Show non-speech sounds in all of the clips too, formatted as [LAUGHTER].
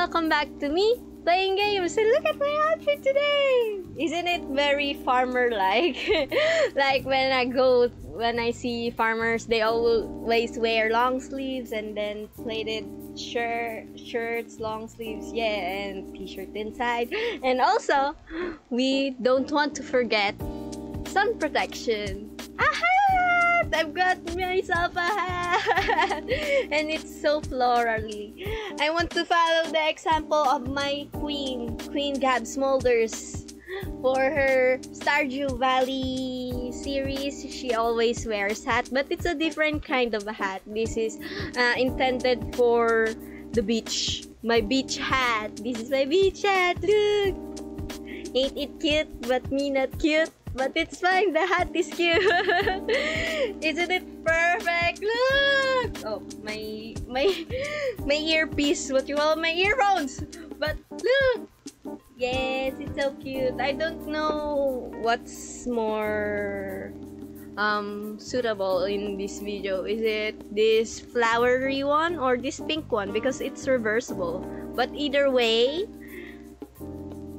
welcome back to me playing games. And look at my outfit today! Isn't it very farmer-like? [LAUGHS] like when I go, when I see farmers, they always wear long sleeves and then plated shirt, shirts, long sleeves, yeah, and t-shirt inside. [LAUGHS] And also, we don't want to forget sun protection. Aha! I've got myself a hat! [LAUGHS] and it's so florally. I want to follow the example of my queen, Queen Gab Smolders. For her Stardew Valley series, she always wears hat, but it's a different kind of a hat. This is uh, intended for the beach. My beach hat. This is my beach hat. Look! Ain't it cute? But me not cute. But it's fine, the hat is cute. [LAUGHS] Isn't it perfect? Look! Oh, my my my earpiece, what you call my earphones. But look! Yes, it's so cute. I don't know what's more um suitable in this video. Is it this flowery one or this pink one because it's reversible. But either way,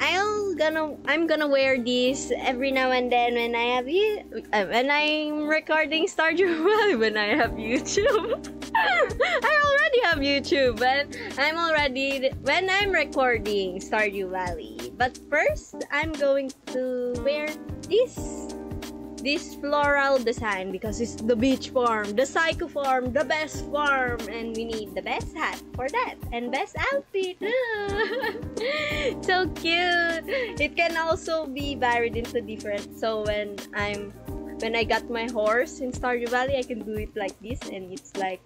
I'll gonna I'm gonna wear these every now and then when I have you uh, when I'm recording Stardew [LAUGHS] Valley when I have YouTube. [LAUGHS] I already have YouTube, but I'm already when I'm recording Stardew Valley. But first, I'm going to wear this this floral design because it's the beach farm, the psycho farm, the best farm, and we need the best hat for that and best outfit. [LAUGHS] so cute. It can also be varied into different. So when I'm when I got my horse in Stardew Valley, I can do it like this, and it's like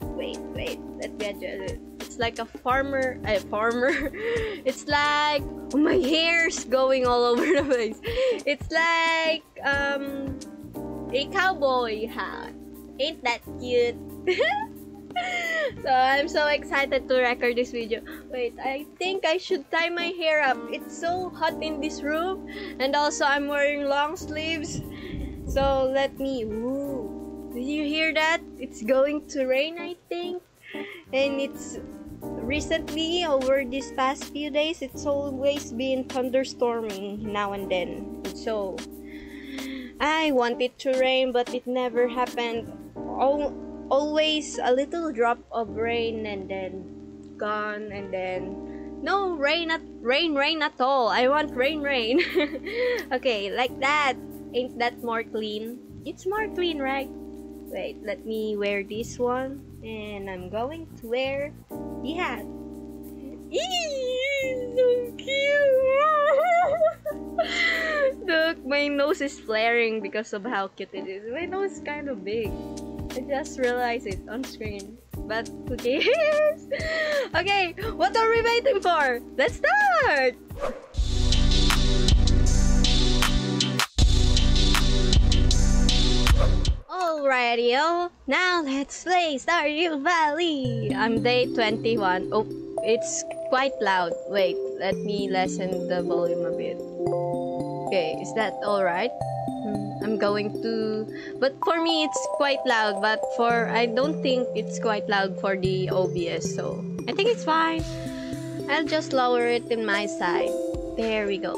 wait, wait, let me adjust it like a farmer, a farmer. [LAUGHS] it's like my hair's going all over the place. It's like um a cowboy hat. Ain't that cute? [LAUGHS] so I'm so excited to record this video. Wait, I think I should tie my hair up. It's so hot in this room, and also I'm wearing long sleeves. So let me. Ooh, did you hear that? It's going to rain, I think, and it's recently over these past few days it's always been thunderstorming now and then. So i want it to rain but it never happened. Al always a little drop of rain and then gone and then no rain at rain rain at all. I want rain rain. [LAUGHS] Okay like that. Ain't that more clean? It's more clean right? Wait let me wear this one and I'm going to wear the hat. So cute! [LAUGHS] Look, my nose is flaring because of how cute it is. My nose is kind of big. I just realized it on screen. But who cares? [LAUGHS] okay, what are we waiting for? Let's start! Alrighty, oh, now let's play Stardew Valley. I'm day 21. Oh, it's quite loud. Wait, let me lessen the volume a bit. Okay, is that alright? Hmm, I'm going to... But for me, it's quite loud. But for... I don't think it's quite loud for the OBS. So, I think it's fine. I'll just lower it in my side. There we go.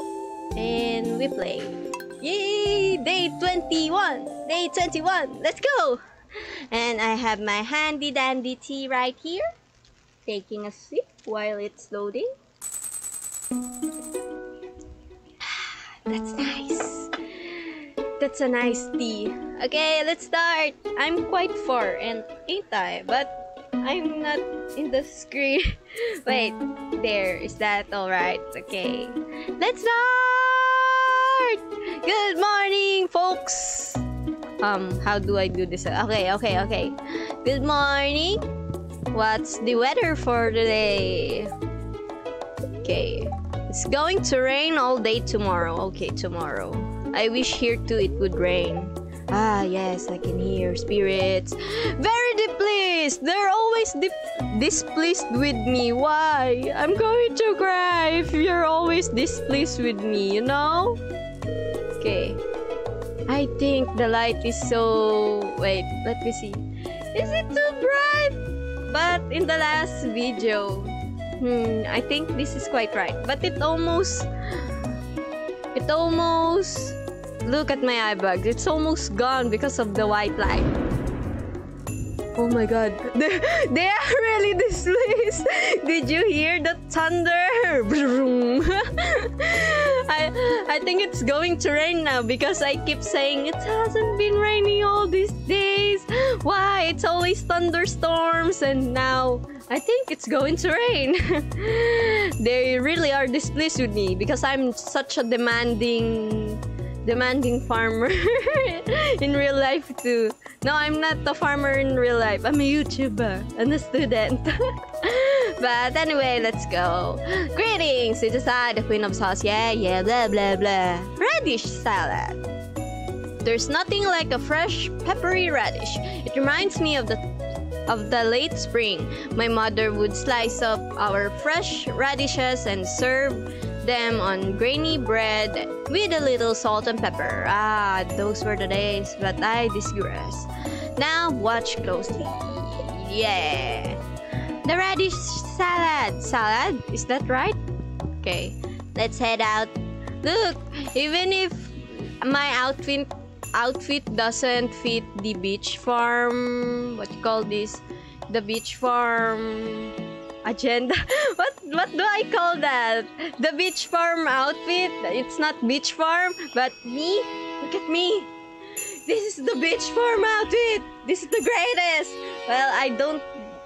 And we play. Yay! Day 21! Day 21! Let's go! And I have my handy dandy tea right here. Taking a sip while it's loading. [SIGHS] That's nice. That's a nice tea. Okay, let's start. I'm quite far, and ain't I? But I'm not in the screen. [LAUGHS] Wait, there. Is that alright? Okay. Let's start! Good morning, folks! Um, how do I do this? Okay, okay, okay. Good morning. What's the weather for today? Okay. It's going to rain all day tomorrow. Okay, tomorrow. I wish here too it would rain. Ah, yes, I can hear spirits. Very displeased! They're always displeased with me. Why? I'm going to cry if you're always displeased with me, you know? Okay. I think the light is so... Wait, let me see. Is it too bright? But in the last video, Hmm, I think this is quite right. But it almost... It almost... Look at my eye bags. It's almost gone because of the white light. Oh my god. [LAUGHS] They, they are really [LAUGHS] displaced. Did you hear the thunder? [LAUGHS] I, I think it's going to rain now because I keep saying it hasn't been raining all these days. Why? It's always thunderstorms and now I think it's going to rain. [LAUGHS] they really are displeased with me because I'm such a demanding demanding farmer [LAUGHS] in real life too. No, I'm not a farmer in real life. I'm a YouTuber and a student. [LAUGHS] but anyway, let's go. Greetings, it's Asai, the Queen of Sauce. Yeah, yeah, blah blah blah. Radish salad. There's nothing like a fresh, peppery radish. It reminds me of the of the late spring. My mother would slice up our fresh radishes and serve them on grainy bread with a little salt and pepper. Ah, those were the days, but I digress. Now watch closely. Yeah. The radish salad. Salad? Is that right? Okay, let's head out. Look, even if my outfit outfit doesn't fit the beach farm, what you call this? The beach farm agenda. [LAUGHS] what what do I call that? The beach farm outfit. It's not beach farm, but me. Look at me. This is the beach farm outfit. This is the greatest. Well, I don't.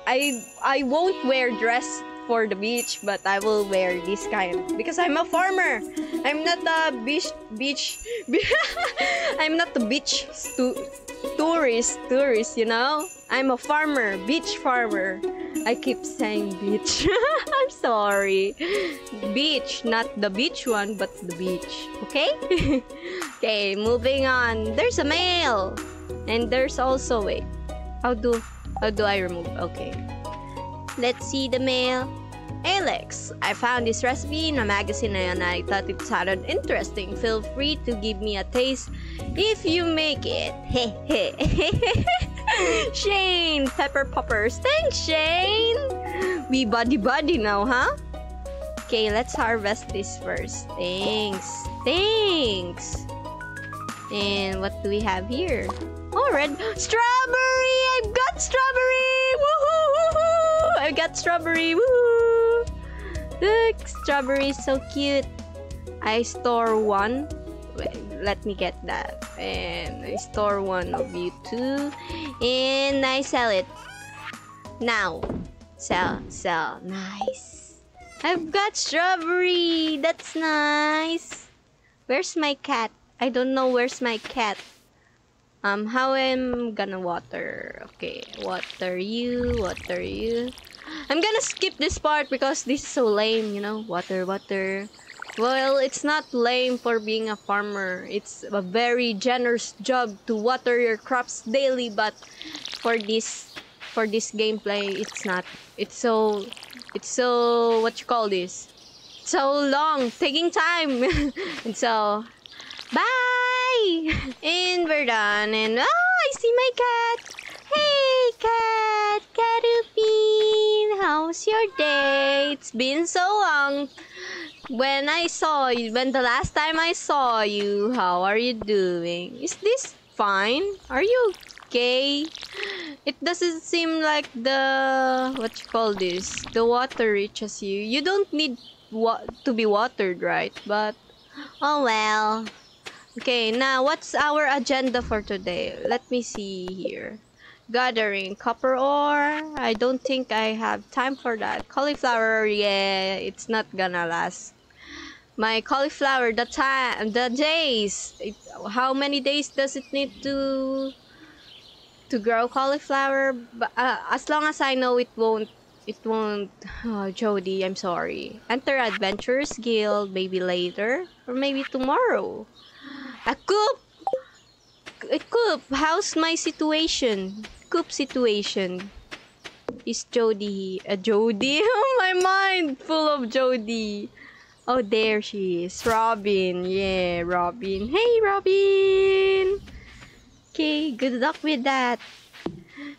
I I won't wear dress for the beach, but I will wear this kind because I'm a farmer. I'm not a beach beach. [LAUGHS] I'm not a beach stu- tourist tourist. You know, I'm a farmer, beach farmer. I keep saying beach. [LAUGHS] I'm sorry. Beach, not the beach one, but the beach. Okay? [LAUGHS] okay, moving on. There's a mail. And there's also wait. How do how do I remove? Okay. Let's see the mail. Alex, I found this recipe in a magazine and I thought it sounded interesting. Feel free to give me a taste if you make it. [LAUGHS] Shane, pepper poppers. Thanks, Shane. We buddy buddy now, huh? Okay, let's harvest this first. Thanks. Thanks. And what do we have here? Oh, red strawberry! I've got strawberry! Woohoo! Woohoo! I've got strawberry! Woohoo! Look, strawberry is so cute. I store one let me get that. And I store one of you too and I sell it. Now. Sell sell. Nice. I've got strawberry. That's nice. Where's my cat? I don't know where's my cat. Um how am gonna water? Okay water you water you. I'm gonna skip this part because this is so lame you know? Water water well, it's not lame for being a farmer. It's a very generous job to water your crops daily, but for this for this gameplay, it's not. It's so it's so what you call this? So long, taking time. [LAUGHS] and so bye. And we're done. And oh, I see my cat. Hey, cat, Carupine, how's your day? It's been so long when I saw you, when the last time I saw you, how are you doing? Is this fine? Are you okay? It doesn't seem like the, what you call this, the water reaches you. You don't need wa to be watered, right? But, oh well. Okay, now what's our agenda for today? Let me see here. Gathering copper ore. I don't think I have time for that. Cauliflower, yeah, it's not gonna last my cauliflower the time the days. It, how many days does it need to to grow cauliflower? But uh, as long as i know it won't it won't oh, Jodi i'm sorry. Enter adventurers guild maybe later or maybe tomorrow. A coop! A coop how's my situation? Coop situation. Is Jodi a Jodi? Oh [LAUGHS] my mind full of Jodi Oh, there she is. Robin. Yeah, Robin. Hey, Robin! Okay, good luck with that.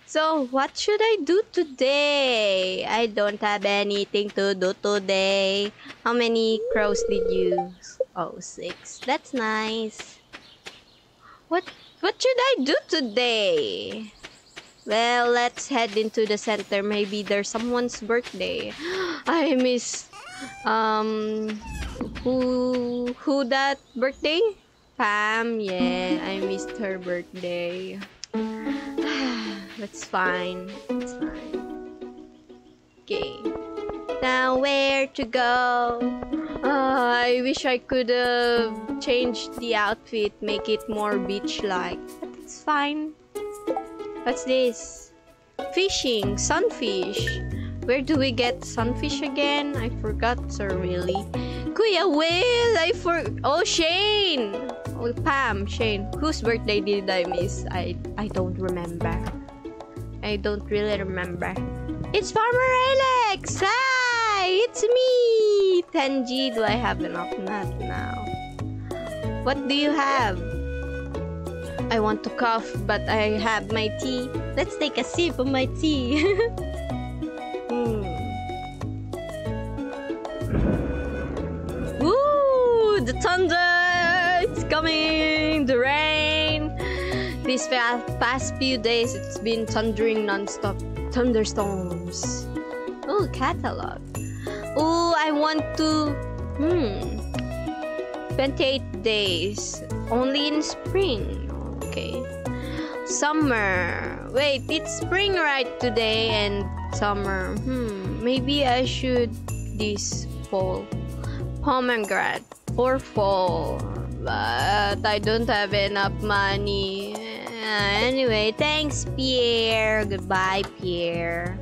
So, what should I do today? I don't have anything to do today. How many crows did you? Oh, six. That's nice. What what should I do today? Well, let's head into the center. Maybe there's someone's birthday. [GASPS] I miss um who who that birthday? Pam. Yeah, I missed her birthday. [SIGHS] That's fine. It's fine. Okay. Now where to go? Uh, I wish I could have uh, changed the outfit, make it more beach-like. But it's fine. What's this? Fishing, sunfish. Where do we get sunfish again? I forgot, sir, really. Kuya Will! I for... Oh, Shane! Oh, Pam, Shane. Whose birthday did I miss? I, I don't remember. I don't really remember. It's Farmer Alex! Hi! It's me! Tenji, do I have enough? Not now. What do you have? I want to cough, but I have my tea. Let's take a sip of my tea. [LAUGHS] mm. The thunder! It's coming! The rain! These past few days, it's been thundering non-stop. Thunderstorms. Oh, catalog. Oh, I want to... Hmm. 28 days. Only in spring. Summer. Wait, it's spring right today and summer. Hmm. Maybe I should this fall. Pomegranate or fall. But I don't have enough money. Uh, anyway, thanks, Pierre. Goodbye, Pierre.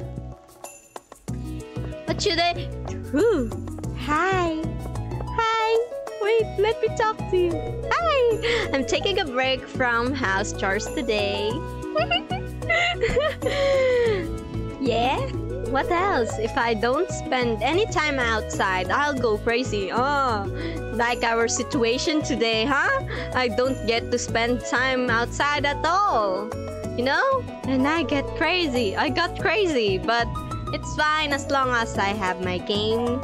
What should I? Ooh, hi. Hi. Wait, let me talk to you. Hi. I'm taking a break from house chores today. [LAUGHS] yeah? What else? If I don't spend any time outside, I'll go crazy. Oh, like our situation today, huh? I don't get to spend time outside at all. You know? And I get crazy. I got crazy, but it's fine as long as I have my game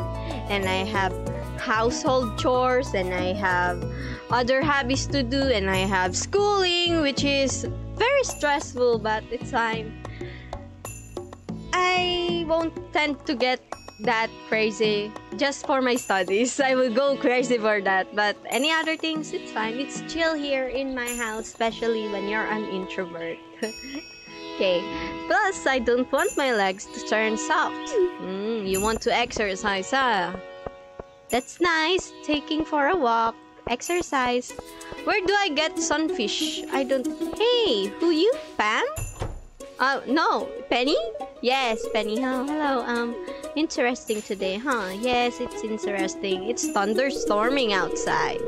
and I have household chores and I have other hobbies to do and I have schooling, which is very stressful, but it's fine. I won't tend to get that crazy just for my studies. [LAUGHS] I will go crazy for that. But any other things, it's fine. It's chill here in my house, especially when you're an introvert. [LAUGHS] okay. Plus, I don't want my legs to turn soft. Mm, you want to exercise, huh? That's nice. Taking for a walk. Exercise. Where do I get sunfish? I don't... Hey, who you? Pam? Uh, no. Penny? Yes, Penny. Oh, hello. Um, interesting today, huh? Yes, it's interesting. It's thunderstorming outside.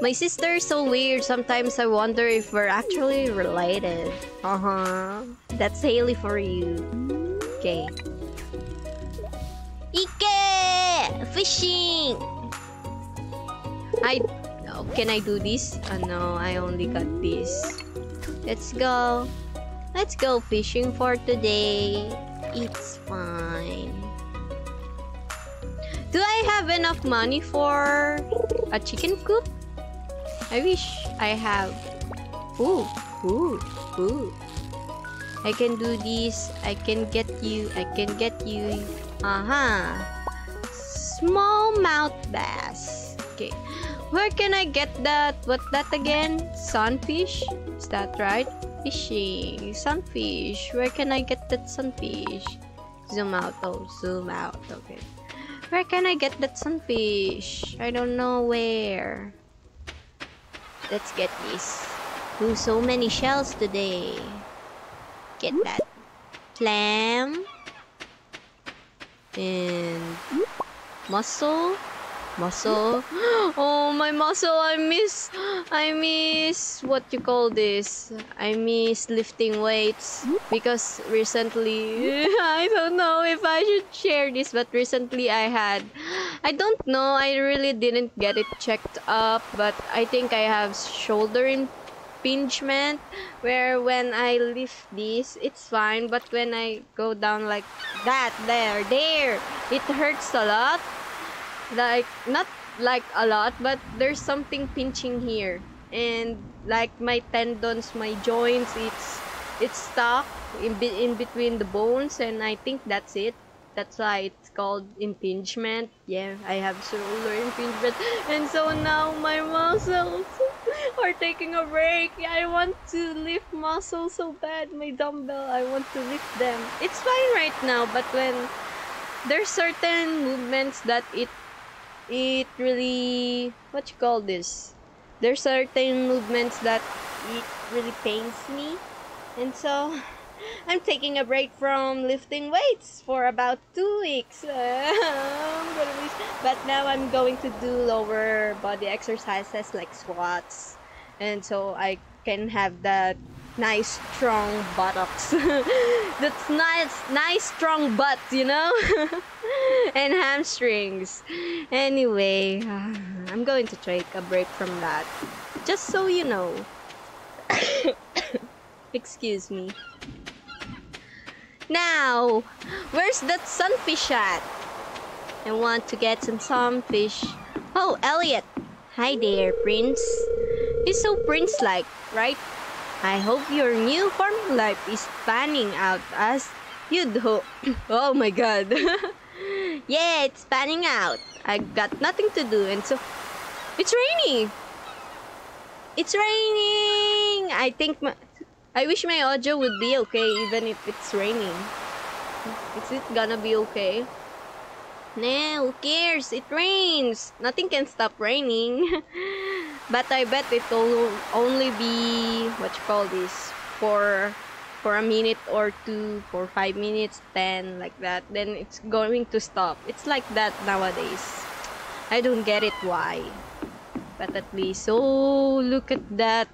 My sister is so weird. Sometimes I wonder if we're actually related. Uh-huh. That's Haley for you. Okay. Ike! Fishing! I... Oh, can I do this? Oh, no, I only got this. Let's go. Let's go fishing for today. It's fine. Do I have enough money for a chicken coop? I wish I have. Ooh, ooh, ooh. I can do this. I can get you. I can get you. Uh-huh. Smallmouth bass. Okay. Where can I get that? What that again? Sunfish? Is that right? Fishing. Sunfish. Where can I get that sunfish? Zoom out. Oh, zoom out. Okay. Where can I get that sunfish? I don't know where. Let's get this. Ooh, so many shells today. Get that. Clam. And mussel, mussel? [GASPS] Oh my muscle. I miss i miss what you call this. I miss lifting weights because recently [LAUGHS] i don't know if i should share this but recently i had i don't know. I really didn't get it checked up but i think i have shoulder impingement where when I lift this, it's fine, but when I go down like that, there, there, it hurts a lot. Like, not like a lot, but there's something pinching here. And like my tendons, my joints, it's it's stuck in, be in between the bones and I think that's it. That's why it's called impingement. Yeah, I have shoulder impingement. And so now my muscles are taking a break. I want to lift muscles so bad. My dumbbell, I want to lift them. It's fine right now, but when there's certain movements that it it really what you call this there's certain movements that it really pains me and so I'm taking a break from lifting weights for about two weeks. [LAUGHS] Um, but now I'm going to do lower body exercises like squats. And so I can have that nice strong buttocks. [LAUGHS] That's nice nice strong butt, you know? [LAUGHS] and hamstrings. Anyway, [SIGHS] I'm going to take a break from that. Just so you know. [COUGHS] Excuse me. Now, where's that sunfish at? I want to get some sunfish. Oh, Elliot. Hi there, Prince. He's so prince-like, right? I hope your new farming life is panning out as you'd hope. [CLEARS THROAT] oh my god. [LAUGHS] yeah, it's panning out. I got nothing to do and so... It's raining! It's raining! I think my... I wish my audio would be okay even if it's raining. Is it gonna be okay? Nah, who cares? It rains. Nothing can stop raining. [LAUGHS] but I bet it'll only be what you call this for for a minute or two, for five minutes, ten, like that. Then it's going to stop. It's like that nowadays. I don't get it why. But at least, oh, look at that.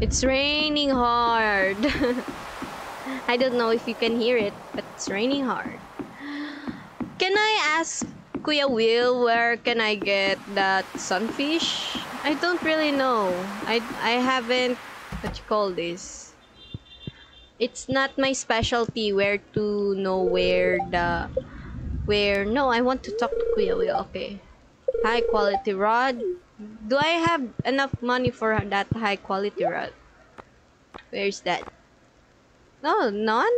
It's raining hard. [LAUGHS] I don't know if you can hear it, but it's raining hard. Can I ask Kuya Will where can I get that sunfish? I don't really know. I I haven't what you call this. It's not my specialty where to know where the where no, I want to talk to Kuya Will. Okay. High quality rod. Do I have enough money for that high quality rod? Where's that? No, none?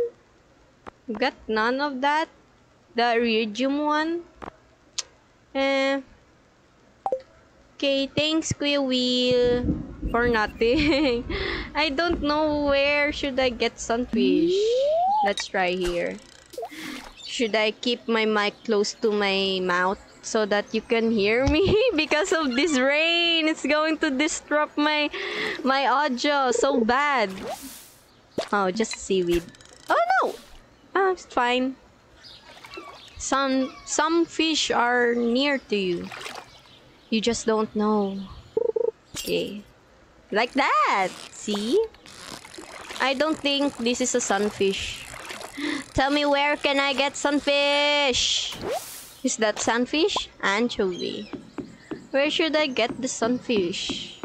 Got none of that? The iridium one? Eh. Okay, thanks Kuya for nothing. [LAUGHS] I don't know where should I get sunfish. Let's try here. Should I keep my mic close to my mouth? So that you can hear me [LAUGHS] because of this rain. It's going to disrupt my my audio so bad. Oh just seaweed. Oh no. Oh, it's fine. Some some fish are near to you. You just don't know. Okay. Like that. See? I don't think this is a sunfish. [GASPS] Tell me where can I get sunfish is that sunfish? Anchovy. Where should I get the sunfish?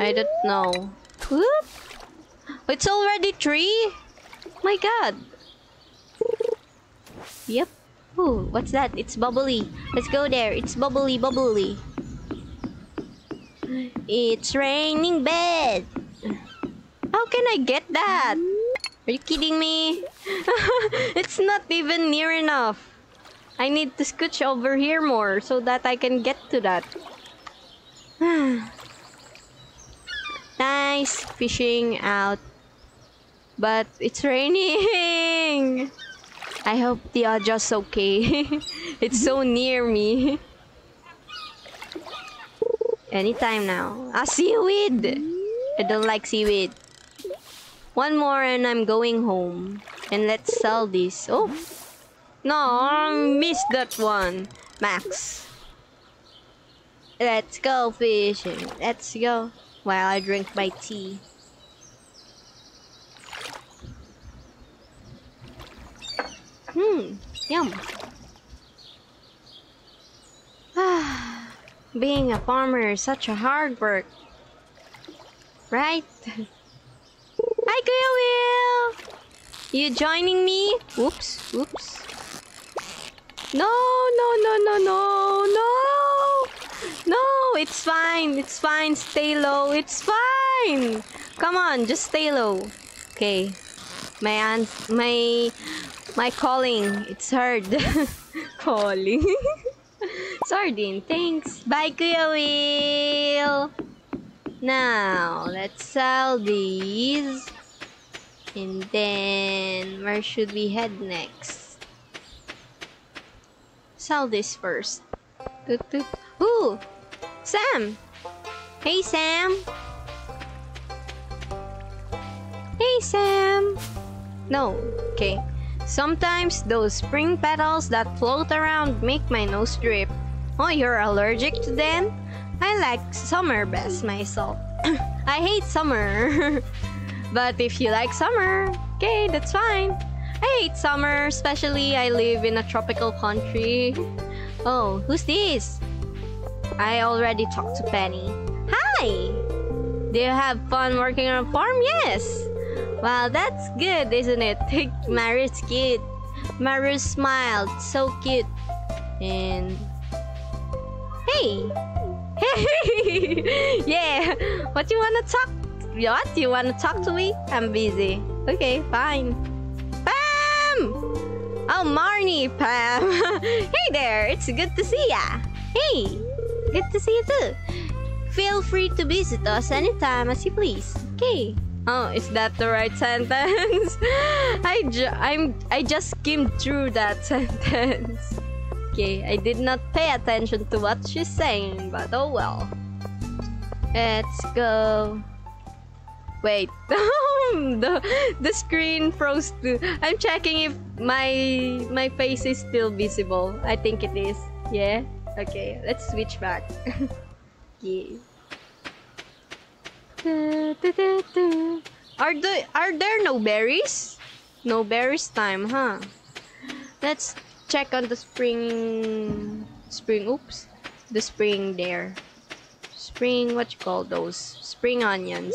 I don't know. Whoop! It's already three? My god. Yep. Ooh, what's that? It's bubbly. Let's go there. It's bubbly, bubbly. It's raining bed. How can I get that? Are you kidding me? [LAUGHS] it's not even near enough. I need to scooch over here more so that I can get to that. [SIGHS] nice fishing out. But it's raining. [LAUGHS] I hope the audio's okay. [LAUGHS] it's so near me. [LAUGHS] Anytime now. Ah, seaweed! I don't like seaweed. One more and I'm going home. And let's sell this. Oh! No, I missed that one. Max. Let's go fishing. Let's go. While I drink my tea. Hmm, yum. [SIGHS] Being a farmer is such a hard work. right? [LAUGHS] Hi, Will! You joining me? Oops, oops. No, no, no, no, no, no! No, it's fine, it's fine, stay low, it's fine! Come on, just stay low. Okay. My aunt, my, my calling, it's heard. [LAUGHS] calling. [LAUGHS] Sardine, thanks. Bye, Kuya Will! Now, let's sell these. And then, where should we head next? Sell this first. Ooh! Sam! Hey, Sam! Hey, Sam! No, okay. Sometimes those spring petals that float around make my nose drip. Oh, you're allergic to them? I like summer best myself. [COUGHS] I hate summer. [LAUGHS] but if you like summer, okay, that's fine. Hate summer, especially I live in a tropical country. Oh, who's this? I already talked to Penny. Hi! Do you have fun working on a farm? Yes! Wow, that's good, isn't it? Maru's cute. Maru smiled, so cute. And hey, hey, [LAUGHS] yeah. What you wanna talk? What you wanna talk to me? I'm busy. Okay, fine. Oh, Marnie, Pam. [LAUGHS] hey there, it's good to see ya. Hey, good to see you too. Feel free to visit us anytime as you please. Okay. Oh, is that the right [LAUGHS] sentence? I ju I'm I just skimmed through that [LAUGHS] sentence. Okay, I did not pay attention to what she's saying, but oh well. Let's go. Wait, the the screen froze too. I'm checking if my my face is still visible. I think it is. Yeah. Okay, let's switch back. [LAUGHS] yeah. Are the are there no berries? No berries time, huh? Let's check on the spring spring oops. The spring there. Spring what you call those? Spring onions.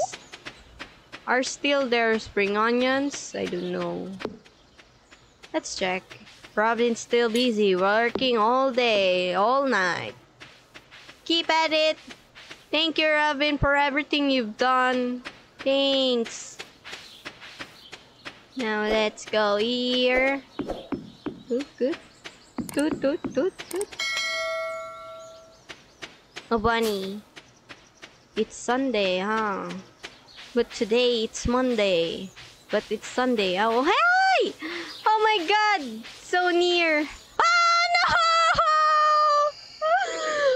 Are still there spring onions? I don't know. Let's check. Robin's still busy working all day, all night. Keep at it. Thank you, Robin, for everything you've done. Thanks. Now let's go here. Good, good. Good, good, good, good. Oh, bunny. It's Sunday, huh? But today it's Monday. But it's Sunday. Oh, hey! Oh my god! So near. Ah, no!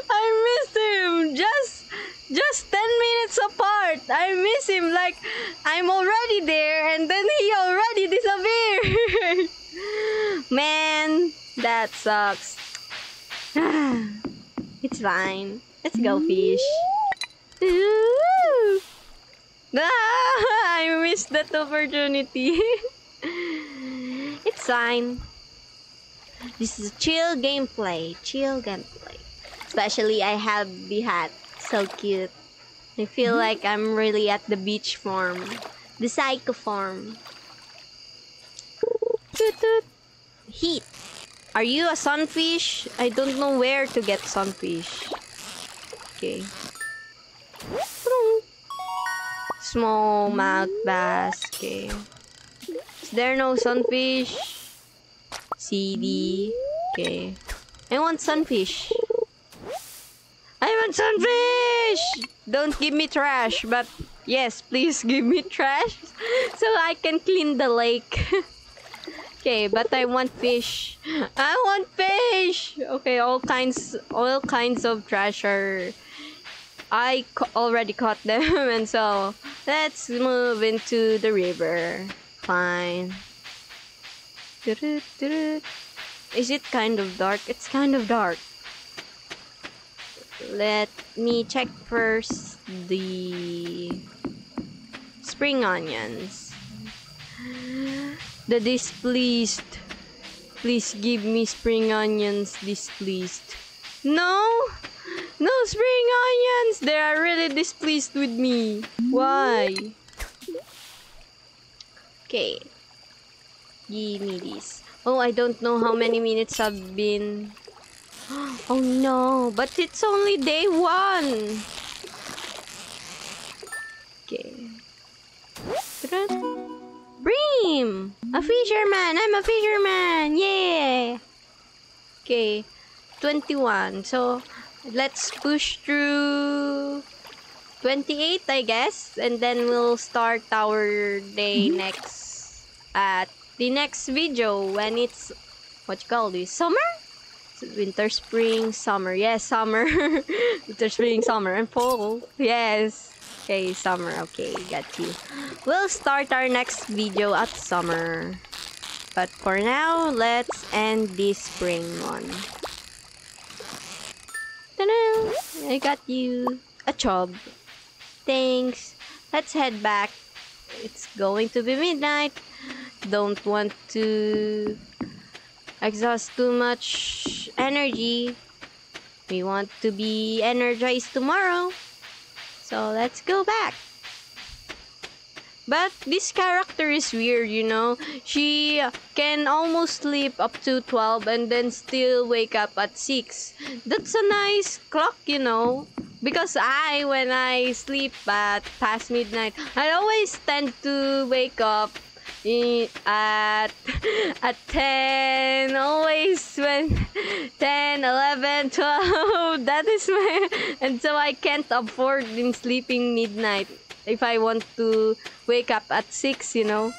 I missed him! Just, just 10 minutes apart. I miss him like I'm already there and then he already disappeared. [LAUGHS] Man, that sucks. [SIGHS] it's fine. Let's go fish. Ah, [LAUGHS] I missed that opportunity. [LAUGHS] [LAUGHS] it's fine. This is chill gameplay. Chill gameplay. Especially I have the hat. So cute. I feel mm-hmm. like I'm really at the beach farm. The psycho toot. Heat. Are you a sunfish? I don't know where to get sunfish. Okay. Smallmouth bass. Okay. There no sunfish? CD. Okay. I want sunfish. I want sunfish! Don't give me trash, but yes, please [LAUGHS] give me trash so I can clean the lake. [LAUGHS] okay, but I want fish. I want fish! Okay, all kinds, all kinds of trash are I already caught them [LAUGHS] and so let's move into the river. Fine. Is it kind of dark? It's kind of dark. Let me check first the spring onions. The displeased. Please give me spring onions displeased. No? No spring onions! They are really displeased with me. Why? Okay. Give me this. Oh, I don't know how many minutes I've been... [GASPS] Oh no, but it's only day one. Okay. Bream! A fisherman! I'm a fisherman! Yeah! Okay. 21. So, let's push through 28, I guess. And then we'll start our day next at the next video when it's what you call this? Summer? Winter, spring, summer. Yes, summer. [LAUGHS] Winter, spring, summer, and fall. Yes. Okay, summer. Okay, got you. We'll start our next video at summer. But for now, let's end this spring one. I got you a job. Thanks. Let's head back. It's going to be midnight. Don't want to exhaust too much energy. We want to be energized tomorrow. So let's go back. But this character is weird, you know. She can almost sleep up to 12 and then still wake up at 6. That's a nice clock, you know. Because I, when I sleep at past midnight, I always tend to wake up in, at [LAUGHS] at 10 always when [LAUGHS] 10 11 12 [LAUGHS] that is my and so i can't afford in sleeping midnight. If i want to wake up at 6 you know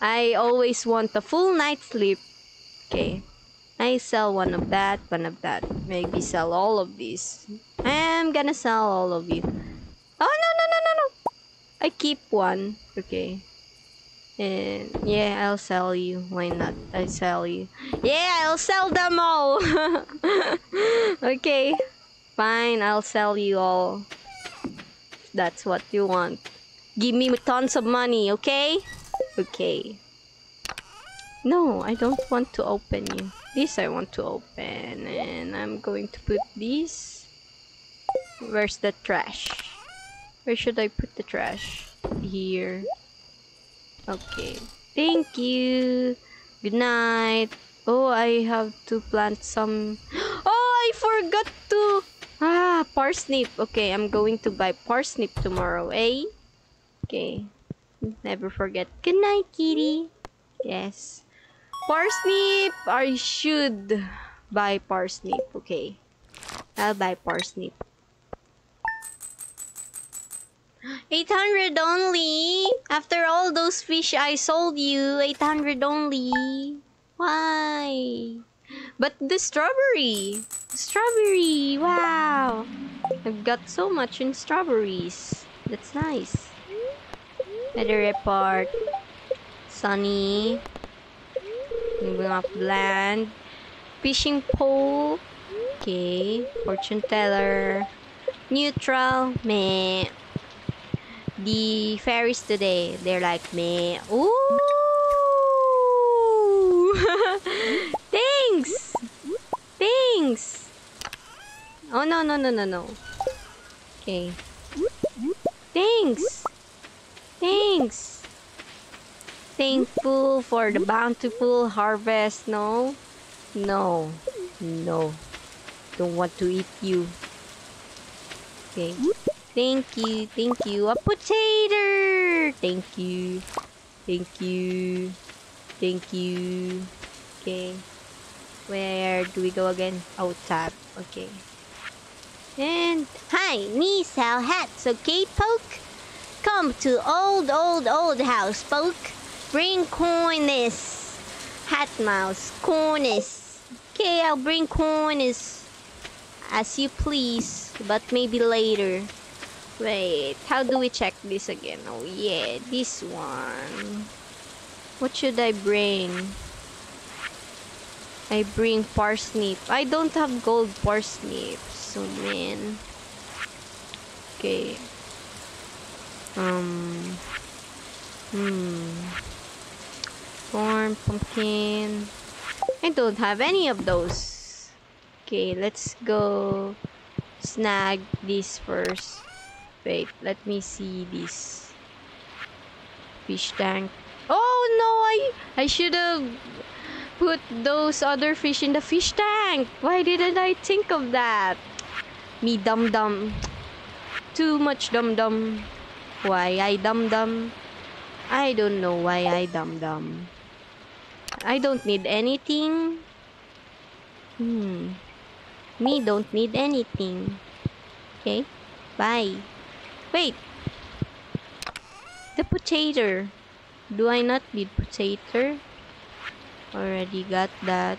i always want a full night sleep. Okay. I sell one of that one of that. Maybe sell all of these. I'm gonna sell all of you oh no no no no no. I keep one. Okay and yeah, I'll sell you. Why not? I sell you. Yeah, I'll sell them all. [LAUGHS] okay. Fine, I'll sell you all. That's what you want. Give me tons of money, okay? Okay. No, I don't want to open you. This I want to open. And I'm going to put this. Where's the trash? Where should I put the trash? Here. Okay. Thank you. Good night. Oh, I have to plant some. [GASPS] Oh, I forgot to. Ah, parsnip. Okay, I'm going to buy parsnip tomorrow, eh? Okay. Never forget. Good night, kitty. Yes. Parsnip. I should buy parsnip. Okay. I'll buy parsnip. 800 only. After all those fish I sold you, 800 only. Why? But the strawberry. Strawberry. Wow. I've got so much in strawberries. That's nice. Weather report. Sunny. Moving up land. Fishing pole. Okay. Fortune teller. Neutral. Meh the fairies today. They're like me. Ooh! [LAUGHS] Thanks! Thanks! Oh, no, no, no, no, no. Okay. Thanks! Thanks! Thankful for the bountiful harvest, no? No. No. Don't want to eat you. Okay. Thank you, thank you. A potato! Thank you. Thank you. Thank you. Okay. Where do we go again? Oh, tab. Okay. And hi, me sell hats, okay, Poke? Come to old, old, old house, Poke. Bring coins. Hat mouse, coins. Okay, I'll bring coins. As you please, but maybe later. Wait, how do we check this again? Oh yeah, this one. What should I bring? I bring parsnip. I don't have gold parsnip. So man. Okay. Um. Hmm. Corn, pumpkin. I don't have any of those. Okay, let's go snag this first. Wait, let me see this. Fish tank. Oh no, I I should have put those other fish in the fish tank. Why didn't I think of that? Me dum dum. Too much dum dum. Why I dum dum? I don't know why I dum dum. I don't need anything. Hmm. Me don't need anything. Okay. Bye. Wait. The potato. Do I not need potato? Already got that.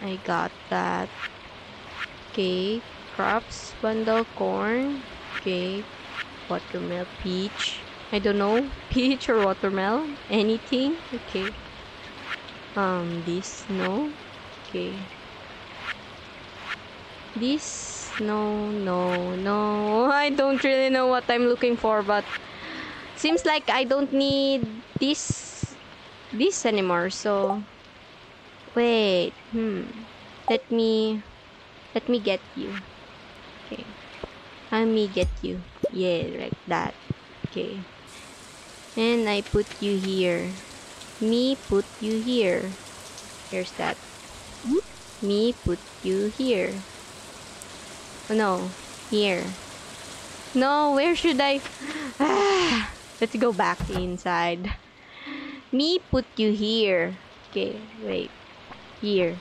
I got that. Okay. Crops, bundle, corn. Okay. Watermelon, peach. I don't know. [LAUGHS] Peach or watermelon? Anything? Okay. Um, this, no. Okay. This, no, no, no. I don't really know what I'm looking for, but seems like I don't need this, this anymore, so wait, hmm. Let me, let me get you. Okay. Let me get you. Yeah, like that. Okay. And I put you here. Me put you here. Here's that. Me put you here. No, here. No, where should I? Ah, let's go back inside. Me put you here. Okay, wait. Here.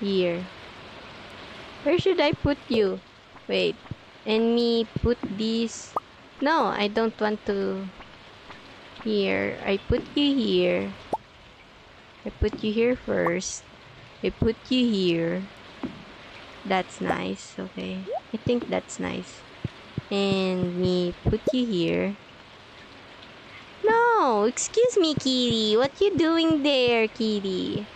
Here. Where should I put you? Wait. And me put this. No, I don't want to. Here. I put you here. I put you here first. I put you here. That's nice. Okay. I think that's nice. And me put you here. No! Excuse me, Kitty. What you doing there, Kitty?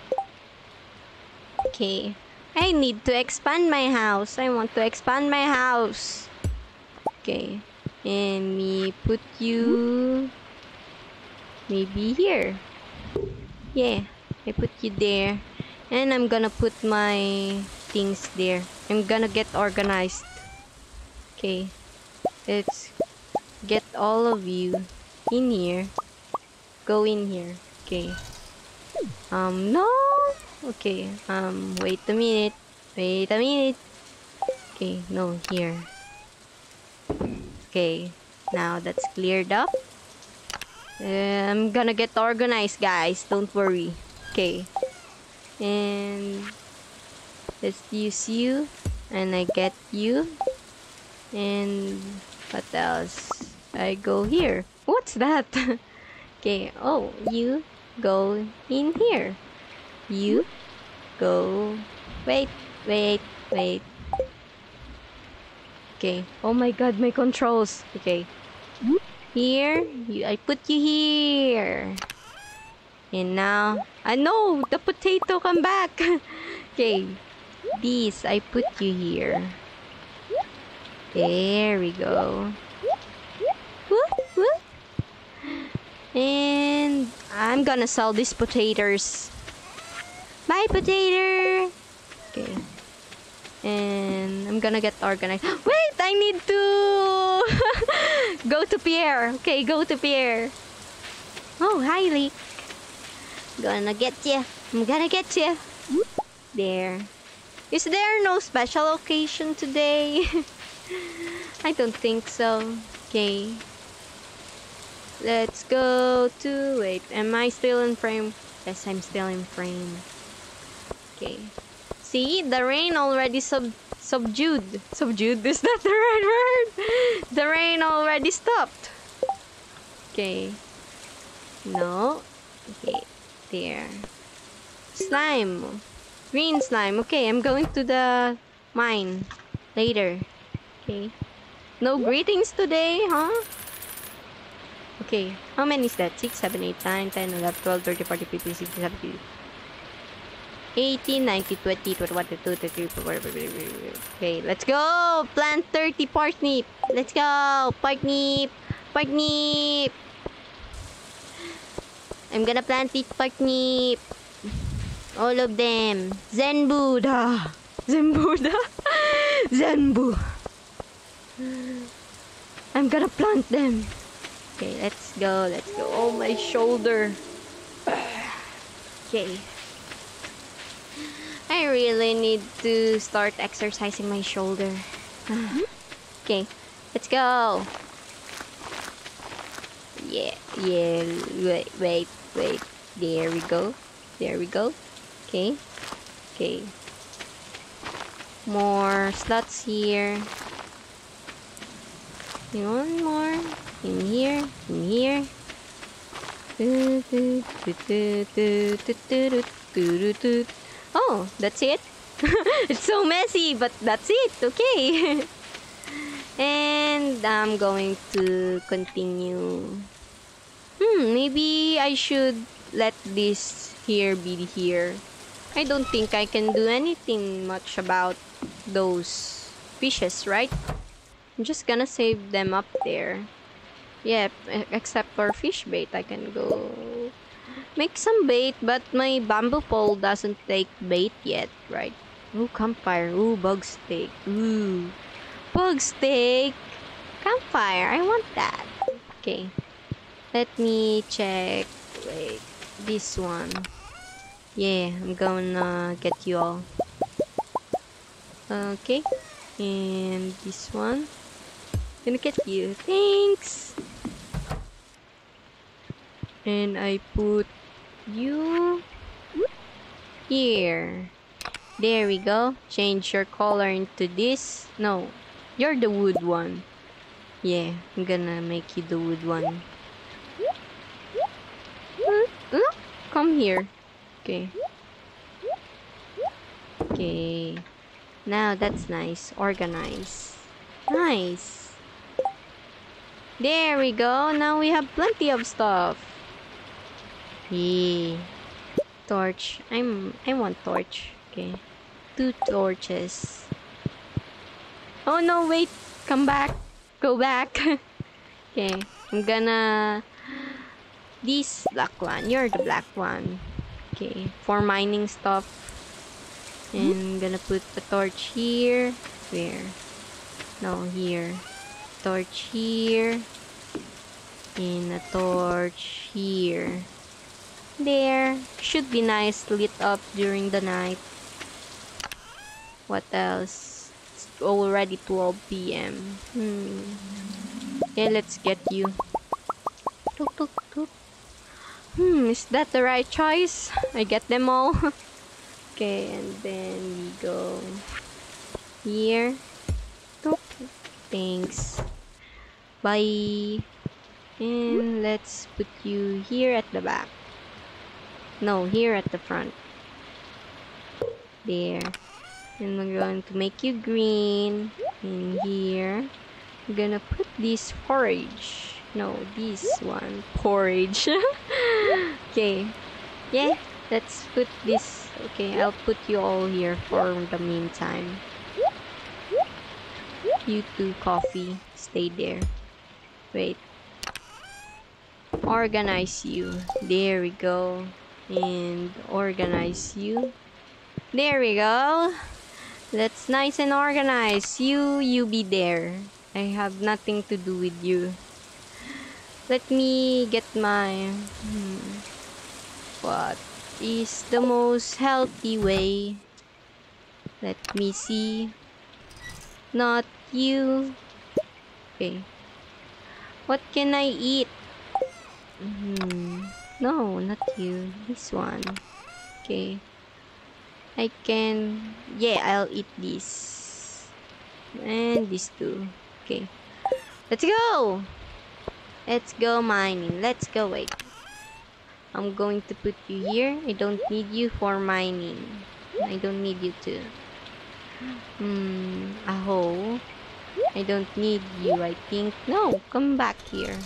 Okay. I need to expand my house. I want to expand my house. Okay. And me put you... Maybe here. Yeah. I put you there. And I'm gonna put my things there. I'm gonna get organized. Okay. Let's get all of you in here. Go in here. Okay. Um, no! Okay. Um, wait a minute. Wait a minute. Okay, no, here. Okay. Now that's cleared up. Uh, I'm gonna get organized, guys. Don't worry. Okay. And let's use you. And I get you. And what else? I go here. What's that? [LAUGHS] okay. Oh, you go in here. You go. Wait, wait, wait. Okay. Oh my god, my controls. Okay. Here, you, I put you here. And now, I know the potato come back. [LAUGHS] okay. This, I put you here. There we go. And I'm gonna sell these potatoes. Bye, potato. Okay. And I'm gonna get organized. [GASPS] Wait, I need to [LAUGHS] go to Pierre. Okay, go to Pierre. Oh, hi, Leek. Gonna get you. I'm gonna get you. There. Is there no special occasion today? [LAUGHS] I don't think so. Okay. Let's go to... Wait, am I still in frame? Yes, I'm still in frame. Okay. See, the rain already sub subdued. Subdued? Is that the [LAUGHS] right word? The rain already stopped. Okay. No. Okay. There. Slime. Green slime. Okay, I'm going to the mine later. Okay. No greetings today, huh? Okay. How many is that? 6, 7, 8, 9, 10, 11, 12, 13, 14, 15, 16, 17, 18, 19, 20, 21, 22, 23, 24, Okay, let's go! Plant 30 parsnip! Let's go! Parsnip! Parsnip! I'm gonna plant it parsnip! All of them. Zen Buddha. Zen Zembuda. Zenbu. I'm gonna plant them. Okay, let's go, let's go. Oh, my shoulder. Okay. I really need to start exercising my shoulder. Mm-hmm. okay, let's go. Yeah, yeah, wait, wait, wait. There we go. There we go. Okay, okay. More slots here. One more. In here, in here. Oh, that's it? [LAUGHS] it's so messy, but that's it. Okay. [LAUGHS] and I'm going to continue. Hmm, maybe I should let this here be here. I don't think I can do anything much about those fishes, right? I'm just gonna save them up there. Yep, except for fish bait, I can go make some bait, but my bamboo pole doesn't take bait yet, right? Ooh, campfire. Ooh, bug steak. Ooh, bug steak. Campfire. I want that. Okay. Let me check. Wait, this one. Yeah, I'm gonna get you all. Okay. And this one. Gonna get you. Thanks. And I put you here. There we go. Change your color into this. No, you're the wood one. Yeah, I'm gonna make you the wood one. Hmm? Hmm? Come here. Okay. Okay. Now that's nice. Organize. Nice. There we go. Now we have plenty of stuff. Yeah. Torch. I'm I want torch. Okay. Two torches. Oh no, wait. Come back. Go back. [LAUGHS] okay. I'm gonna this black one. You're the black one. Okay. For mining stuff. And I'm gonna put the torch here. Where? No, here. Torch here. And a torch here. There. Should be nice lit up during the night. What else? It's already 12 p.m. Hmm. Yeah, let's get you. Tuk, tuk, tuk. Hmm, is that the right choice? I get them all. [LAUGHS] okay, and then we go here. Tuk. Thanks. Bye. And let's put you here at the back. No, here at the front. There. And we're going to make you green. In here. I'm gonna put this forage. No, this one. Porridge. [LAUGHS] okay. Yeah, let's put this. Okay, I'll put you all here for the meantime. You two, coffee. Stay there. Wait. Organize you. There we go and organize you. There we go. That's nice and organized. You, you be there. I have nothing to do with you. Let me get my... Hmm, what is the most healthy way? Let me see. Not you. Okay. What can I eat? Hmm. No, not you. This one. Okay. I can... Yeah, I'll eat this. And this too. Okay. Let's go! Let's go mining. Let's go. Wait. I'm going to put you here. I don't need you for mining. I don't need you to. Hmm. A hole. I don't need you, I think. No, come back here.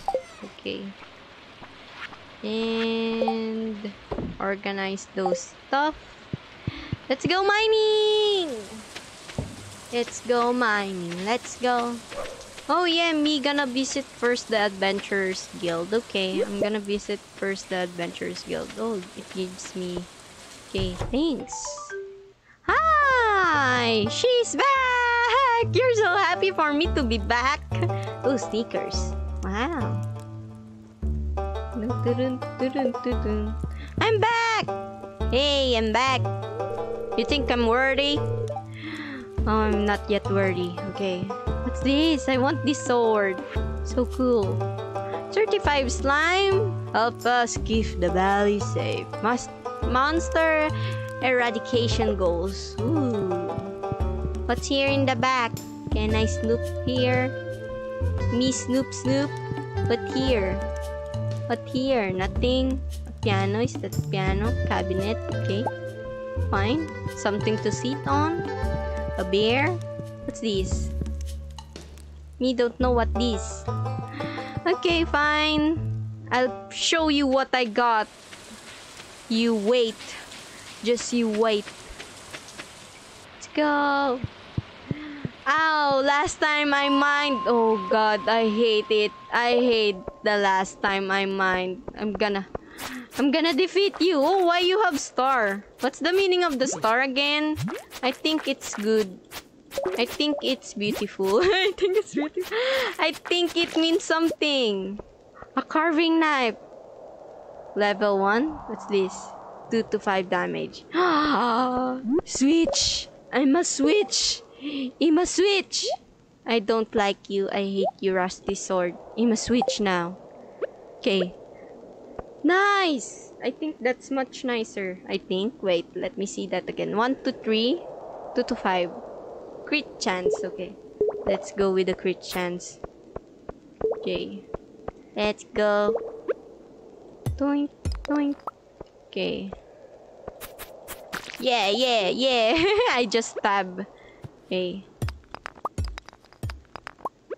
Okay and organize those stuff let's go mining let's go mining let's go oh yeah me gonna visit first the adventurers guild okay i'm gonna visit first the adventurers guild oh it gives me okay thanks hi she's back! You're so happy for me to be back. [LAUGHS] Oh, sneakers. Wow. I'm back! Hey, I'm back. You think I'm worthy? Oh, I'm not yet worthy. Okay. What's this? I want this sword. So cool. 35 slime. Help us keep the valley safe. Must monster eradication goals. Ooh. What's here in the back? Can I snoop here? Me snoop snoop? What here? What here? Nothing. Piano. Is that piano? Cabinet. Okay. Fine. Something to sit on. A bear. What's this? Me don't know what this. Okay, fine. I'll show you what I got. You wait. Just you wait. Let's go. Ow, last time I mined. Oh god, I hate it. I hate the last time I mined. I'm gonna I'm gonna defeat you. Oh, why you have star? What's the meaning of the star again? I think it's good. I think it's beautiful. [LAUGHS] I think it's beautiful. I think it means something. A carving knife. Level 1? What's this? 2 to 5 damage. [GASPS] switch! I'm a switch! I'm a switch! I don't like you. I hate you, Rusty Sword. I'm a switch now. Okay. Nice! I think that's much nicer. I think. Wait, let me see that again. 1 to 3. 2 to 5. Crit chance. Okay. Let's go with the crit chance. Okay. Let's go. Doink, doink. Okay. Yeah, yeah, yeah. [LAUGHS] I just stab. Okay.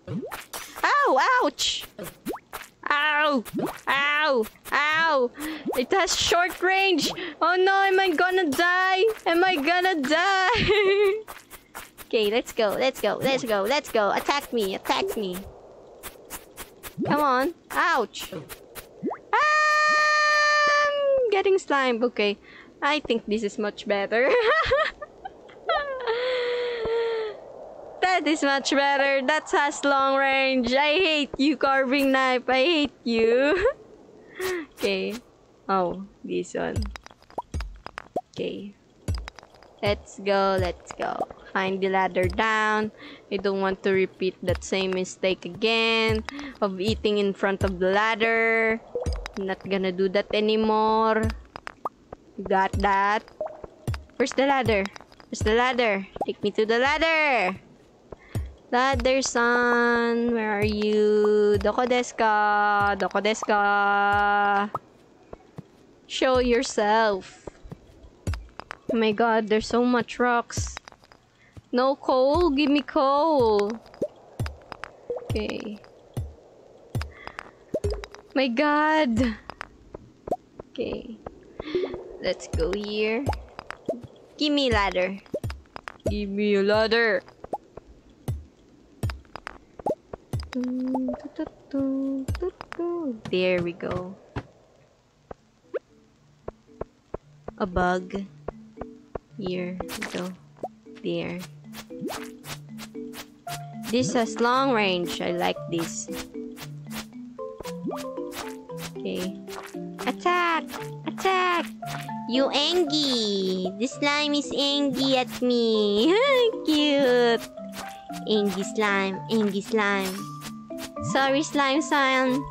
Ow, ouch! Ow! Ow! Ow! It has short range! Oh no, am I gonna die? Am I gonna die? [LAUGHS] okay, let's go, let's go, let's go, let's go. Attack me, attack me. Come on. Ouch! Ah, I'm getting slime. Okay. I think this is much better. [LAUGHS] that is much better. That has long range. I hate you, carving knife. I hate you. [LAUGHS] okay. Oh, this one. Okay. Let's go, let's go. Find the ladder down. I don't want to repeat that same mistake again of eating in front of the ladder. I'm not gonna do that anymore. Got that? Where's the ladder? Where's the ladder? Take me to the ladder! Ladder son, where are you? Doko desu? Doko desu? Show yourself. Oh my god, there's so much rocks. No coal? Give me coal. Okay. My god. Okay. Let's go here. Give me a ladder. Give me a ladder. There we go. A bug. Here we go. There. This has long range. I like this. Okay. Attack! Attack! You angry! The slime is angry at me. [LAUGHS] Cute! Angry slime, angry slime. Sorry, slime son.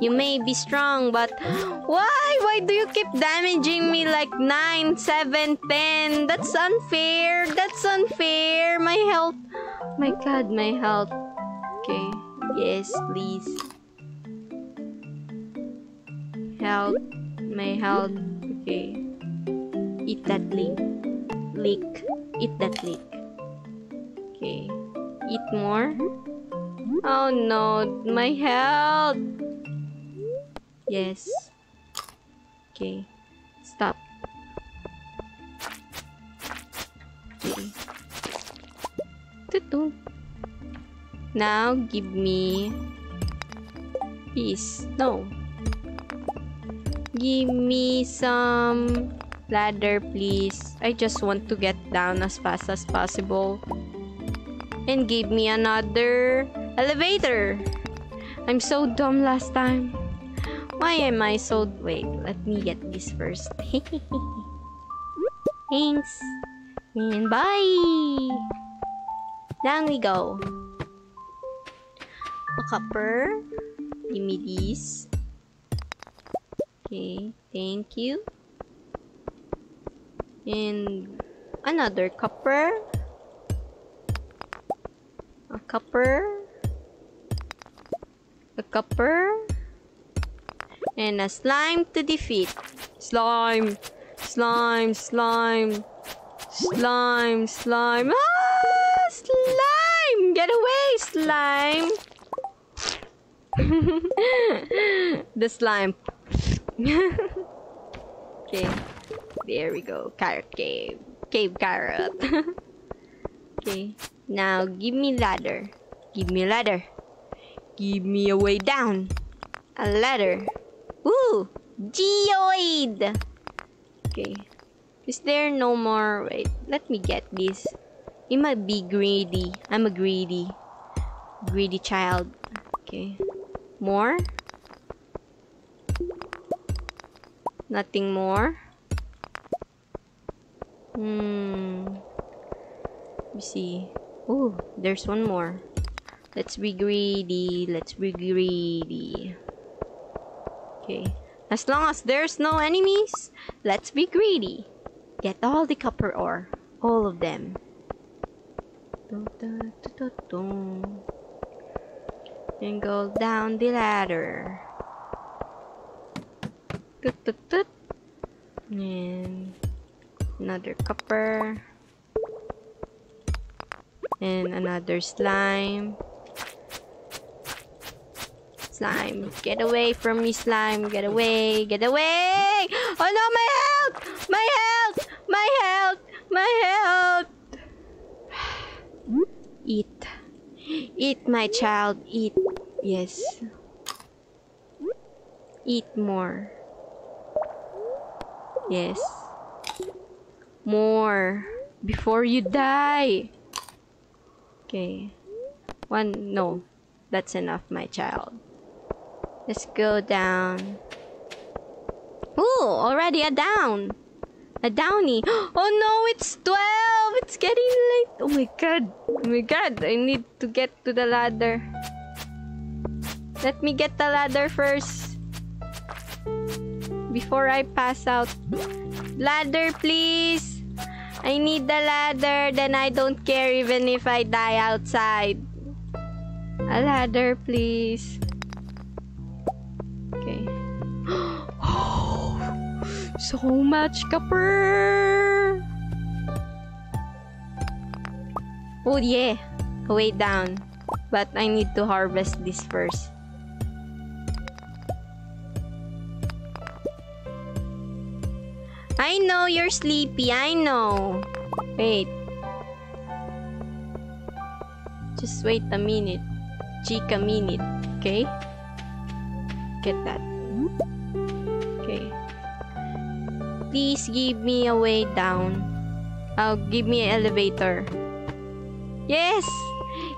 You may be strong, but [GASPS] why? Why do you keep damaging me like 9, 7, 10? That's unfair. That's unfair. My health. My god, my health. Okay. Yes, please. Health. My health. Okay. Eat that leek. Leek. Eat that leek. Okay. Eat more. Oh no, my health. Yes. Okay. Stop. Okay. Tutu. Now give me peace. No. Give me some Ladder, please. I just want to get down as fast as possible. And give me another elevator. I'm so dumb last time. Why am I so... Wait, let me get this first. [LAUGHS] Thanks. And bye! Down we go. A copper. Give me. Okay, thank you. And another copper. A copper. A copper. And a slime to defeat. Slime. Slime, slime. Slime, slime. Ah! Slime! Get away, slime! [LAUGHS] the slime. [LAUGHS] okay. There we go. Carrot cave. Cave carrot. [LAUGHS] okay. Now, give me ladder. Give me a ladder. Give me a way down. A ladder. Ooh! Geode! Okay. Is there no more? Wait, let me get this. You might be greedy. I'm a greedy. Greedy child. Okay. More? Nothing more? Hmm. Let me see. Oh, there's one more. Let's be greedy. Let's be greedy. Okay. As long as there's no enemies, let's be greedy. Get all the copper ore. All of them. And go down the ladder. And another copper. And another slime. Slime. Get away from me, slime. Get away. Get away! Oh no, my health! My health! My health! My health! Eat. Eat, my child. Eat. Yes. Eat more. Yes. More. Before you die. Okay. One. No. That's enough, my child. Let's go down. Ooh, already a down. A downy. [GASPS] Oh no, it's 12. It's getting late. Oh my god. Oh my god. I need to get to the ladder. Let me get the ladder first. Before I pass out. Ladder, please. I need the ladder. Then I don't care even if I die outside. A ladder, please. So much copper. Oh yeah. Way down. But I need to harvest this first. I know you're sleepy. I know. Wait. Just wait a minute. Chica minute. Okay? Get that. Please give me a way down. Oh, give me an elevator. Yes!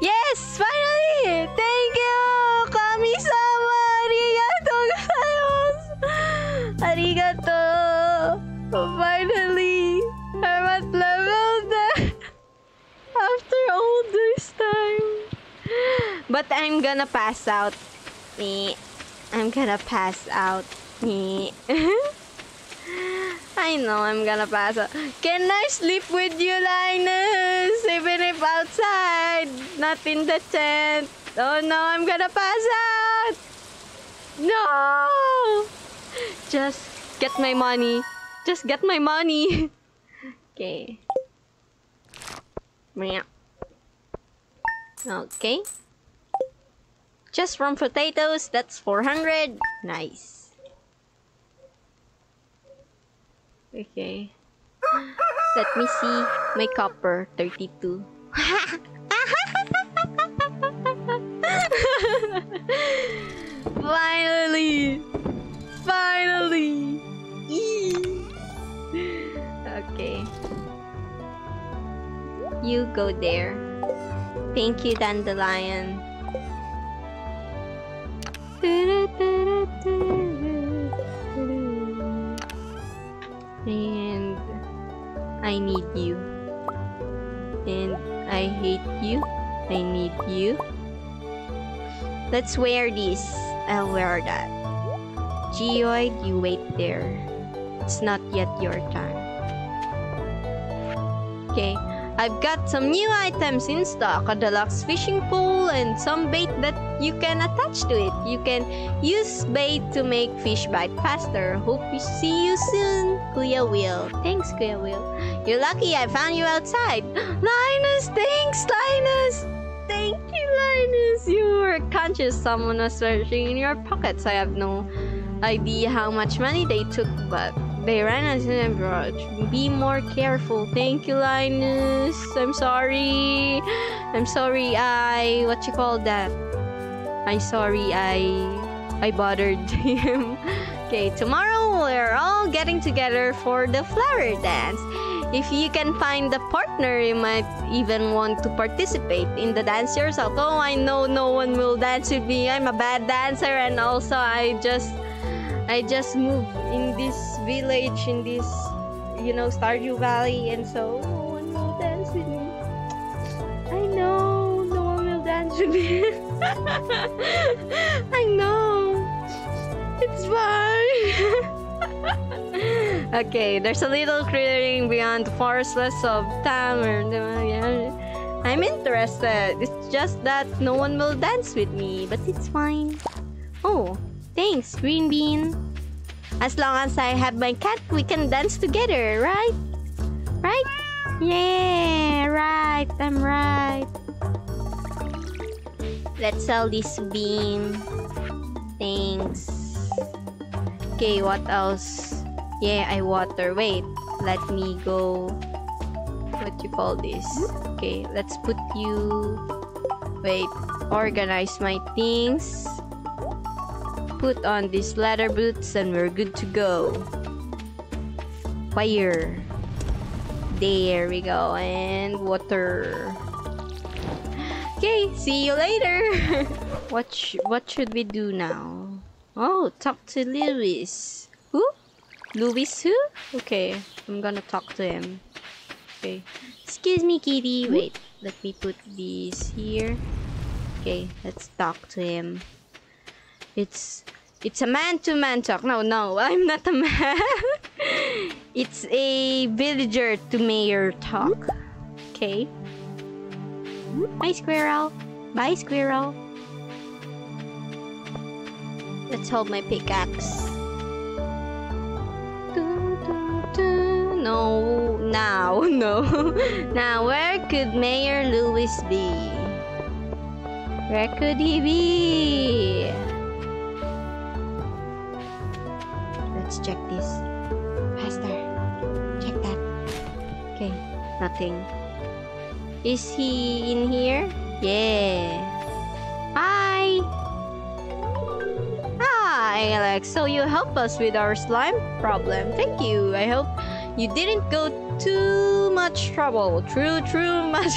Yes! Finally! Thank you! Kami-sama! Arigato gozaimasu! [LAUGHS] Arigato! Finally! I'm at level [LAUGHS] 10! After all this time. But I'm gonna pass out. Me. I'm gonna pass out. Me. [LAUGHS] I know I'm gonna pass out. Can I sleep with you, Linus? Even if outside, not in the tent. Oh no, I'm gonna pass out. No! Just get my money. Just get my money. [LAUGHS] okay. Okay. Just from potatoes, that's 400. Nice. Okay. Let me see my copper 32. [LAUGHS] Finally! Finally! Okay. You go there. Thank you, Dandelion. And I need you. And I hate you. I need you. Let's wear this. I'll wear that. Geode, you wait there. It's not yet your time. Okay, I've got some new items in stock. A deluxe fishing pole and some bait that you can attach to it. You can use bait to make fish bite faster. Hope we see you soon, Kuya Will. Thanks, Kuya Will. You're lucky I found you outside. [GASPS] Linus, thanks, Linus. Thank you, Linus. You were conscious someone was searching in your pockets. I have no idea how much money they took, but they ran us in a barrage. Be more careful. Thank you, Linus. I'm sorry. I'm sorry. I what you call that? I'm sorry. I I bothered [LAUGHS] him. okay, tomorrow we're all getting together for the flower dance. If you can find a partner, you might even want to participate in the dance yourself. Oh, I know no one will dance with me. I'm a bad dancer, and also I just I just moved in this village in this you know Stardew Valley and so no one will dance with me. I know [LAUGHS] I know. It's fine. [LAUGHS] okay, there's a little clearing beyond the forest west of Tamer. I'm interested. It's just that no one will dance with me, but it's fine. Oh, Thanks, Green Bean. As long as I have my cat, we can dance together, right? Right? Yeah, right. I'm right. Let's sell this bean. Thanks. Okay, what else? Yeah, I water. Wait, let me go. What you call this? Okay, let's put you. Wait, organize my things put on these leather boots and we're good to go. Fire. There we go. And water. Okay, see you later. [LAUGHS] what sh what should we do now? Oh, talk to Lewis. Who? Lewis who? Okay, I'm gonna talk to him. Okay. Excuse me, kitty. Wait, let me put these here. Okay, let's talk to him. It's it's a man-to-man -man talk. No, no, [LAUGHS] I'm not a man. [LAUGHS] it's a villager to mayor talk. Okay. Bye, squirrel. Bye, squirrel. Let's hold my pickaxe. No, now, [LAUGHS] no. now, where could Mayor Lewis be? Where could he be? Let's check this. Faster. Check that. Okay, nothing. Is he in here? Yeah. Hi! Hi, Alex. So you help us with our slime problem. Thank you. I hope you didn't go too much trouble. True, true, [LAUGHS] much.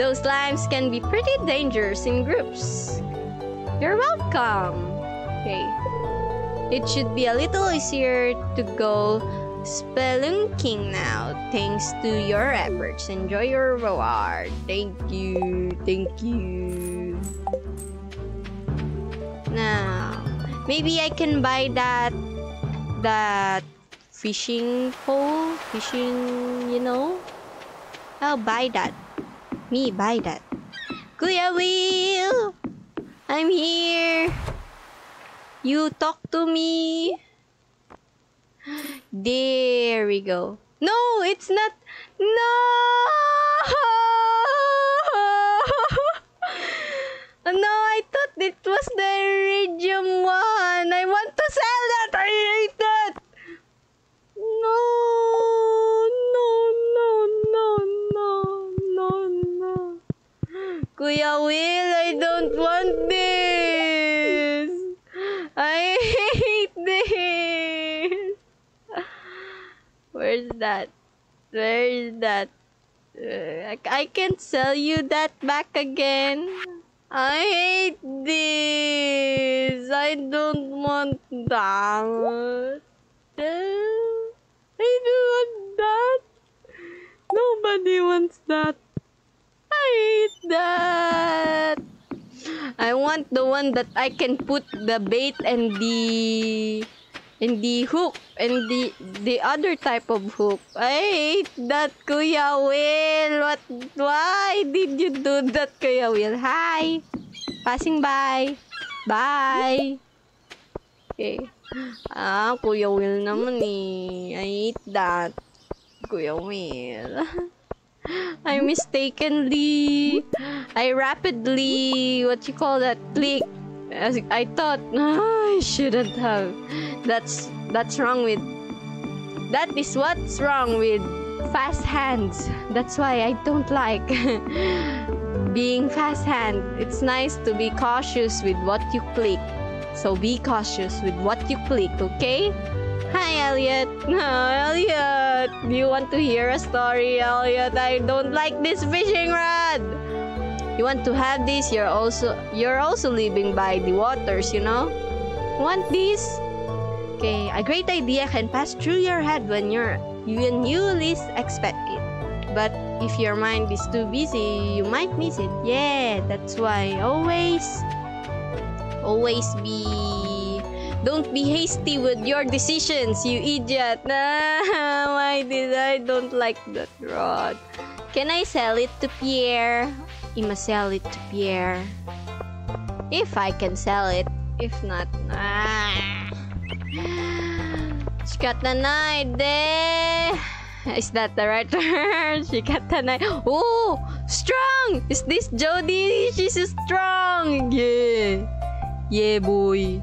Those slimes can be pretty dangerous in groups. You're welcome. Okay. It should be a little easier to go spelunking now, thanks to your efforts. Enjoy your reward. Thank you. Thank you. Now, maybe I can buy that that fishing pole, fishing, you know. I'll buy that. Me buy that. Kuya Will, I'm here. You talk to me. There we go. No, it's not. No! [LAUGHS] no, I thought it was the iridium one. I want to sell that. I hate that. No, no, no, no, no, no, no. Kuya Will, I don't want this. I [LAUGHS] hate this. Where's that? Where is that? Uh, I can't sell you that back again. I hate this. I don't want that. I don't want that. Nobody wants that. I hate that. I want the one that I can put the bait and the the hook and the the other type of hook. I hate that, Kuya Will. What? Why did you do that, Kuya Will? Hi, passing by. Bye. Okay. Ah, Kuya Will naman eh. I hate that. Kuya Will. [LAUGHS] I mistakenly, I rapidly, what you call that, click. As I thought, oh, [LAUGHS] I shouldn't have. That's that's wrong with. That is what's wrong with fast hands. That's why I don't like [LAUGHS] being fast hand. It's nice to be cautious with what you click. So be cautious with what you click, okay? Hi, Elliot. [LAUGHS] No, Elliot. Do you want to hear a story, Elliot? I don't like this fishing rod. You want to have this? You're also you're also living by the waters, you know. Want this? Okay, a great idea can pass through your head when you're when you least expect it. But if your mind is too busy, you might miss it. Yeah, that's why always always be don't be hasty with your decisions, you idiot. Ah, [LAUGHS] why did I don't like that rod? Can I sell it to Pierre? You must sell it to Pierre. If I can sell it. If not, ah. She got the knife there. Is that the right [LAUGHS] word? She got the knife. Oh, strong! Is this Jodi? She's strong. Yeah. Yeah, boy.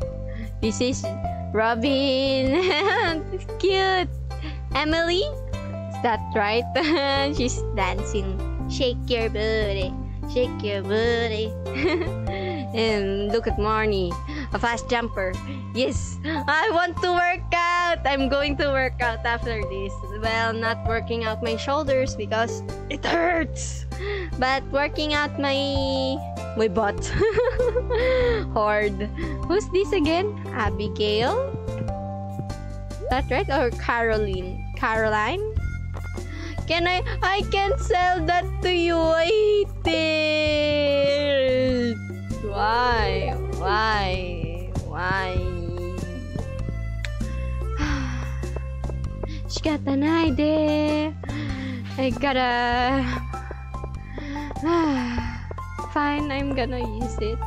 This is Robin. [LAUGHS] Cute. Emily? Is that right? [LAUGHS] She's dancing. Shake your booty. Shake your booty. [LAUGHS] and look at Marnie. A fast jumper. Yes, I want to work out. I'm going to work out after this. Well, not working out my shoulders because it hurts. But working out my my butt. [LAUGHS] Hard. Who's this again? Abigail? That right? Or Caroline? Caroline? Can I? I can sell that to you. I hate it. Why? Why? Why? [SIGHS] she got an idea. I gotta. [SIGHS] Fine, I'm gonna use it.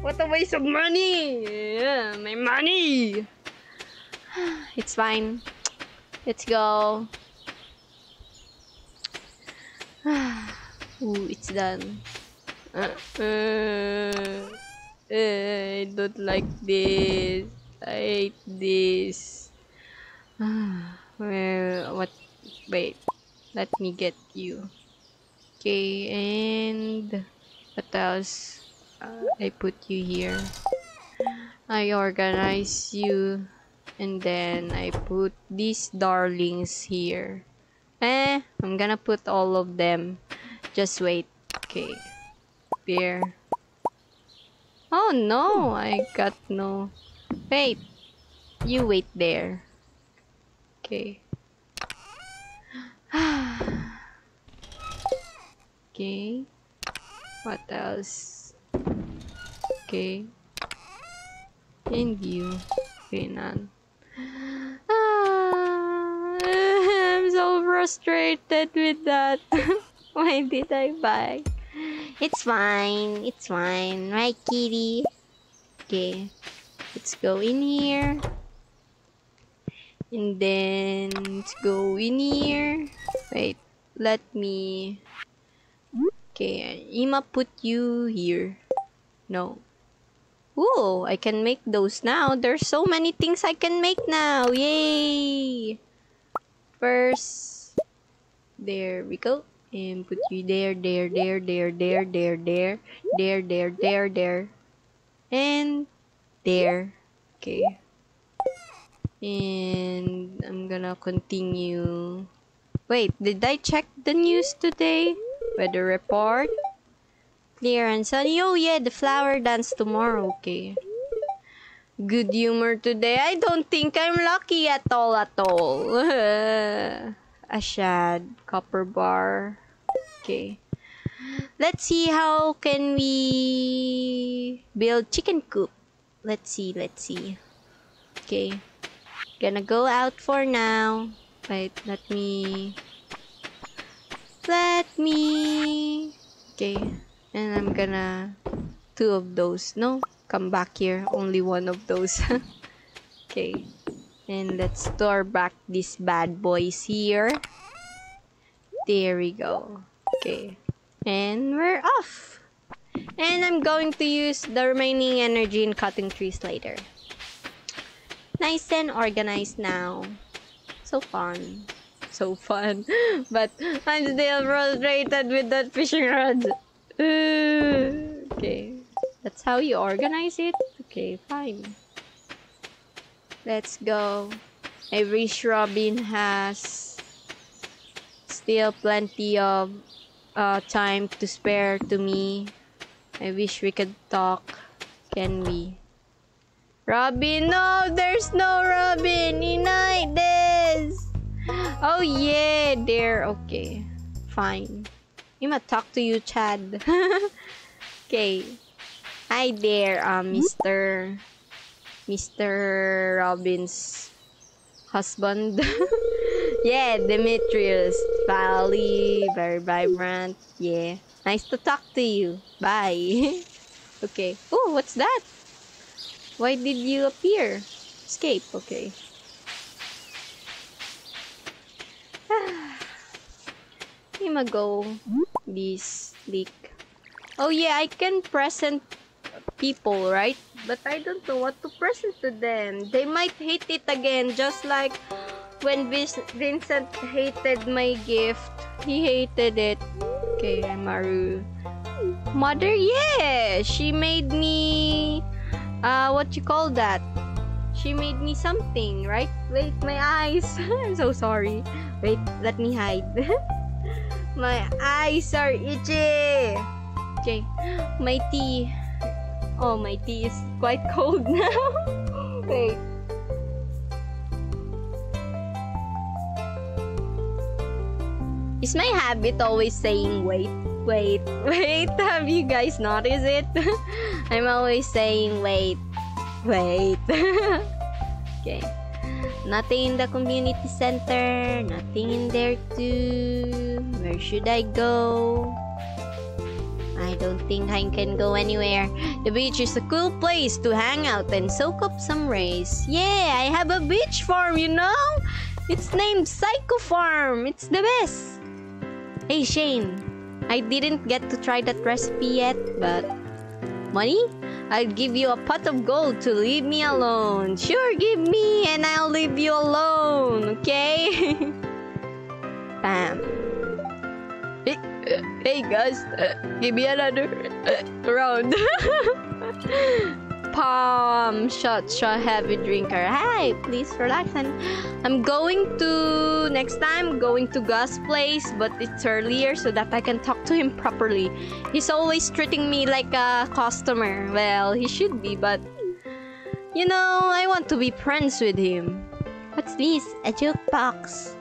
What a waste of money! Yeah, my money! [SIGHS] It's fine. Let's go. [SIGHS] Ooh, it's done. Uh, uh, I don't like this. I hate this. [SIGHS] well, what? Wait. Let me get you. Okay, and what else? Uh, I put you here. I organize you, and then I put these darlings here. Eh, I'm gonna put all of them. Just wait. Okay. Beer. Oh no, I got no. Wait. You wait there. Okay. [SIGHS] okay. What else? Okay. And you. Okay, none. Ah, I'm so frustrated with that. [LAUGHS] Why did I buy? It's fine. It's fine. Right, kitty? Okay. Let's go in here. And then let's go in here. Wait. Let me... Okay. Ima put you here. No. Ooh, I can make those now. There's so many things I can make now. Yay! First, there we go. And put you there, there, there, there, there, there, there, there, there, there, there. And there. Okay. And I'm gonna continue Wait, did I check the news today? Weather report? Clear and sunny. Oh yeah, the flower dance tomorrow. Okay. Good humor today. I don't think I'm lucky at all at all. [LAUGHS] A shad. Copper bar. Okay. Let's see how can we build chicken coop. Let's see, let's see. Okay. Gonna go out for now. Wait, let me... Let me... Okay. And I'm gonna... Two of those. No, come back here. Only one of those. [LAUGHS] okay. And let's store back these bad boys here. There we go. Okay. And we're off. And I'm going to use the remaining energy in cutting trees later. Nice and organized now. So fun. So fun. [LAUGHS] but I'm still frustrated with that fishing rod. [LAUGHS] okay. That's how you organize it? Okay, fine. Let's go. Every wish Robin has still plenty of uh, time to spare to me. I wish we could talk. Can we? Robin, no, there's no Robin. Inay this. Oh yeah, there. Okay, fine. I'm gonna talk to you, Chad. [LAUGHS] okay. Hi there, um, Mr. Mr. Robin's husband. [LAUGHS] yeah, Demetrius. Valley, very vibrant. Yeah. Nice to talk to you. Bye. [LAUGHS] okay. Oh, what's that? Why did you appear? Escape. Okay. [SIGHS] I'ma go this leak. Oh yeah, I can present people, right? But I don't know what to present to them. They might hate it again, just like when Vincent hated my gift. He hated it. Okay, Maru. Mother, yeah! She made me... Uh, what you call that? She made me something, right? Wait, my eyes. [LAUGHS] I'm so sorry. Wait, let me hide. [LAUGHS] my eyes are itchy. Okay, my tea. Oh, my tea is quite cold [LAUGHS] now. Wait. Is my habit always saying wait, wait, [LAUGHS] wait? Have you guys noticed it? [LAUGHS] I'm always saying wait, wait. okay. Nothing in the community center, nothing in there too. Where should I go? I don't think I can go anywhere. The beach is a cool place to hang out and soak up some rays. Yeah, I have a beach farm, you know? It's named Psycho Farm. It's the best. Hey, Shane. I didn't get to try that recipe yet, but... Money? I'll give you a pot of gold to leave me alone. Sure, give me and I'll leave you alone, okay? [LAUGHS] Bam. Eh, Hey guys, uh, give me another uh, round. [LAUGHS] Palm shot, shot heavy drinker. Hi, please relax. And I'm going to next time going to Gus' place, but it's earlier so that I can talk to him properly. He's always treating me like a customer. Well, he should be, but you know, I want to be friends with him. What's this? A jukebox.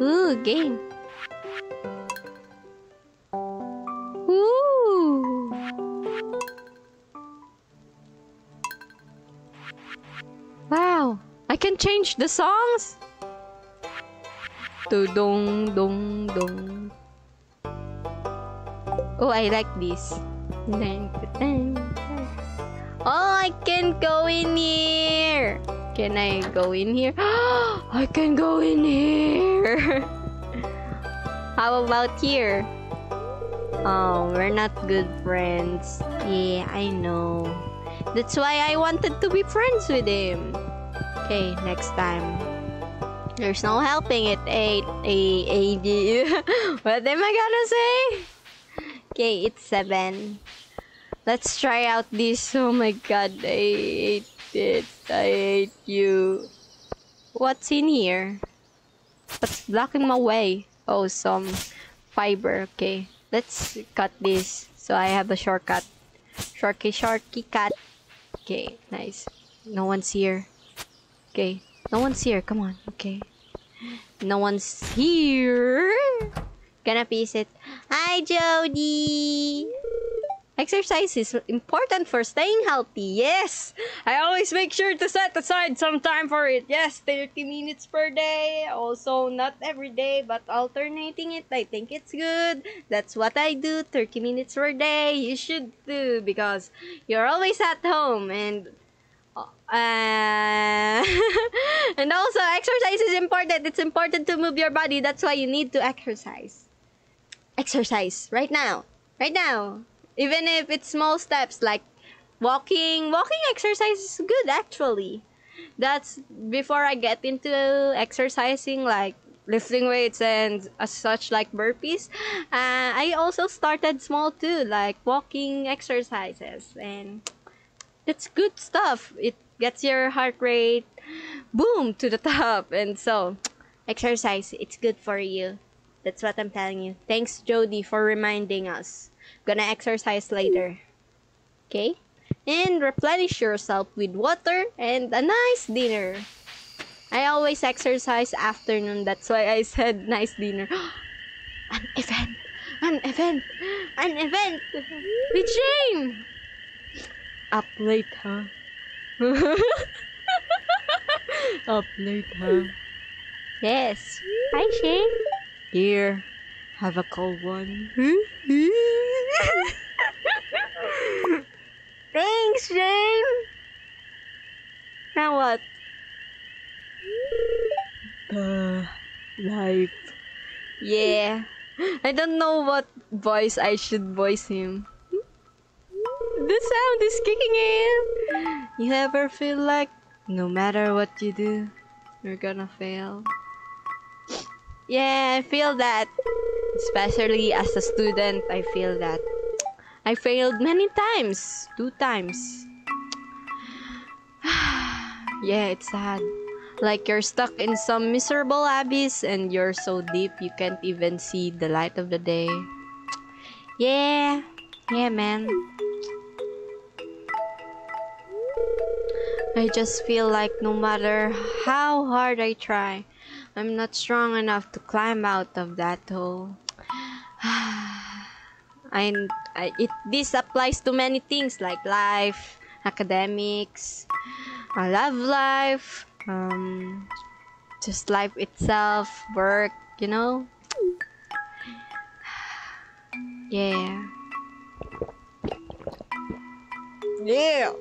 Ooh, game. Ooh. Wow, I can change the songs. Do dong dong dong. Oh, I like this. Oh, I can go in here. Can I go in here? [GASPS] I can go in here. [LAUGHS] How about here? Oh, we're not good friends. Yeah, I know. That's why I wanted to be friends with him. Okay, next time. There's no helping it. Eight, eight, eight. what am I gonna say? Okay, it's seven. Let's try out this. Oh my god, I hate it. I hate you. What's in here? What's blocking my way? Oh, some fiber. Okay, let's cut this so I have a shortcut. Shortky, shortky cut. Okay, nice. No one's here. Okay, no one's here. Come on. Okay. No one's here. Gonna piece it. Hi, Jodi. Exercise is important for staying healthy. Yes, I always make sure to set aside some time for it. Yes, 30 minutes per day. Also, not every day, but alternating it. I think it's good. That's what I do. 30 minutes per day. You should do because you're always at home and uh, [LAUGHS] and also exercise is important. It's important to move your body. That's why you need to exercise. Exercise right now. Right now. Even if it's small steps like walking, walking exercise is good actually. That's before I get into exercising like lifting weights and as such like burpees. Uh, I also started small too, like walking exercises and it's good stuff. It gets your heart rate boom to the [LAUGHS] top and so exercise it's good for you. That's what I'm telling you. Thanks Jodi for reminding us. Gonna exercise later. Okay? And replenish yourself with water and a nice dinner. I always exercise afternoon. That's why I said nice dinner. [GASPS] an event. An event. An event. With Shane. Up late, huh? [LAUGHS] Up late, huh? Yes. Hi, Shane. Here. Have a cold one. [LAUGHS] Thanks, Jane. Now what? Uh, life. Yeah. I don't know what voice I should voice him. The sound is kicking in. You ever feel like no matter what you do, you're gonna fail? Yeah, I feel that. Especially as a student, I feel that. I failed many times. Two times. [SIGHS] yeah, it's sad. Like you're stuck in some miserable abyss and you're so deep you can't even see the light of the day. Yeah, yeah, man. I just feel like no matter how hard I try, I'm not strong enough to climb out of that hole. And I, it this applies to many things like life, academics, uh, love life, um, just life itself, work, you know. Yeah. Yeah.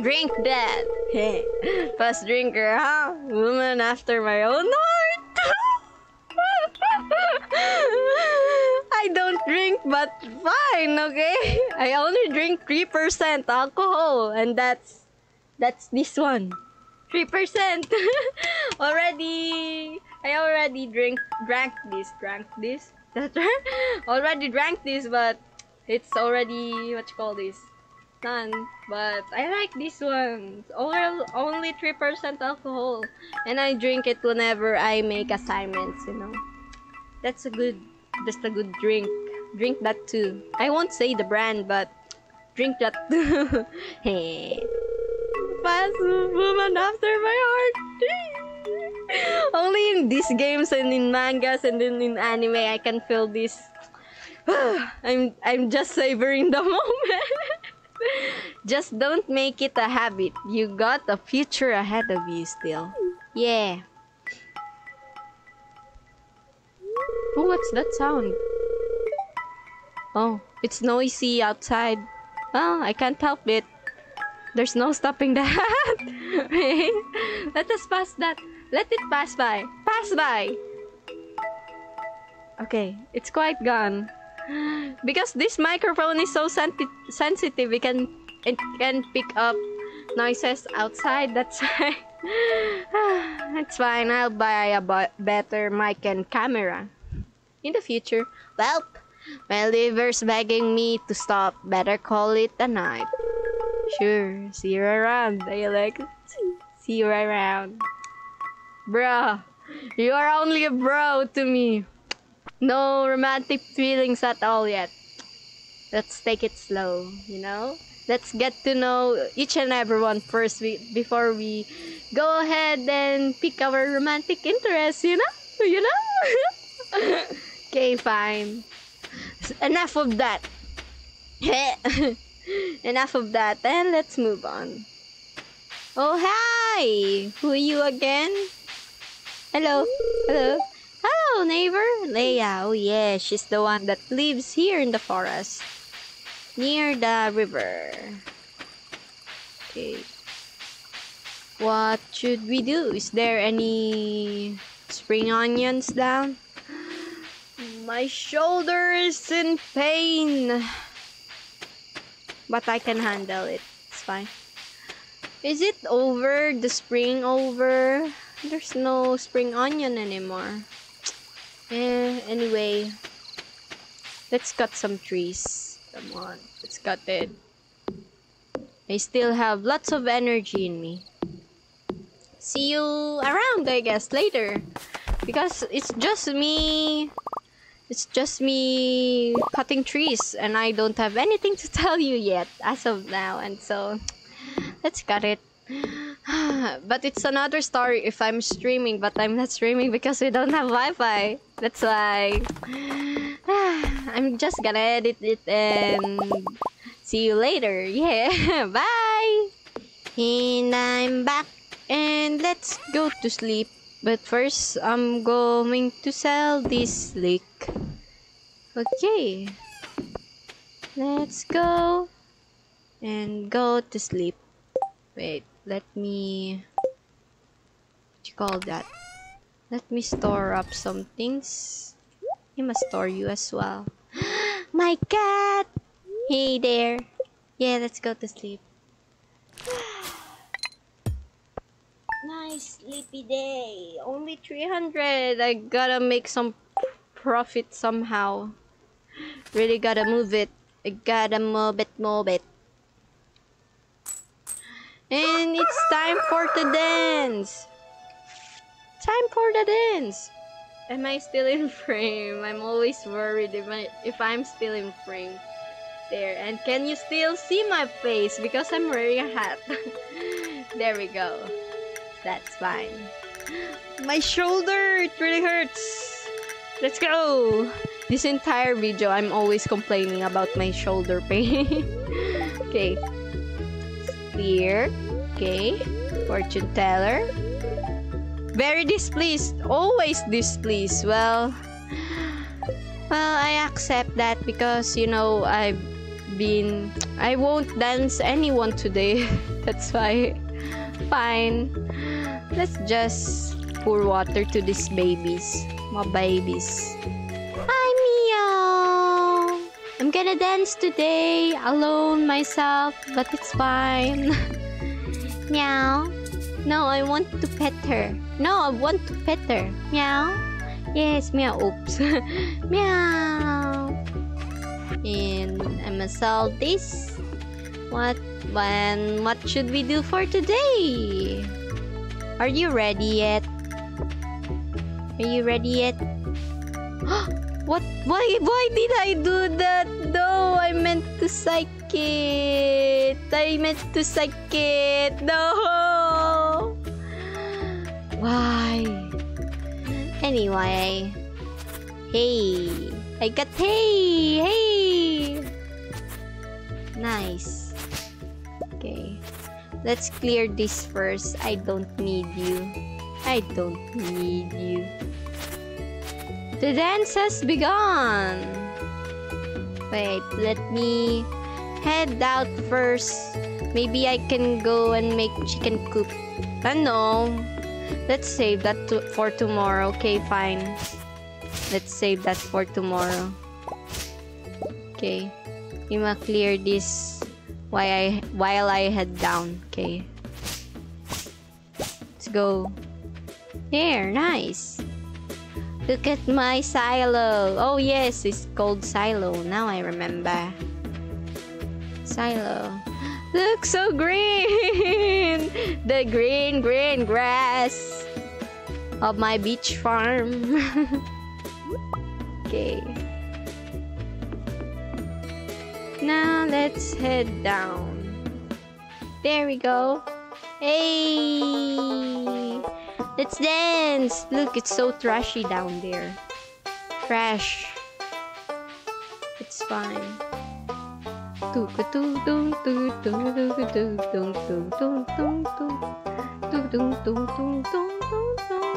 Drink that. Hey. [LAUGHS] First drinker, huh? Woman after my own heart. [LAUGHS] I don't drink, but fine, okay? [LAUGHS] I only drink 3% alcohol, and that's that's this one. 3% [LAUGHS] already I already drink drank this drank this. [LAUGHS] That's right. Already drank this but it's already what you call this? None but I like this one. Only only 3% alcohol. And I drink it whenever I make assignments you know? That's a good just a good drink drink that too I won't say the brand but drink that [LAUGHS] too hey fast woman after my heart. [LAUGHS] Only in these games and in mangas and then in anime I can feel this. [SIGHS] I'm I'm just savoring the [LAUGHS] moment. just don't make it a habit. You got a future ahead of you still. Yeah. Oh, what's that sound? Oh, it's noisy outside. Well, I can't help it. There's no stopping that. [LAUGHS] Let us pass that. Let it pass by. Pass by. Okay, it's quite gone. [GASPS] Because this microphone is so senti sensitive, it can it can pick up noises outside. That's [LAUGHS] why. [SIGHS] it's fine. I'll buy a better mic and camera in the future. Well, my liver's begging me to stop. Better call it a night. Sure, see you around, Alex. See you around. Bruh, You are only a bro to me. No romantic feelings at all yet. Let's take it slow, you know? Let's get to know each and everyone first we, before we go ahead and pick our romantic interests, you know? You know? [LAUGHS] okay, fine. Enough of that. [LAUGHS] Enough of that. And let's move on. Oh, hi! Who are you again? Hello? Hello? Hello, neighbor. Leah. Oh, yeah. She's the one that lives here in the forest. Near the river. Okay. What should we do? Is there any spring onions down? My shoulder is in pain. But I can handle it. It's fine. Is it over? The spring over? There's no spring onion anymore. Eh, anyway. Let's cut some trees. Come on. Let's cut it. I still have lots of energy in me. See you around, I guess, later. Because it's just me it's just me cutting trees and I don't have anything to [LAUGHS] tell you yet as of now and so let's cut it. [SIGHS] But it's another story if I'm streaming but I'm not streaming because we don't have Wi-Fi. That's why. [SIGHS] I'm just gonna edit it and see you later. [LAUGHS] Yeah bye! And I'm back and let's go to sleep but first, I'm going to sell this lake. Okay. Let's go. And go to sleep. Wait, let me... What you call that? Let me store up some things. I must store you as well. [GASPS] My cat! Hey there. Yeah, let's go to sleep. [GASPS] Ah! Nice sleepy day. Only 300. I gotta make some profit somehow. Really gotta move it. I gotta move it, move it. And it's time for the dance. Time for the dance. Am I still in frame? I'm always worried if, I, if I'm still in frame. There. And can you still see my face? Because I'm wearing a hat. [LAUGHS] there we go. That's fine. My shoulder! It really hurts! Let's go! This entire video, I'm always complaining about my shoulder pain. [LAUGHS] okay. Clear. Okay. Fortune teller. Very displeased. Always displeased. Well, well, I accept that because, you know, I've been... I won't dance anyone today. [LAUGHS] That's why. Fine. Let's just pour water to these babies. My babies. Hi, Meow! I'm gonna dance today, alone, myself, but it's fine. [LAUGHS] Meow. No, I want to pet her. No, I want to pet her. Meow. Yes, meow. Oops. [LAUGHS] meow. And I'm gonna sell this. What? When? What should we do for today? Are you ready yet? Are you ready yet? [GASPS] what? Why? Why did I do that? No, I meant to psych it. I meant to psych it. No. [GASPS] Why? Anyway. Hey. I got hey. Hey. Nice. Let's clear this first. I don't need you. I don't need you. The dance has begun. Wait, let me head out first. Maybe I can go and make chicken coop. I no. Let's save that to for tomorrow. Okay, fine. Let's save that for tomorrow. Okay. You must clear this while I while I head down. Okay. Let's go. There, nice. Look at my silo. Oh yes, it's called silo. Now I remember. Silo. Look so green. [LAUGHS] the green green grass. of my beach farm. [LAUGHS] okay. Now let's head down. There we go. Hey! Let's dance! Look, it's so trashy down there. Trash. It's fine.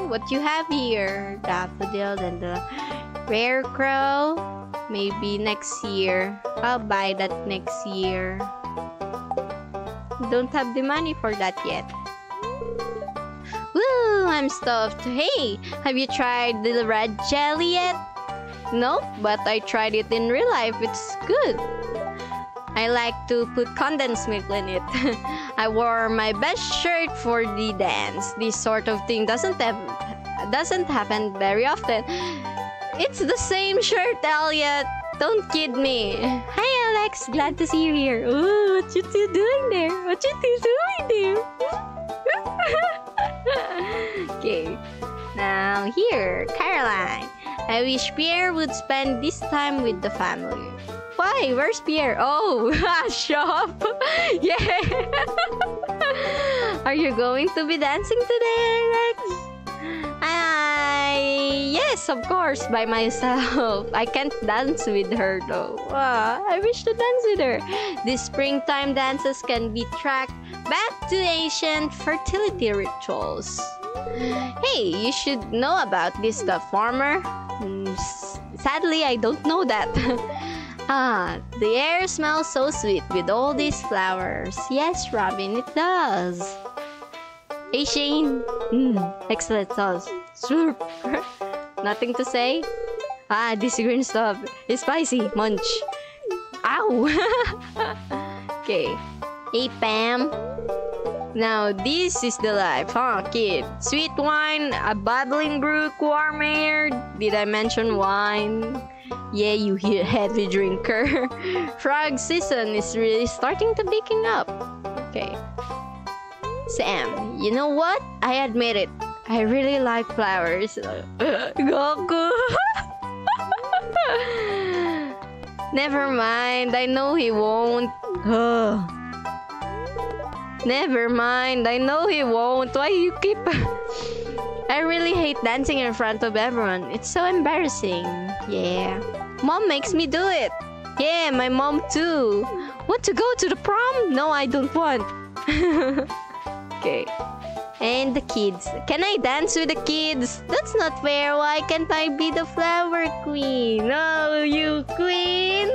What you have here? Daffodil and the Rarecrow. Maybe next year. I'll buy that next year. Don't have the money for that yet. Woo! I'm stuffed. Hey, have you tried the red jelly yet? Nope, but I tried it in real life. It's good. I like to put condensed milk in it. [LAUGHS] I wore my best shirt for the dance. This sort of thing doesn't have doesn't happen very often. It's the same shirt, Elliott. Don't kid me. Hi, Alex. Glad to see you here. Ooh, what you two doing there? What you two doing there? [LAUGHS] okay. Now here, Caroline. I wish Pierre would spend this time with the family. Why? Where's Pierre? Oh, [LAUGHS] shop. [LAUGHS] yeah. Are you going to be dancing today, Alex? I yes, of course, by myself. [LAUGHS] I can't dance with her though. Ah, I wish to dance with her. These springtime dances can be tracked back to ancient fertility rituals. Hey, you should know about this stuff, farmer. Mm, Sadly, I don't know that. [LAUGHS] ah, the air smells so sweet with all these flowers. Yes, Robin, it does. Hey, Shane. Mm, excellent sauce. Slurp. [LAUGHS] Nothing to say? Ah, this green stuff is spicy. Munch. Ow! [LAUGHS] okay. Hey, Pam. Now, this is the life, huh, kid? Sweet wine, a bubbling brook, warm air. Did I mention wine? Yeah, you he- [LAUGHS] heavy drinker. Frog season is really starting to picking up. Okay. Sam, you know what? I admit it. I really like flowers. [LAUGHS] Goku. [LAUGHS] Never mind. I know he won't. [SIGHS] Never mind. I know he won't. Why you keep. [LAUGHS] I really hate dancing in front of everyone. It's so embarrassing. Yeah. Mom makes me do it. Yeah, my mom too. Want to go to the prom? No, I don't want. Okay. And the kids. Can I dance with the kids? That's not fair. Why can't I be the flower queen? Oh, you queen.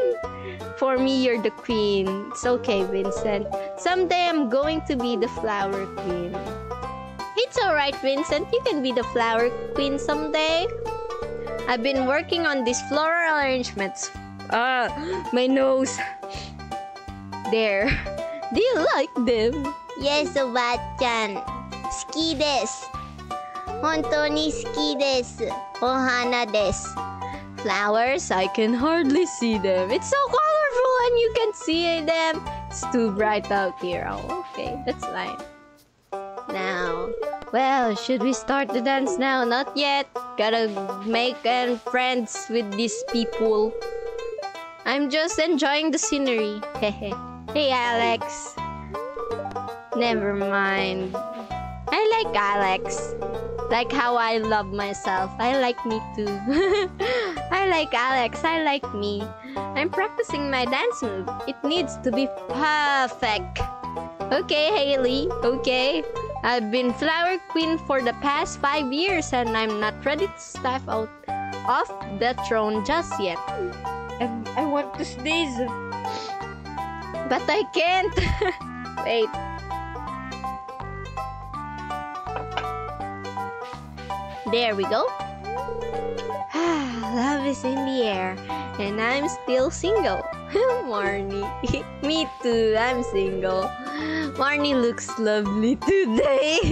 For me, you're the queen. It's okay, Vincent. Someday I'm going to be the flower queen. It's alright, Vincent. You can be the flower queen someday. I've been working on these floral arrangements. Ah, [GASPS] my nose. There. [LAUGHS] Do you like them? Yes, おばあちゃん。好きです。本当に好きです。お花です。 Flowers, I can hardly see them. It's so colorful and you can see them. It's too bright out here. Oh, okay, that's fine. Now, well, should we start the dance now? Not yet. Gotta make um, friends with these people. I'm just enjoying the scenery. [LAUGHS] Hehe. hey, Alex. Never mind. I like Alex. Like how I love myself. I like me too. [LAUGHS] I like Alex. I like me. I'm practicing my dance move. It needs to be perfect. Okay, Haley. Okay. I've been Flower Queen for the past five years and I'm not ready to step out off the throne just yet. I, I want to sneeze. But I can't. [LAUGHS] Wait. There we go. [SIGHS] Love is in the air, and I'm still single. [LAUGHS] Marnie. [LAUGHS] Me too, I'm single. Marnie looks lovely today. [LAUGHS]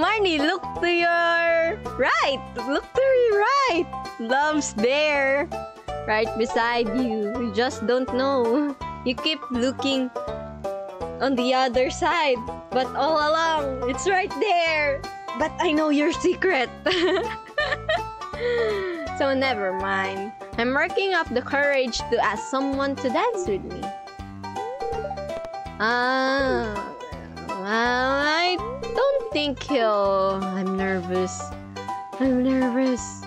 Marnie, look to your right. Look to your right. Love's there. Right beside you. You just don't know. You keep looking on the other side, but all along, it's right there. But I know your secret. [LAUGHS] so never mind. I'm working up the courage to ask someone to dance with me. Ah, well, I don't think he'll. I'm nervous. I'm nervous.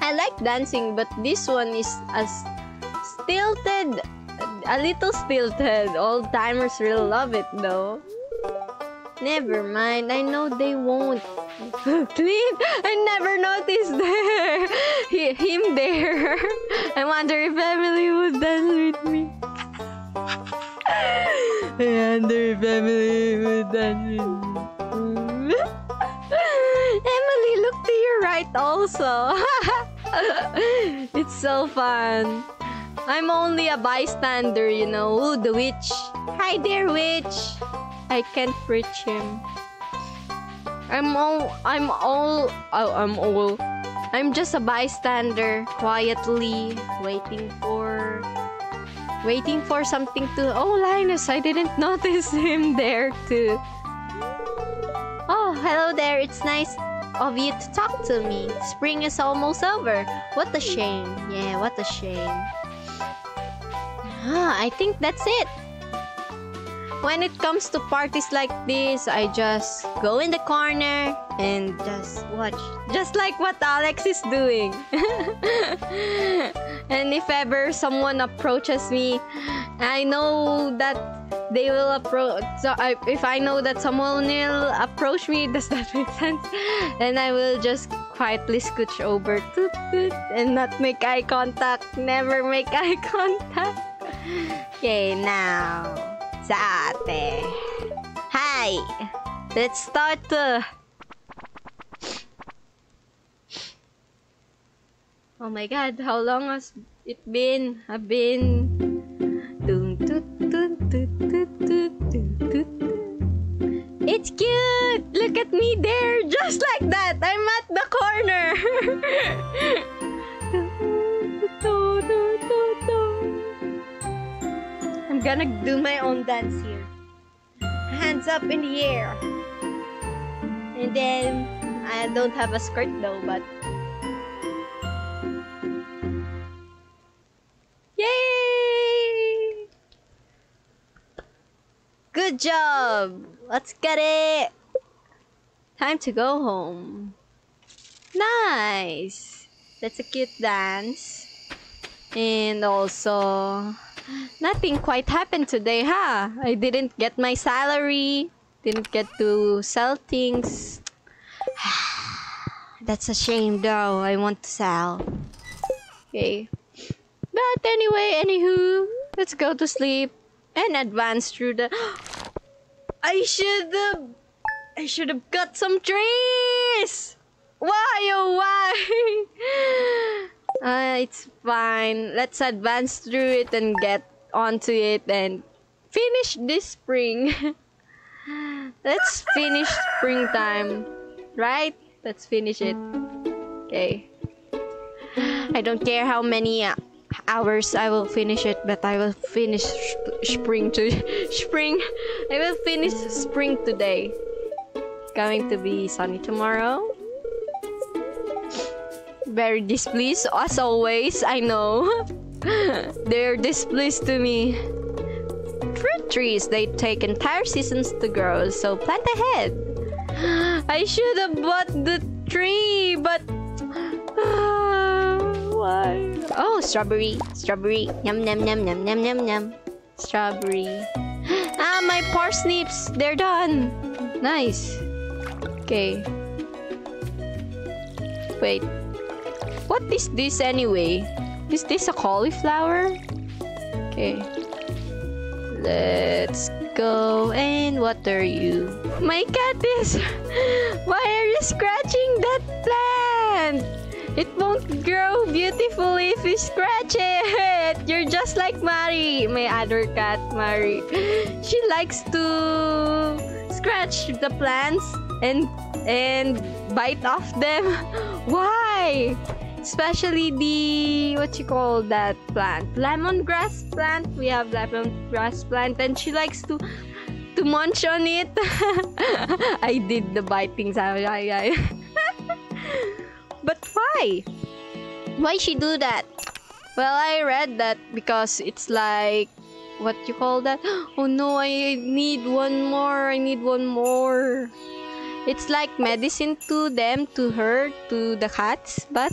I like dancing, but this one is as stilted, a little stilted. Old timers really love it though. Never mind, I know they won't. [LAUGHS] Clint, I never noticed there. [LAUGHS] He, him there. I wonder if Emily would dance with me. [LAUGHS] I wonder if Emily would dance with me. Emily, look to your right also. it's so fun. I'm only a bystander, you know. Ooh, the witch. Hi there, witch. I can't reach him. I'm all. I'm all. Oh, I'm all. I'm just a bystander, quietly waiting for. Waiting for something to. Oh, Linus, I didn't [LAUGHS] notice him there too. Oh, hello there. It's nice of you to talk to me. Spring is almost over. What a shame. Yeah, what a shame. Ah, I think that's it. When it comes to parties like this, I just go in the corner and just watch. Just like what Alex is doing. [LAUGHS] and if ever someone approaches me, I know that they will approach. So I, if I know that someone will approach me, [LAUGHS] does that make sense? Then I will just quietly scooch over toot, and not make eye contact. Never make [LAUGHS] eye contact. Okay, now sa ate. Hi! Let's start. Oh my god, how long has it been? I've been... It's cute! Look at me there! Just like that! I'm at the corner! I'm gonna do my own dance here. Hands up in the air. And then, I don't have a skirt though, but... Yay! Good job! Let's get it! Time to go home. Nice! That's a cute dance. And also, nothing quite happened today, huh? I didn't get my salary, didn't get to sell things. [SIGHS] That's a shame though, I want to sell. Okay. But anyway, anywho, let's go to sleep and advance through the. [GASPS] I should have. I should have got some trees. Why oh why? [LAUGHS] uh, it's fine. Let's advance through it and get onto it and finish this spring. [LAUGHS] Let's finish springtime, right? Let's finish it. Okay. I don't care how many uh, hours I will finish it, but I will finish sp- spring to [LAUGHS] spring. I will finish spring today. It's going to be sunny tomorrow. Very displeased as always. I know. [LAUGHS] They're displeased to me. Fruit trees, they take entire seasons to grow, so plant ahead. [GASPS] I should have bought the tree, but [SIGHS] why? Oh, strawberry, strawberry, yum yum yum yum yum yum yum. Strawberry. [GASPS] Ah, my parsnips, they're done. Nice. Okay. Wait. What is this anyway? Is this a cauliflower? Okay. Let's go and water you. My cat is. [LAUGHS] Why are you scratching that plant? It won't grow beautifully if you scratch it. [LAUGHS] You're just like Mari, my other cat, Mari. [LAUGHS] She likes to scratch the plants and and bite off them. Why? Especially the what you call that plant? Lemongrass plant. We have lemongrass plant and she likes to to munch on it. [LAUGHS] I did the biting sound. [LAUGHS] but why? Why she do that? Well, I read that because it's like what you call that? [GASPS] Oh no, I need one more. I need one more. It's like medicine to them, to her, to the cats, but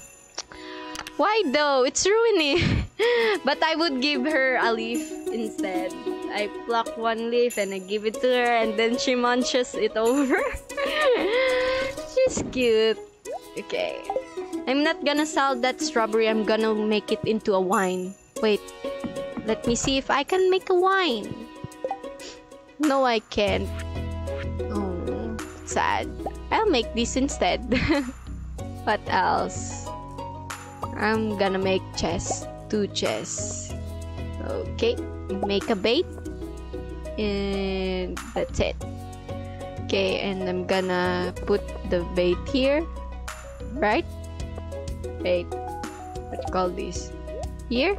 why though? It's ruining. [LAUGHS] but I would give her a leaf instead. I pluck one leaf and I give it to her and then she munches it [LAUGHS] over. She's cute. Okay. I'm not gonna sell that strawberry. I'm gonna make it into a wine. Wait. Let me see if I can make a wine. No, I can't. Oh, sad. I'll make this instead. [LAUGHS] what else? I'm gonna make chest. Two chests. Okay. Make a bait and that's it okay and I'm gonna put the bait here right wait what you call this here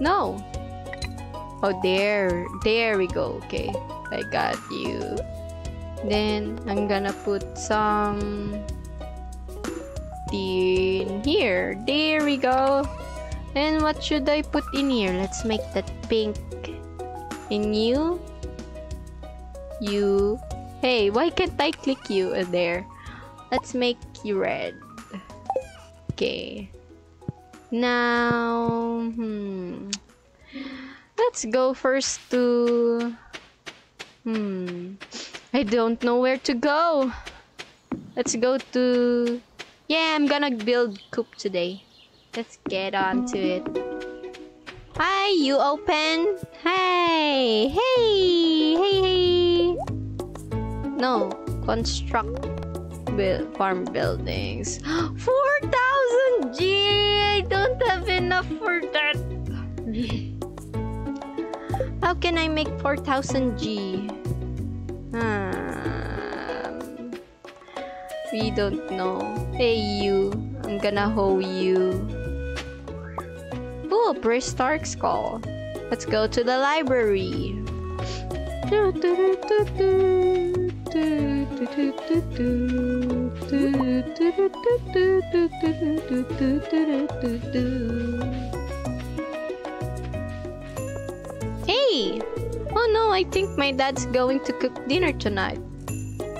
no oh there there we go okay I got you then I'm gonna put some in here there we go. And what should I put in here? Let's make that pink. In you. You. Hey why can't I click you there? Let's make you red. Okay. Now hmm. Let's go first to hmm. I don't know where to go. Let's go to yeah I'm gonna build coop today let's get on to it Hi, you open? Hey, hey, hey, hey. No, construct build farm buildings. [GASPS] 4,000 G! I don't have enough for that. [LAUGHS] How can I make 4,000 G? Um, we don't know. Hey, you. I'm gonna hoe you. Oh, prehistoric call? Let's go to the library. Hey! Oh no, I think my dad's going to cook dinner tonight.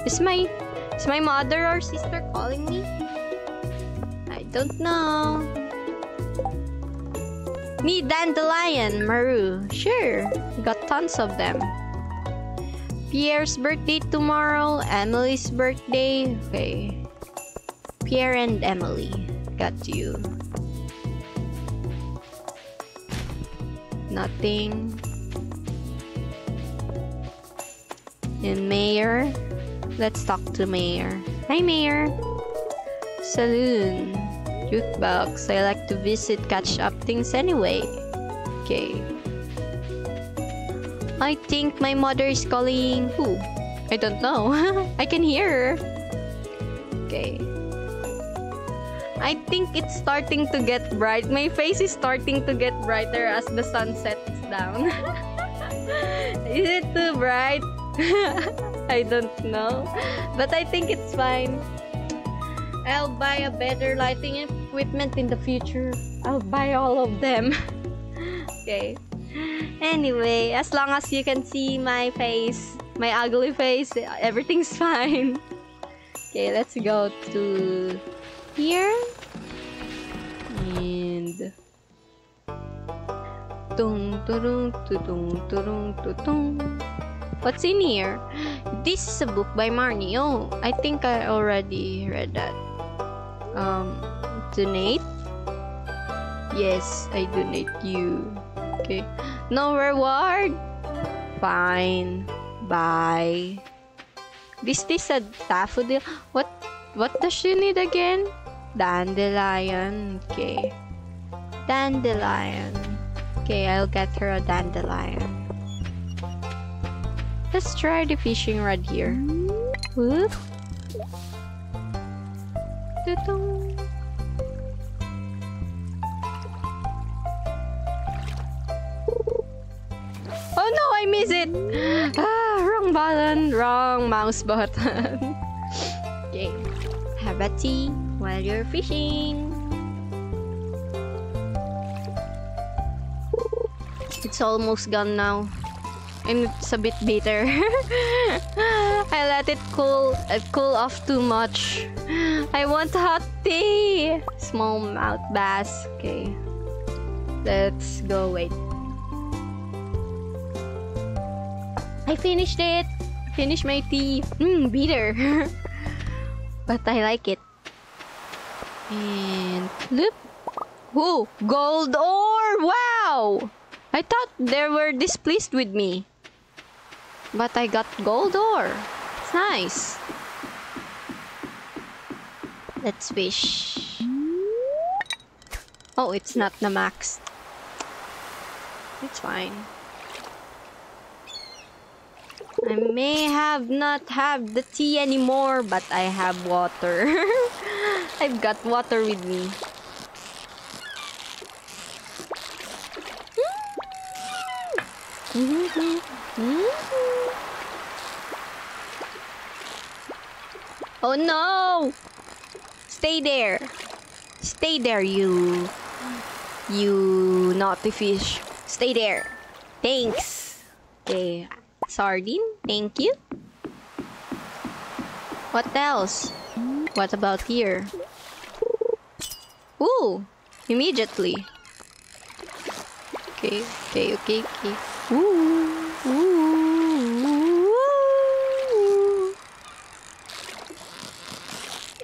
Is my is my mother or sister calling me? I don't know. Need dandelion, Maru. Sure, got tons of them. Pierre's birthday tomorrow, Emily's birthday. Okay. Pierre and Emily. Got you. Nothing. And Mayor. Let's talk to Mayor. Hi, Mayor. Saloon. Jukebox. I like to visit, catch up things anyway. Okay. I think my mother is calling who? I don't know. [LAUGHS] I can hear her. Okay. I think it's starting to get bright. My face is starting to get brighter as the sun sets down. [LAUGHS] is it too bright? [LAUGHS] I don't know. But I think it's fine. I'll buy a better lighting equipment in the future. I'll buy all of them. [LAUGHS] okay. Anyway, as long as you can see my face, my ugly face, everything's [LAUGHS] fine. Okay, let's go to here. And. What's in here? This is a book by Marnie. Oh, I think I already read that um, donate. Yes, I donate you. Okay. No reward? Fine. Bye. This is a daffodil. What what does she need again? Dandelion. Okay. Dandelion. Okay, I'll get her a dandelion. Let's try the fishing rod here. Whoop. Oh no, I miss it! Ah, wrong button. Wrong mouse button. [LAUGHS] okay. Have a tea while you're fishing. It's almost gone now. And it's a bit bitter. [LAUGHS] I let it cool it cool off too much. I want hot tea. Smallmouth bass. Okay. Let's go wait. I finished it. Finished my tea. Mmm, bitter. [LAUGHS] but I like it. And look. Whoa, gold ore! Wow! I thought they were displeased with me. But I got gold ore. It's nice. Let's fish. Oh, it's not the max. It's fine. I may have not have the tea anymore, but I have water. [LAUGHS] I've got water with me. Mm-hmm. Mm-hmm. Oh no! Stay there. Stay there, you. You naughty fish. Stay there. Thanks. Okay. Sardine, thank you. What else? What about here? Ooh! Immediately. Okay, okay, okay, okay. Ooh,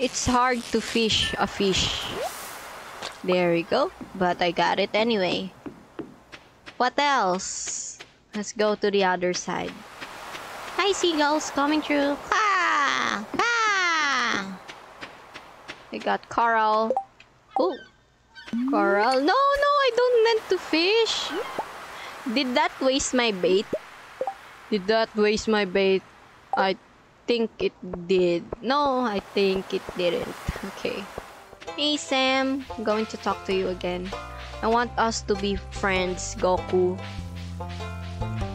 It's hard to fish a fish. There we go. But I got it anyway. What else? Let's go to the other side. Hi, seagulls coming through. Ah! Ah! I got coral. Oh! Coral. No, no, I don't meant to fish. Did that waste my bait? Did that waste my bait? I think it did. No, I think it didn't. Okay. Hey Sam, I'm going to talk to you again. I want us to be friends, Goku.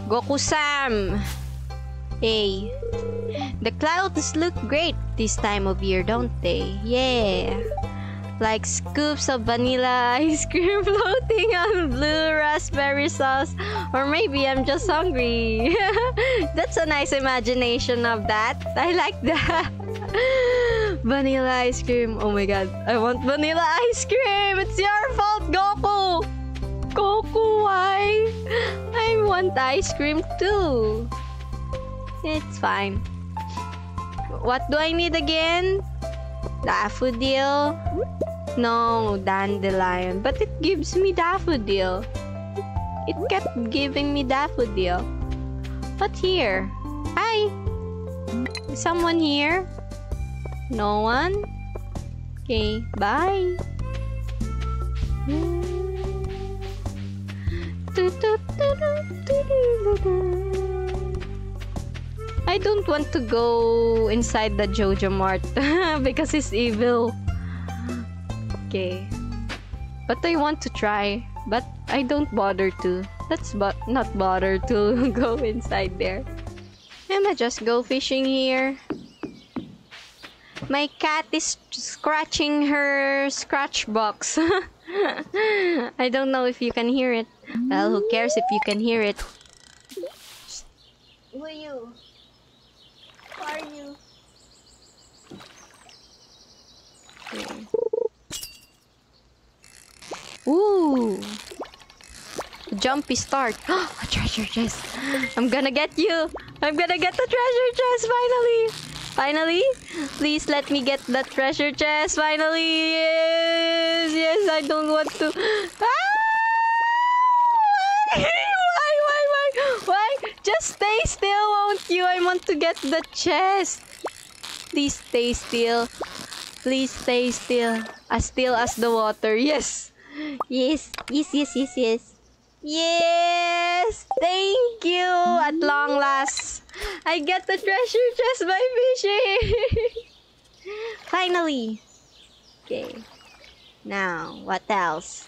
Goku Sam! Hey. The clouds look great this time of year, don't they? Yeah. Like scoops of vanilla [LAUGHS] ice cream floating on blue raspberry sauce. Or maybe I'm just hungry. [LAUGHS] That's a nice imagination of that. I like that. [LAUGHS] vanilla ice cream. Oh my god. I want vanilla ice cream. It's your fault, Goku. Goku, why? I want ice cream too. It's fine. What do I need again? Daffodil? No, dandelion. But it gives me daffodil. It kept giving me daffodil. What here? Hi! Is someone here? No one? Okay, bye. Hmm. I don't want to go inside the Joja Mart [LAUGHS] because it's evil. Okay. But I want to try. But I don't bother to. Let's not bother to [LAUGHS] go inside there. I'ma just go fishing here. My cat is scratching her scratch box. [LAUGHS] I don't know if you can hear it. Well, who cares if you can hear it? Who you? Are you? Okay. Ooh. Jumpy start. [GASPS] a treasure chest. I'm gonna get you. I'm gonna get the treasure chest finally. Finally. Please let me get the treasure chest finally. Yes. Yes, I don't want to. [GASPS] Ah! Why? Why? Why? Why? Just stay still, won't you? I want to get the chest. Please stay still. Please stay still. As still as the water. Yes. Yes, yes, yes, yes, yes. Yes! Thank you! At long last, I get the treasure chest by fishing! [LAUGHS] Finally! Okay. Now, what else?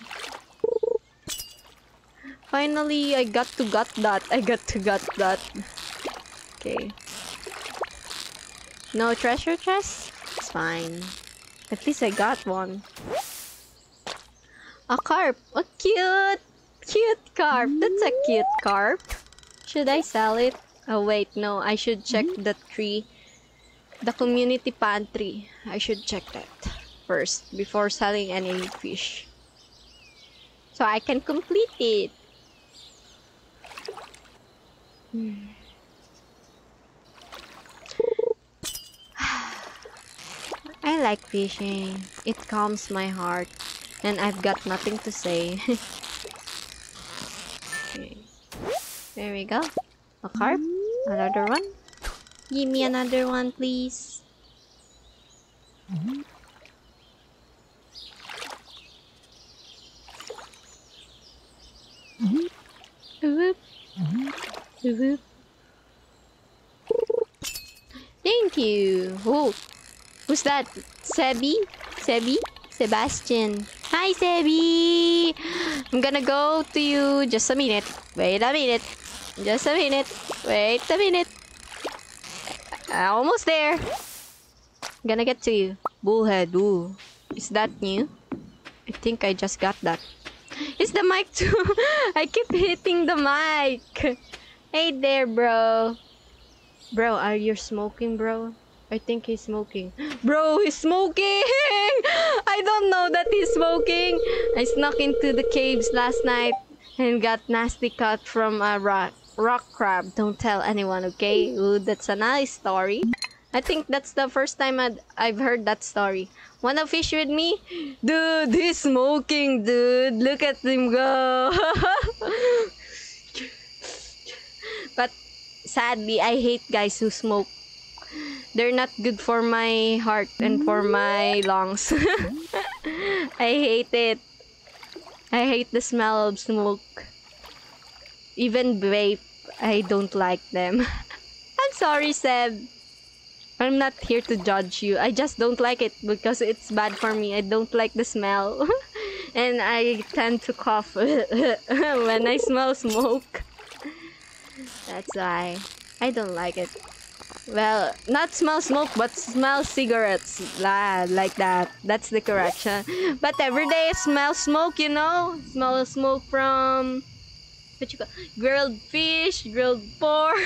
Finally, I got to got that. I got to got that. Okay. No treasure chest? It's fine. At least I got one. A carp. A cute, cute carp. That's a cute carp. Should I sell it? Oh wait, no. I should check hmm? the tree. The community pantry. I should check that first before selling any fish. So I can complete it. Hmm. [SIGHS] I like fishing. It calms my heart. And I've got nothing to say. [LAUGHS] okay. There we go. A carp. Another one. Give me another one, please. Whoop. Thank you. Oh, who's that? Sebi? Sebi? Sebastian. Hi, Sebi. I'm gonna go to you. Just a minute. Wait a minute. Just a minute. Wait a minute. Almost there. Gonna get to you. Bullhead. Ooh. Is that new? I think I just got that. It's the mic too. [LAUGHS] I keep hitting the mic. Hey there, bro. Bro, are you smoking, bro? I think he's smoking. [GASPS] Bro, he's smoking! [GASPS] I don't know that he's smoking. I snuck into the caves last night and got nasty cut from a rock, rock crab. Don't tell anyone, okay? Ooh, that's a nice story. I think that's the first time I'd, I've heard that story. Wanna fish with me? [GASPS] Dude, he's smoking, dude. Look at him go. [LAUGHS] sadly, I hate guys who smoke. They're not good for my heart and for my lungs. [LAUGHS] I hate it. I hate the smell of smoke. Even vape, I don't like them. [LAUGHS] I'm sorry, Seb. I'm not here to judge you. I just don't like it because it's bad for me. I don't like the smell. [LAUGHS] and I tend to cough when I smell smoke. That's why I don't like it. Well, not smell smoke, but smell cigarettes. Like that. That's the correction. But every day smell smoke, you know? Smell smoke from what you call grilled fish, grilled [LAUGHS] pork.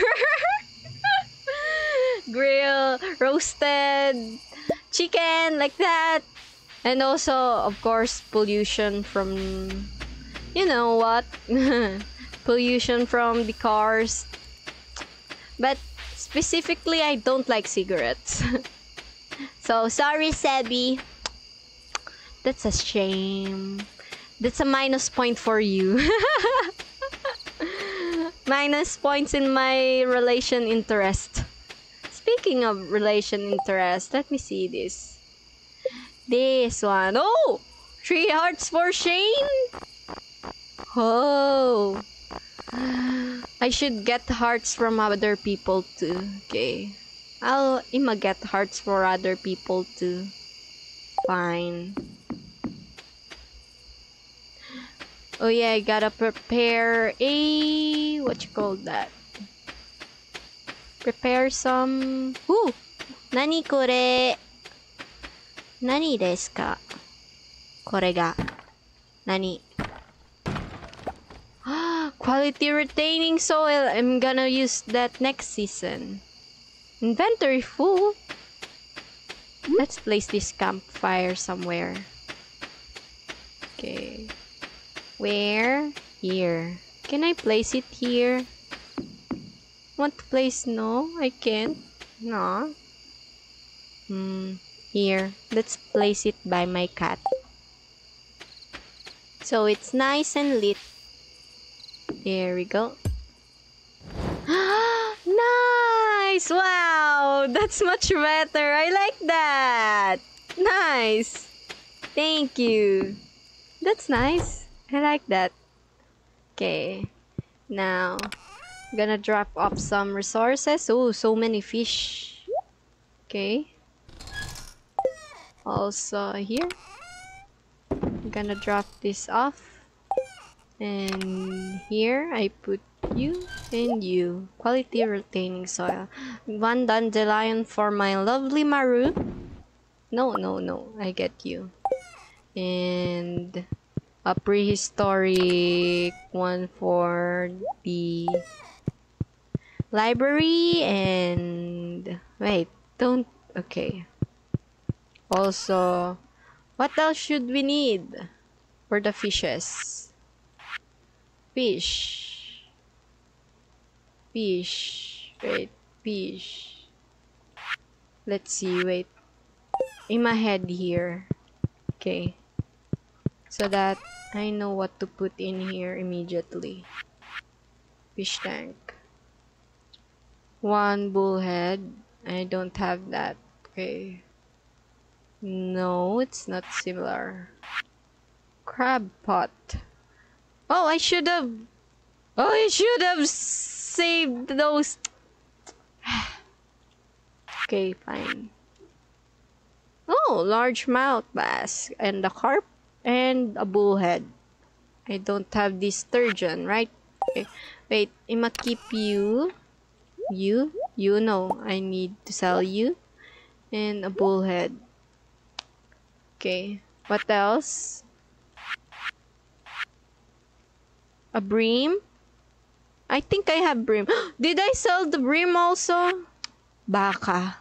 grill, roasted chicken, like that. And also, of course, pollution from, you know what? [LAUGHS] pollution from the cars. But specifically, I don't like cigarettes. [LAUGHS] so, sorry, Sebi. That's a shame. That's a minus point for you. [LAUGHS] minus points in my relation interest. Speaking of relation interest, let me see this. This one. Oh! Three hearts for Shane? Oh. I should get hearts from other people too. Okay. I'll ima get hearts for other people too. Fine. Oh yeah, I gotta prepare a what you call that? prepare some... Ooh! Nani kore? Nani desu ka? Kore ga. Nani? Quality retaining soil. I'm gonna use that next season. Inventory full. Let's place this campfire somewhere. Okay. Where? Here. Can I place it here? Want to place? No, I can't. No. Hmm. Here. Let's place it by my cat. So it's nice and lit. There we go. [GASPS] nice! Wow! That's much better. I like that. Nice. Thank you. That's nice. I like that. Okay. Now, Gonna drop off some resources. Oh, so many fish. Okay. Also here. I'm gonna drop this off. And here I put You and you. Quality retaining soil. One dandelion for my lovely Maru. No, no, no. I get you. And a prehistoric one for the library and wait don't okay also what else should we need for the fishes fish fish wait fish let's see wait in my head here okay so that I know what to put in here immediately. Fish tank. One bullhead. I don't have that. Okay. No, it's not similar. Crab pot. Oh, I should have. Oh, I should have saved those. [SIGHS] okay, fine. Oh, largemouth bass and a carp and a bullhead. I don't have this sturgeon, right? Okay. Wait, I'ma keep you. You? You know I need to sell you. And a bullhead. Okay. What else? A bream? I think I have bream. [GASPS] Did I sell the bream also? Baka.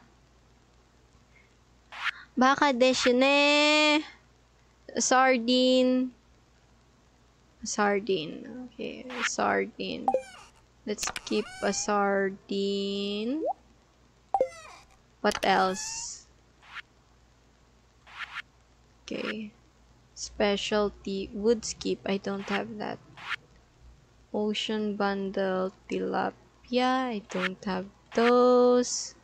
Baka deshine sardine. Sardine. Okay sardine. Let's keep a sardine. What else? Okay. Specialty woodskip i don't have that ocean bundle tilapia i don't have those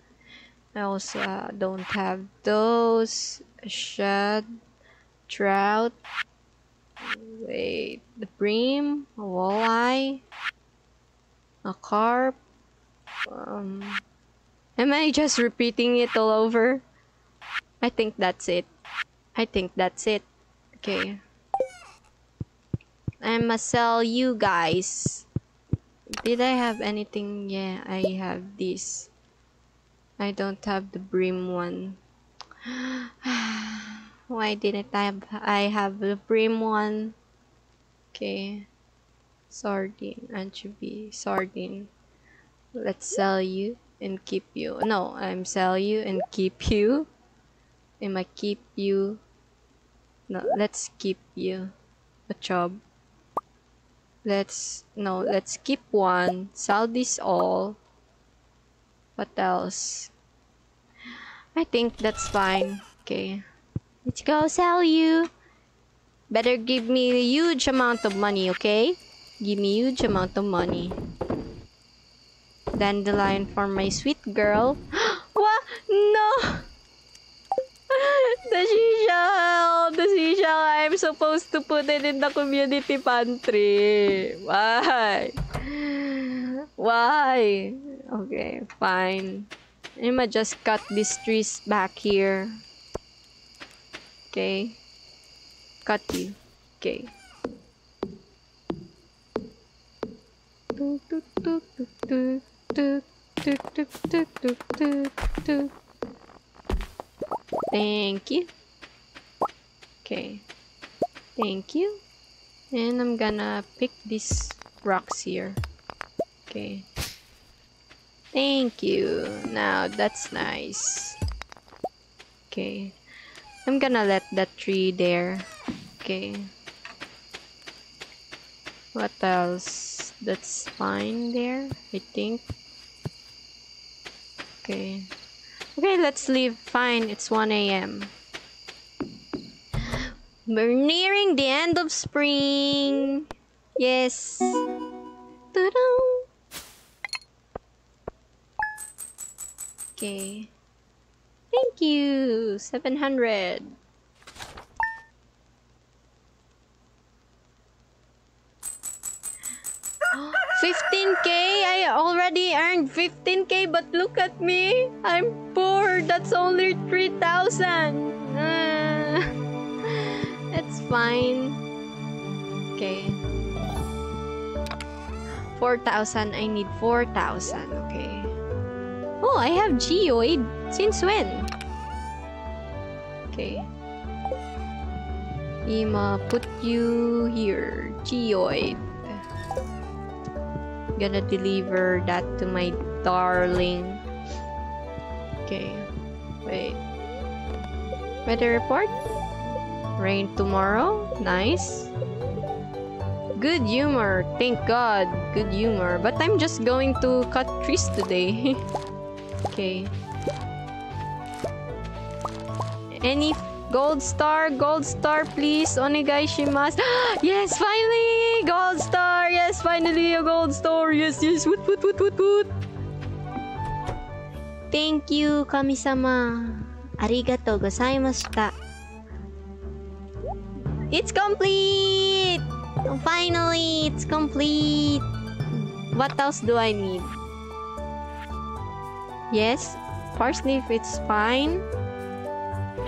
i also uh, don't have those shad trout, wait, the bream, a walleye, a carp. Um, am I just repeating it all over? I think that's it. I think that's it. Okay. I'ma sell you guys. Did I have anything? Yeah, I have this. I don't have the bream one. [SIGHS] Why didn't I have, I have the bream one? Okay. Sardine, anchovy, sardine. Let's sell you and keep you. No, I'm sell you and keep you. Am I keep you? No, let's keep you. A job. Let's, no, let's keep one. Sell this all. What else? I think that's fine. Okay. Let's go sell you. Better give me a huge amount of money, okay? Give me huge amount of money. Dandelion for my sweet girl. [GASPS] what? No! The seashell! The seashell, I'm supposed to put it in the community pantry. Why? Why? Okay, fine. I'ma just cut these trees back here. Okay. Cut you. Okay. Thank you. Okay. Thank you. And I'm gonna pick these rocks here. Okay. Thank you. Now that's nice. Okay. I'm gonna let that tree there. Okay. What else? That's fine there, I think. Okay. Okay, let's leave. Fine, it's 1 a.m. We're nearing the end of spring. Yes. Okay. Thank you! 700. [GASPS] Fifteen K? I already earned 15K, but look at me. I'm poor. That's only 3,000. Uh, [LAUGHS] it's fine. Okay. 4,000. I need 4,000. Okay. Oh, I have Geode. Since when? Okay. Ima, put you here. Geode. Gonna deliver that to my darling. Okay. Wait. Weather report? Rain tomorrow? Nice. Good humor. Thank God. Good humor. But I'm just going to cut trees today. [LAUGHS] okay. Any gold star? Gold star, please. Onegai shimasu. [GASPS] yes, finally! Gold star! Yes, finally a gold star! Yes, yes. Woot, woot, woot, woot, woot. Thank you, kami-sama. Arigatou gozaimashita. It's complete! Finally, it's complete. What else do I need? Yes, parsley if it's fine.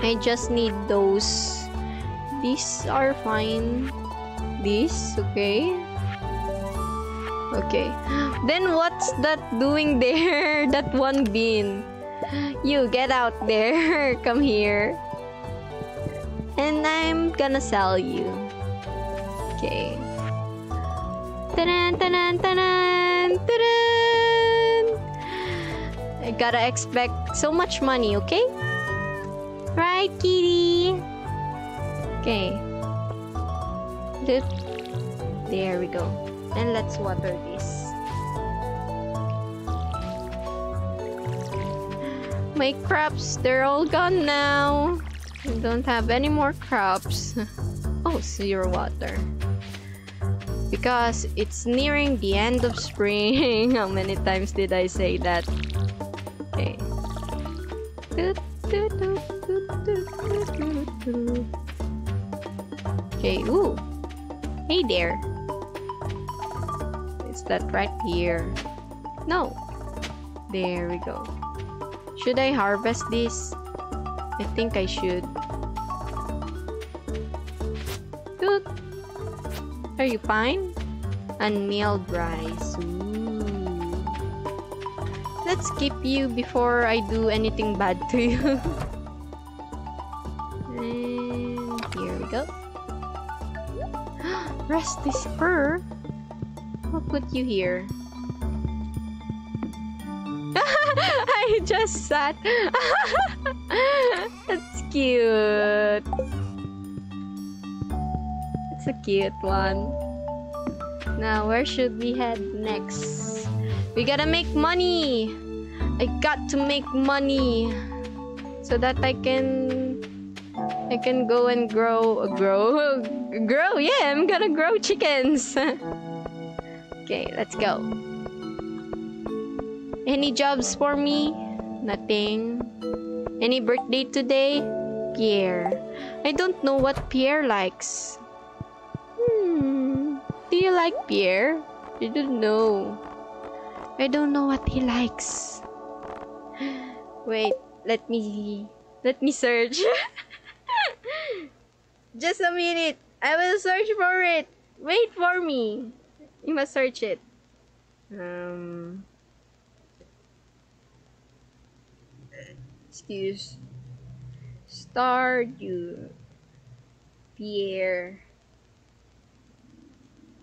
I just need those. These are fine. This, okay. Okay. Then what's that doing there? [LAUGHS] that one bean. You get out there. [LAUGHS] Come here. And I'm gonna sell you. Okay. Tanan, tanan, tanan, tanan. I gotta expect so much money, okay? Right, kitty? Okay. There we go. And let's water this. My crops, they're all gone now. I don't have any more crops. [LAUGHS] oh, zero water because it's nearing the end of spring. [LAUGHS] How many times did I say that? Okay. Okay, ooh. Hey there. That right here? No. There we go. Should I harvest this? I think I should. Good. Are you fine? Unmilled rice. Ooh. Let's keep you before I do anything bad to you. [LAUGHS] and here we go. [GASPS] Rusty spur. Put you here. [LAUGHS] I just sat. [LAUGHS] That's cute. It's a cute one. Now, where should we head next? We gotta make money! I got to make money! So that I can... I can go and grow... Grow? [LAUGHS] Grow? Yeah, I'm gonna grow chickens! Okay, let's go. Any jobs for me? Nothing. Any birthday today? Pierre. I don't know what Pierre likes. Hmm. Do you like Pierre? I don't know. I don't know what he likes. [GASPS] Wait, let me let me search. [LAUGHS] Just a minute. I will search for it. Wait for me. You must search it. Um excuse Stardew Pierre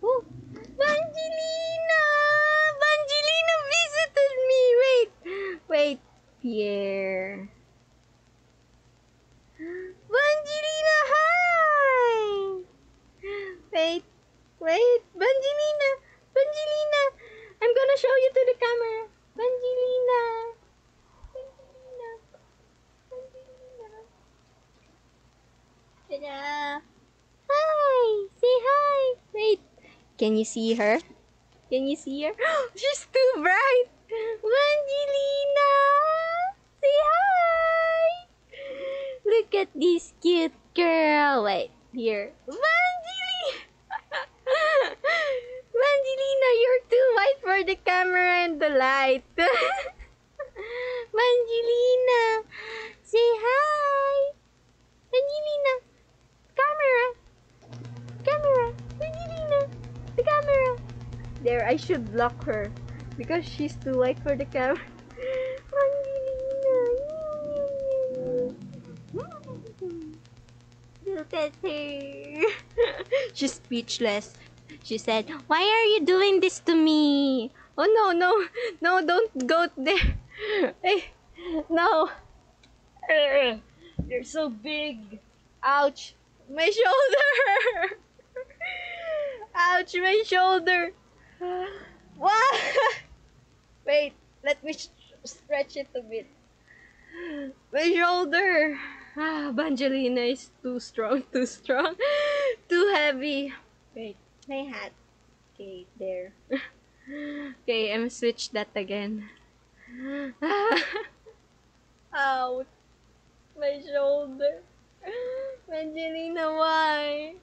Oh, Bangelina! Bangelina visited me! Wait! Wait, Pierre. Bangelina, hi! Wait, wait, Bangelina! Bangelina! I'm gonna show you to the camera. Bangelina! Bangelina! Bangelina! Ta-da! Hi! Say hi! Wait, can you see her? Can you see her? [GASPS] She's too bright! Vangelina! Say hi! Look at this cute girl. Wait, here. Vangelina! Vangelina, you're too white for the camera and the light. [LAUGHS] Vangelina! Say hi! Vangelina! Camera! Camera! Vangelina! The camera! there. I should block her because she's too white for the camera. [LAUGHS] Look at her. [LAUGHS] She's speechless. She said, Why are you doing this to me? Oh no, no, no, don't go there. [LAUGHS] Hey, no. [LAUGHS] You're so big. Ouch. My shoulder. [LAUGHS] Ouch, my shoulder. [SIGHS] What? Wait, let me stretch it a bit. [SIGHS] My shoulder. [SIGHS] Ah, Banjalina is too strong, too strong, too heavy. Wait, my hat. Okay, there. [LAUGHS] okay, I'm switch that again. [LAUGHS] Ouch. My shoulder. [LAUGHS] Angelina, why?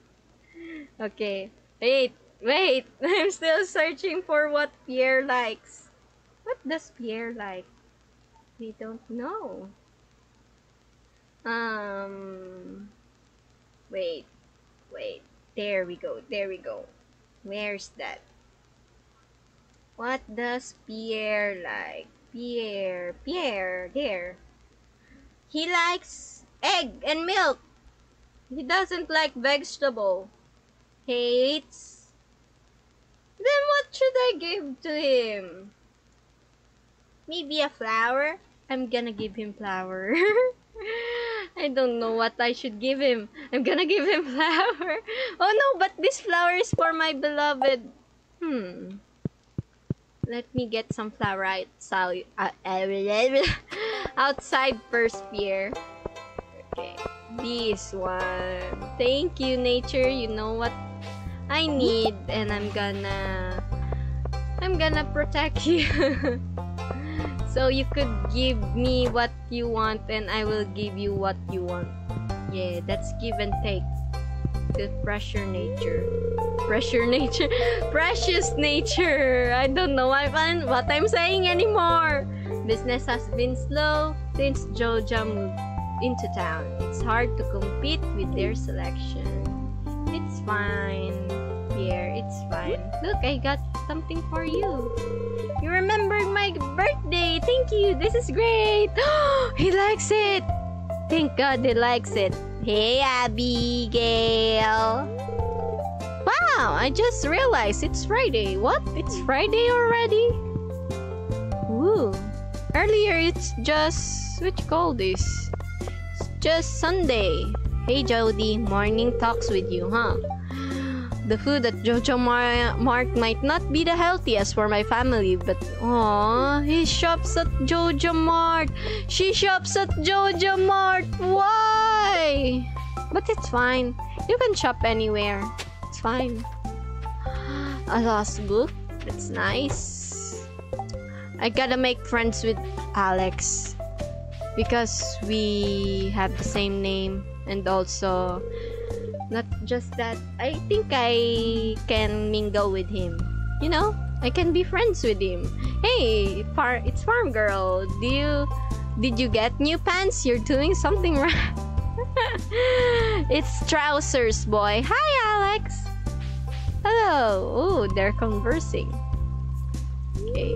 Okay. Wait, wait. I'm still searching for what Pierre likes. What does Pierre like? We don't know. Um. Wait, wait. There we go. There we go. Where's that? What does Pierre like? Pierre, Pierre, there. He likes egg and milk. He doesn't like vegetable. Hates. Then what should I give to him? Maybe a flower? I'm gonna give him flower. [LAUGHS] [LAUGHS] I don't know what I should give him. I'm gonna [LAUGHS] give him flower. Oh no, but this flower is for my beloved. Hmm. Let me get some flower outside, uh, [LAUGHS] outside first, Pierre. Okay, this one. Thank you, nature. You know what I need, and I'm gonna, I'm gonna protect you. So you could give me what you want, and I will give you what you want. Yeah, that's give and take. The pressure nature. Pressure [LAUGHS] nature. Precious nature. I don't know what I'm, what I'm saying anymore. Business has been slow since Joja moved into town. It's hard to compete with their selection. It's fine, It's fine. Look, I got something for you. You remembered my birthday. Thank you. This is great. [GASPS] he likes it. Thank God he likes it. Hey, Abigail. Wow, I just realized it's Friday. What? It's Friday already? Ooh. Earlier it's just what you call this? It's just Sunday. Hey Jodi, morning talks with you, huh? The food at Jojo Mar- Mart might not be the healthiest for my family, but oh, he shops at Joja Mart. She shops at Joja Mart. Why? But it's fine. You can shop anywhere. It's fine. A lost book. That's nice. I gotta make friends with Alex because we have the same name and also just that, I think I can mingle with him. You know, I can be friends with him. Hey, far it's farm girl. Do you did you get new pants? You're doing something [LAUGHS] right. it's trousers boy. Hi Alex. Hello. Oh, they're conversing. Okay.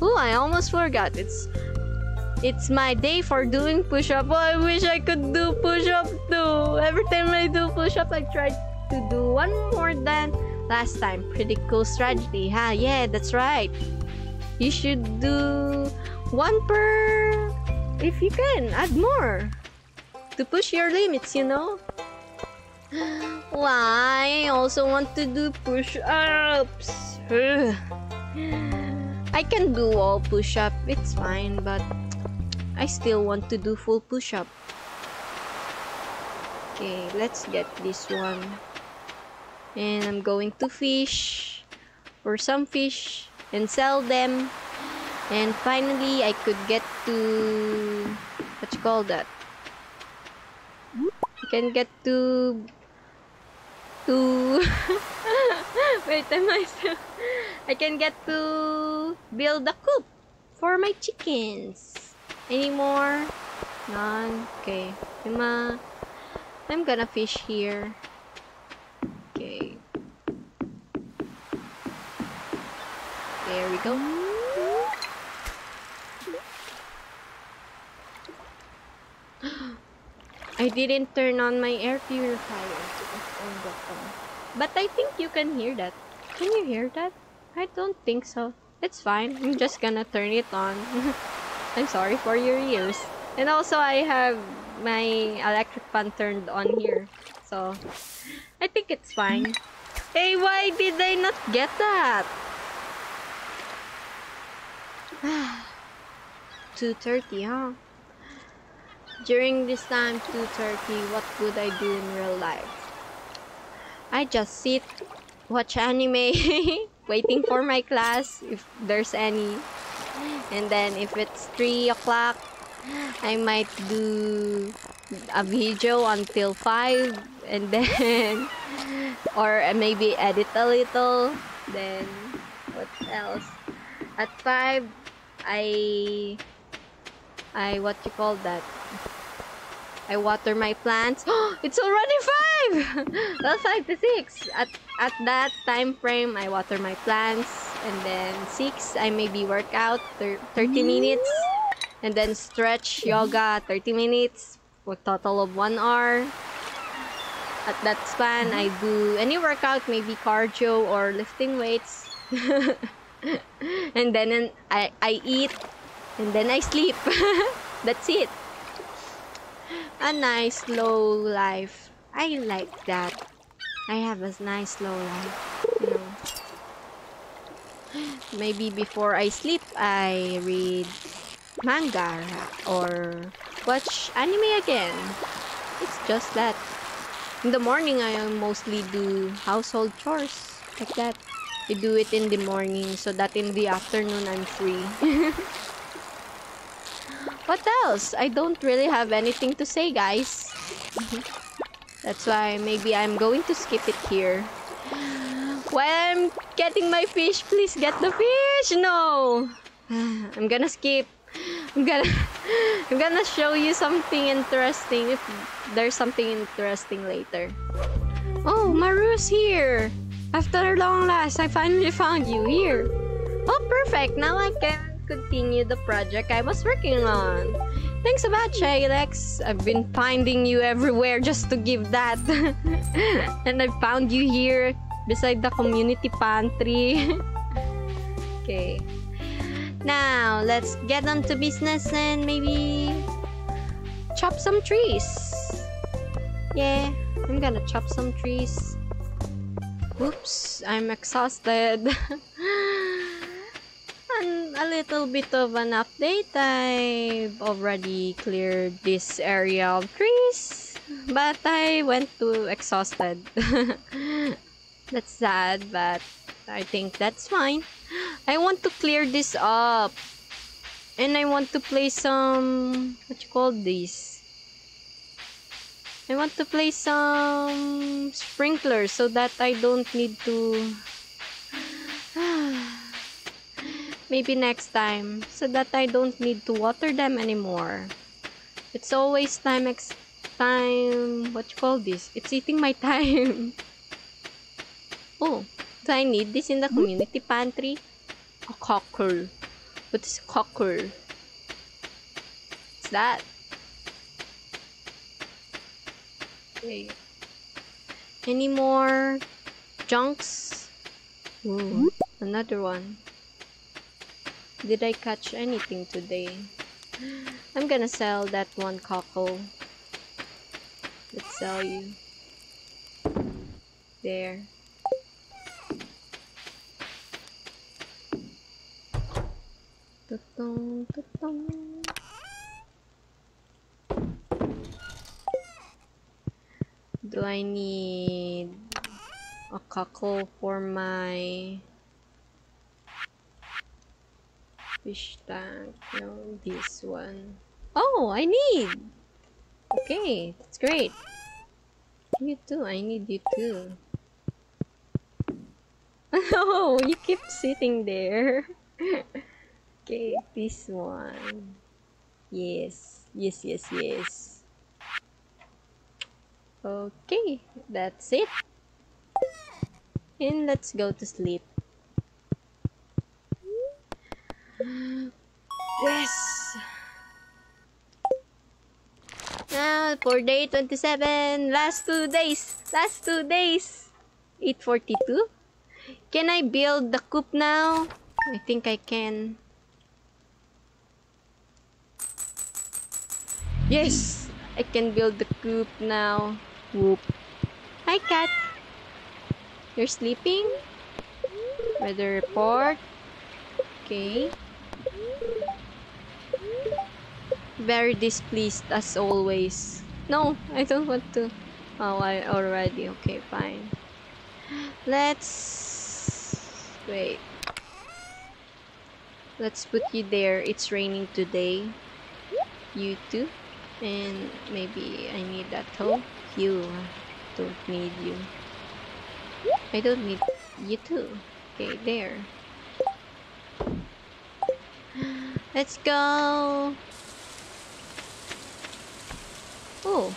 Oh, I almost forgot. It's it's my day for doing push-up. Oh, I wish I could do push-up too. Every time I do push-up, I try to do one more than last time. Pretty cool strategy, huh? Yeah, that's right. You should do one per... If you can, add more. To push your limits, you know? [GASPS] Why? I also want to do push-ups. [SIGHS] I can do all push-up. It's fine, but I still want to do full push-up. Okay, let's get this one. And I'm going to fish for some fish and sell them. And finally, I could get to... What you call that? I can get to... To... [LAUGHS] Wait, am I still... I can get to build a coop for my chickens. Any more? None? Okay. Lima. I'm gonna fish here. Okay. There we go. [GASPS] I didn't turn on my air purifier. But I think you can hear that. Can you hear that? I don't think so. It's fine. I'm just gonna turn it on. [LAUGHS] I'm sorry for your ears. And also I have my electric fan turned on here. So I think it's fine. Hey, why did I not get that? [SIGHS] 2.30, huh? During this time, 2.30, what would I do in real life? I just sit, watch anime, [LAUGHS] waiting for my class, if there's any. And then if it's 3 o'clock, I might do a video until 5 and [LAUGHS] then or maybe edit a little. Then what else? At 5 I I what you call that I water my plants. [GASPS] It's already 5 [LAUGHS] well 5 to 6 at at that time frame I water my plants. And then 6 I maybe work out 30 minutes. And then stretch yoga 30 minutes. For total of 1 hour. At that span I mm-hmm. do any workout maybe cardio or lifting weights. [LAUGHS] And then I, I eat. And then I sleep. [LAUGHS] That's it a nice slow life. I like that. I have a nice slow life you know. [GASPS] Maybe before I sleep I read manga or watch anime again. It's just that in the morning I mostly do household chores like that. I do it in the morning so that in the afternoon I'm free [LAUGHS] what else I don't really have anything to say guys that's why maybe I'm going to skip it here while I'm getting my fish please get the fish no [SIGHS] I'm gonna skip I'm gonna [LAUGHS] I'm gonna show you something interesting if there's something interesting later. Oh, Maru's here! After a long last, I finally found you here. Oh, perfect! Now I can continue the project I was working on. Thanks a lot, Shailex. I've been finding you everywhere just to give that. [LAUGHS] and I found you here beside the community pantry. [LAUGHS] okay. Now, let's get on to business and maybe chop some trees. Yeah, I'm gonna chop some trees. Oops, I'm exhausted. [LAUGHS] a little bit of an update. I've already cleared this area of trees, but I went too exhausted. [LAUGHS] That's sad, but I think that's fine. I want to clear this up. And I want to play some... What you call this? I want to play some sprinklers so that I don't need to... Maybe next time. So that I don't need to water them anymore. It's always time ex time... What you call this? It's eating my [LAUGHS] time. oh. Do I need this in the community pantry? A cockle. What is cockle? What's that? Okay. Any more junks? Ooh, another one. Did I catch anything today? I'm gonna sell that one cockle. Let's sell you. There. Do I need a cockle for my fish tank? No, this one. Oh, I need! Okay, that's great. You too, I need you too. [LAUGHS] Oh, you keep sitting there. [LAUGHS] Okay, this one. Yes, yes, yes, yes. Okay, that's it. And let's go to sleep. Yes! Now, for day 27, last two days. Last two days. 842. Can I build the coop now? I think I can. Yes! I can build the coop now. Whoop. Hi, cat. You're sleeping? Weather report. Okay. Very displeased as always. No, I don't want to. Oh, I already. Okay, fine. Let's wait. Let's put you there. It's raining today. You too. And maybe I need that help. You don't need you. I don't need you too. Okay, there. Let's go. Oh.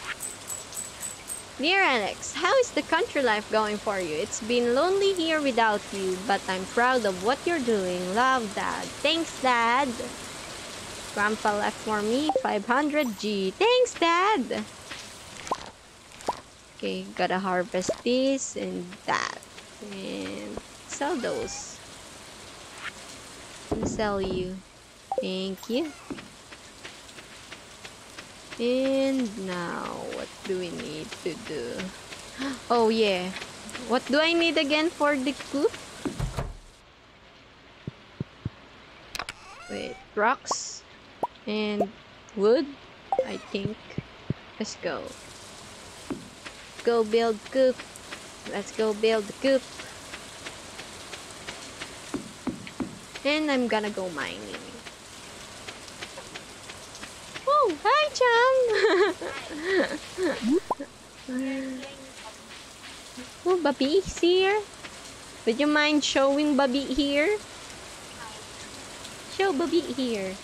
Dear Alex, how is the country life going for you? It's been lonely here without you, but I'm proud of what you're doing. Love, Dad. Thanks, Dad. Grandpa left for me 500G. Thanks, Dad. Okay, gotta harvest this and that. And sell those. And sell you. Thank you. And now, what do we need to do? Oh yeah. What do I need again for the coop? Wait, rocks and wood, I think. Let's go. Go build coop. Let's go build the coop. And I'm gonna go mining. [LAUGHS] Oh, hi, Cham! oh, Bobby is here. Would you mind showing Bobby here? Show Bobby here. [LAUGHS]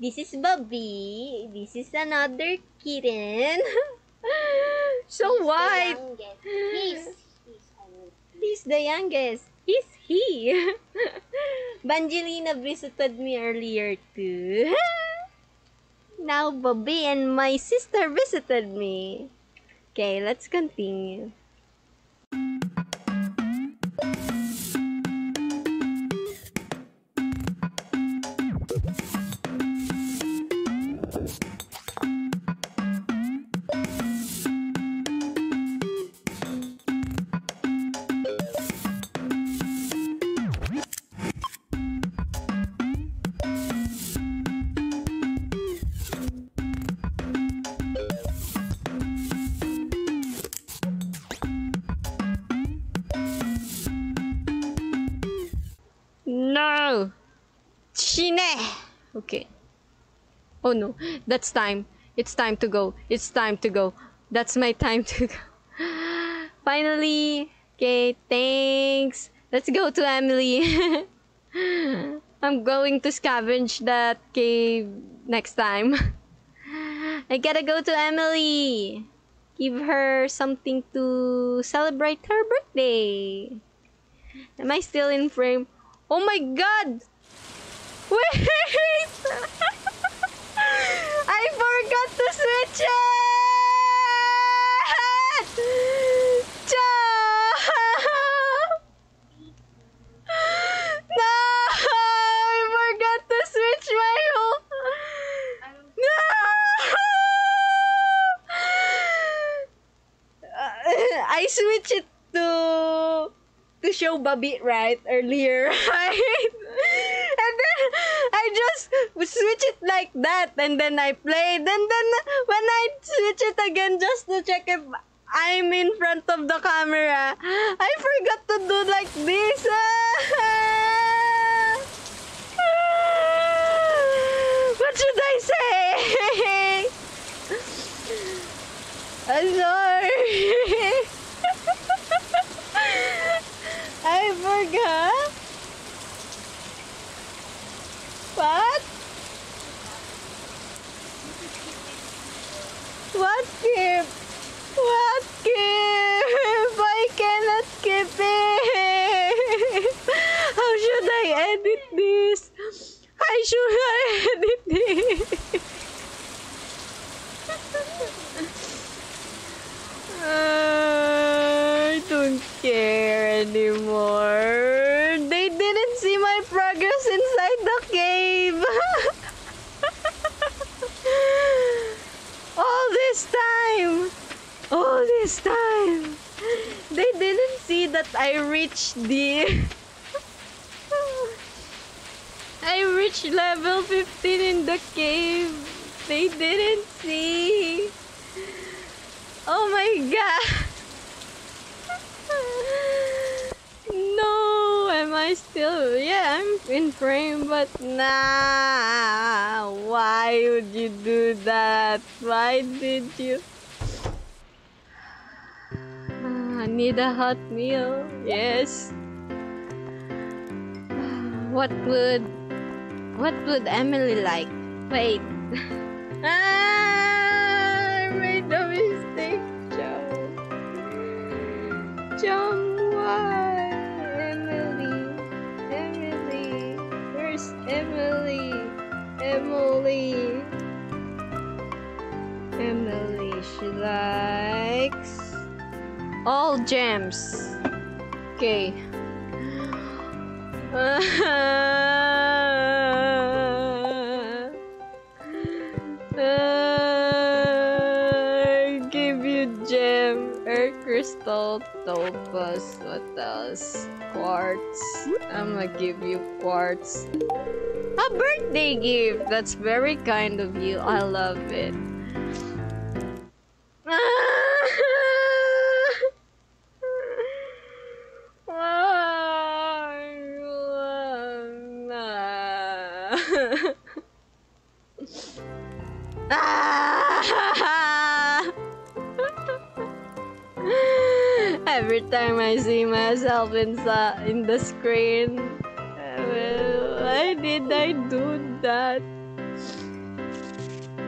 This is Bobby. This is another kitten. [LAUGHS] so white. He's, the youngest. He's he. [LAUGHS] Bangelina visited me earlier too. [LAUGHS] now Bobby and my sister visited me. Okay, let's continue. That's time. It's time to go. It's time to go. That's my time to go. [LAUGHS] Finally! Okay, thanks. Let's go to Emily. [LAUGHS] I'm going to scavenge that cave next time. [LAUGHS] I gotta go to Emily. Give her something to celebrate her birthday. Am I still in frame? Oh my god! Wait! I forgot! No! I forgot to switch my whole... No! I switch it to to show Babit right earlier, [LAUGHS] right? I just switch it like that, and then I played, and then when I switch it again just to check if I'm in front of the camera, I forgot to do like this. [LAUGHS] what should I say? [LAUGHS] I'm sorry. [LAUGHS] I forgot. What? What keep? What keep? I cannot keep it. How should I edit this? How should I edit this? [LAUGHS] I don't care anymore. Didn't see my progress inside the cave. [LAUGHS] All this time. All this time. They didn't see that I reached the... [LAUGHS] I reached level 15 in the cave. They didn't see. Oh my god. [LAUGHS] no, am I still? Yeah, I'm in frame, but nah. Why would you do that? Why did you? I need a hot meal. Yes. What would what would Emily like? Wait. [LAUGHS] ah, I made a mistake, John. John, why? Where's Emily? Emily. Emily, she likes all gems. Okay. [LAUGHS] Um, crystal, topaz, what else? Quartz. I'ma give you quartz. A birthday gift! That's very kind of you. I love it. [LAUGHS] Ah, [LAUGHS] [LAUGHS] Every time I see myself in the, in the screen, why did I do that?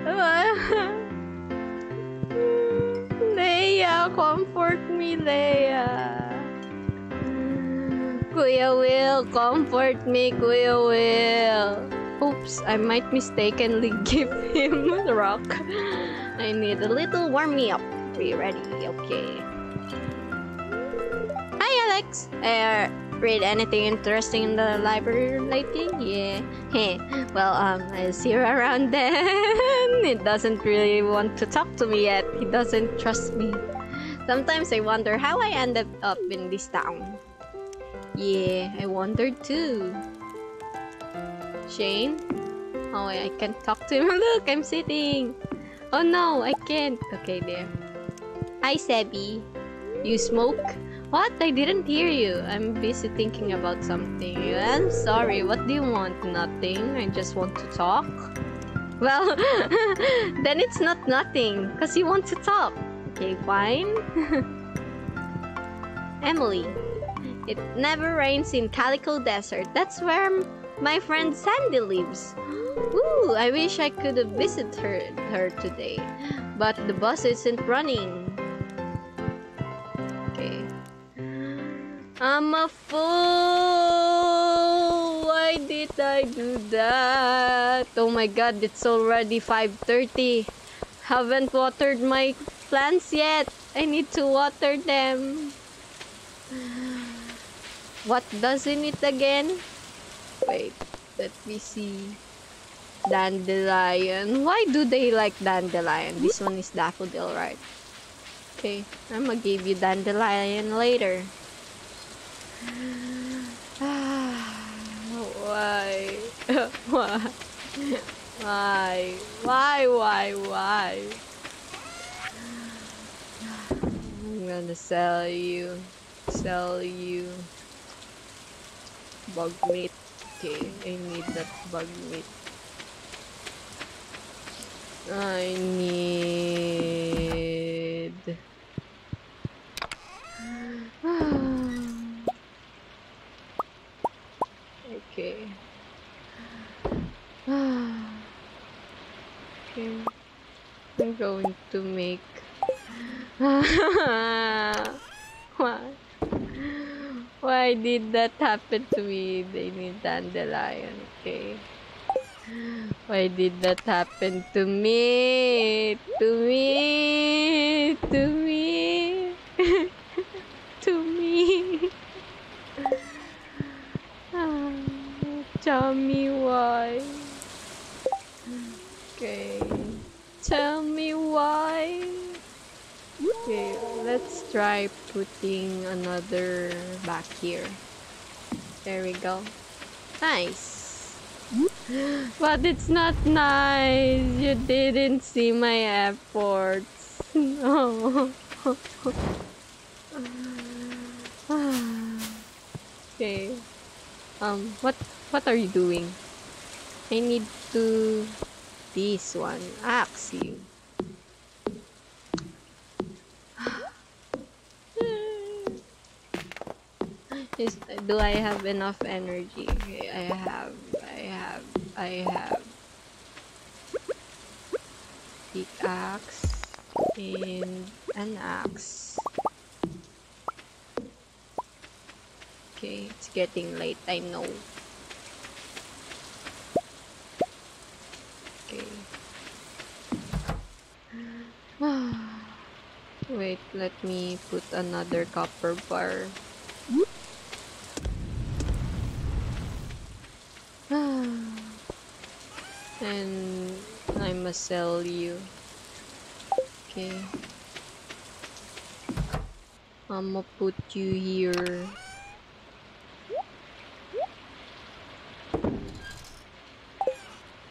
[LAUGHS] Leah, comfort me, Leah. Kuya Will, comfort me, Kuya Will. Oops, I might mistakenly [LAUGHS] give him the rock. I need a little warm me up. Be ready, okay. Alex. Uh, read anything interesting in the library lately? Yeah. Hey, well, um, I see you around then. [LAUGHS] He doesn't really want to talk to me yet. He doesn't trust me. Sometimes I wonder how I ended up in this town. Yeah, I wonder too. Shane? Oh, I can't talk to him. [LAUGHS] Look, I'm sitting. Oh no, I can't. Okay, there. Hi, Sebi. You smoke? What? I didn't hear you. I'm busy thinking about something. I'm sorry. What do you want? Nothing. I just want to talk. Well, [LAUGHS] then it's not nothing, because you want to talk. Okay, fine. [LAUGHS] Emily. It never rains in Calico Desert. That's where my friend Sandy lives. [GASPS] Ooh, I wish I could visited her, her today. But the bus isn't running. I'm a fool. Why did I do that? Oh my god, it's already 5.30. Haven't watered my plants yet. I need to water them. What does it need again? Wait, let me see. Dandelion. Why do they like dandelion? This one is daffodil, right? Okay, I'm gonna give you dandelion later. Why? why? Why? Why? Why? Why? I'm gonna sell you. Sell you. Bug meat. Okay, I need that bug meat. I need. okay. Okay. [SIGHS] I'm going to make. [LAUGHS] Why? Why did that happen to me? They need dandelion. Okay. Why did that happen to me? To me? To me? [LAUGHS] to me? [LAUGHS] Ah, Tell me why. Okay. Tell me why. Okay, let's try putting another back here. There we go. Nice. [GASPS] But it's not nice. You didn't see my efforts. No. [LAUGHS] okay. Um, what what are you doing? I need to this one axe. Is, do I have enough energy? I have, I have, I have. Pickaxe and an axe. Okay, it's getting late, I know. [SIGHS] Wait, let me put another copper bar. [SIGHS] and I must sell you. Okay. I'ma put you here.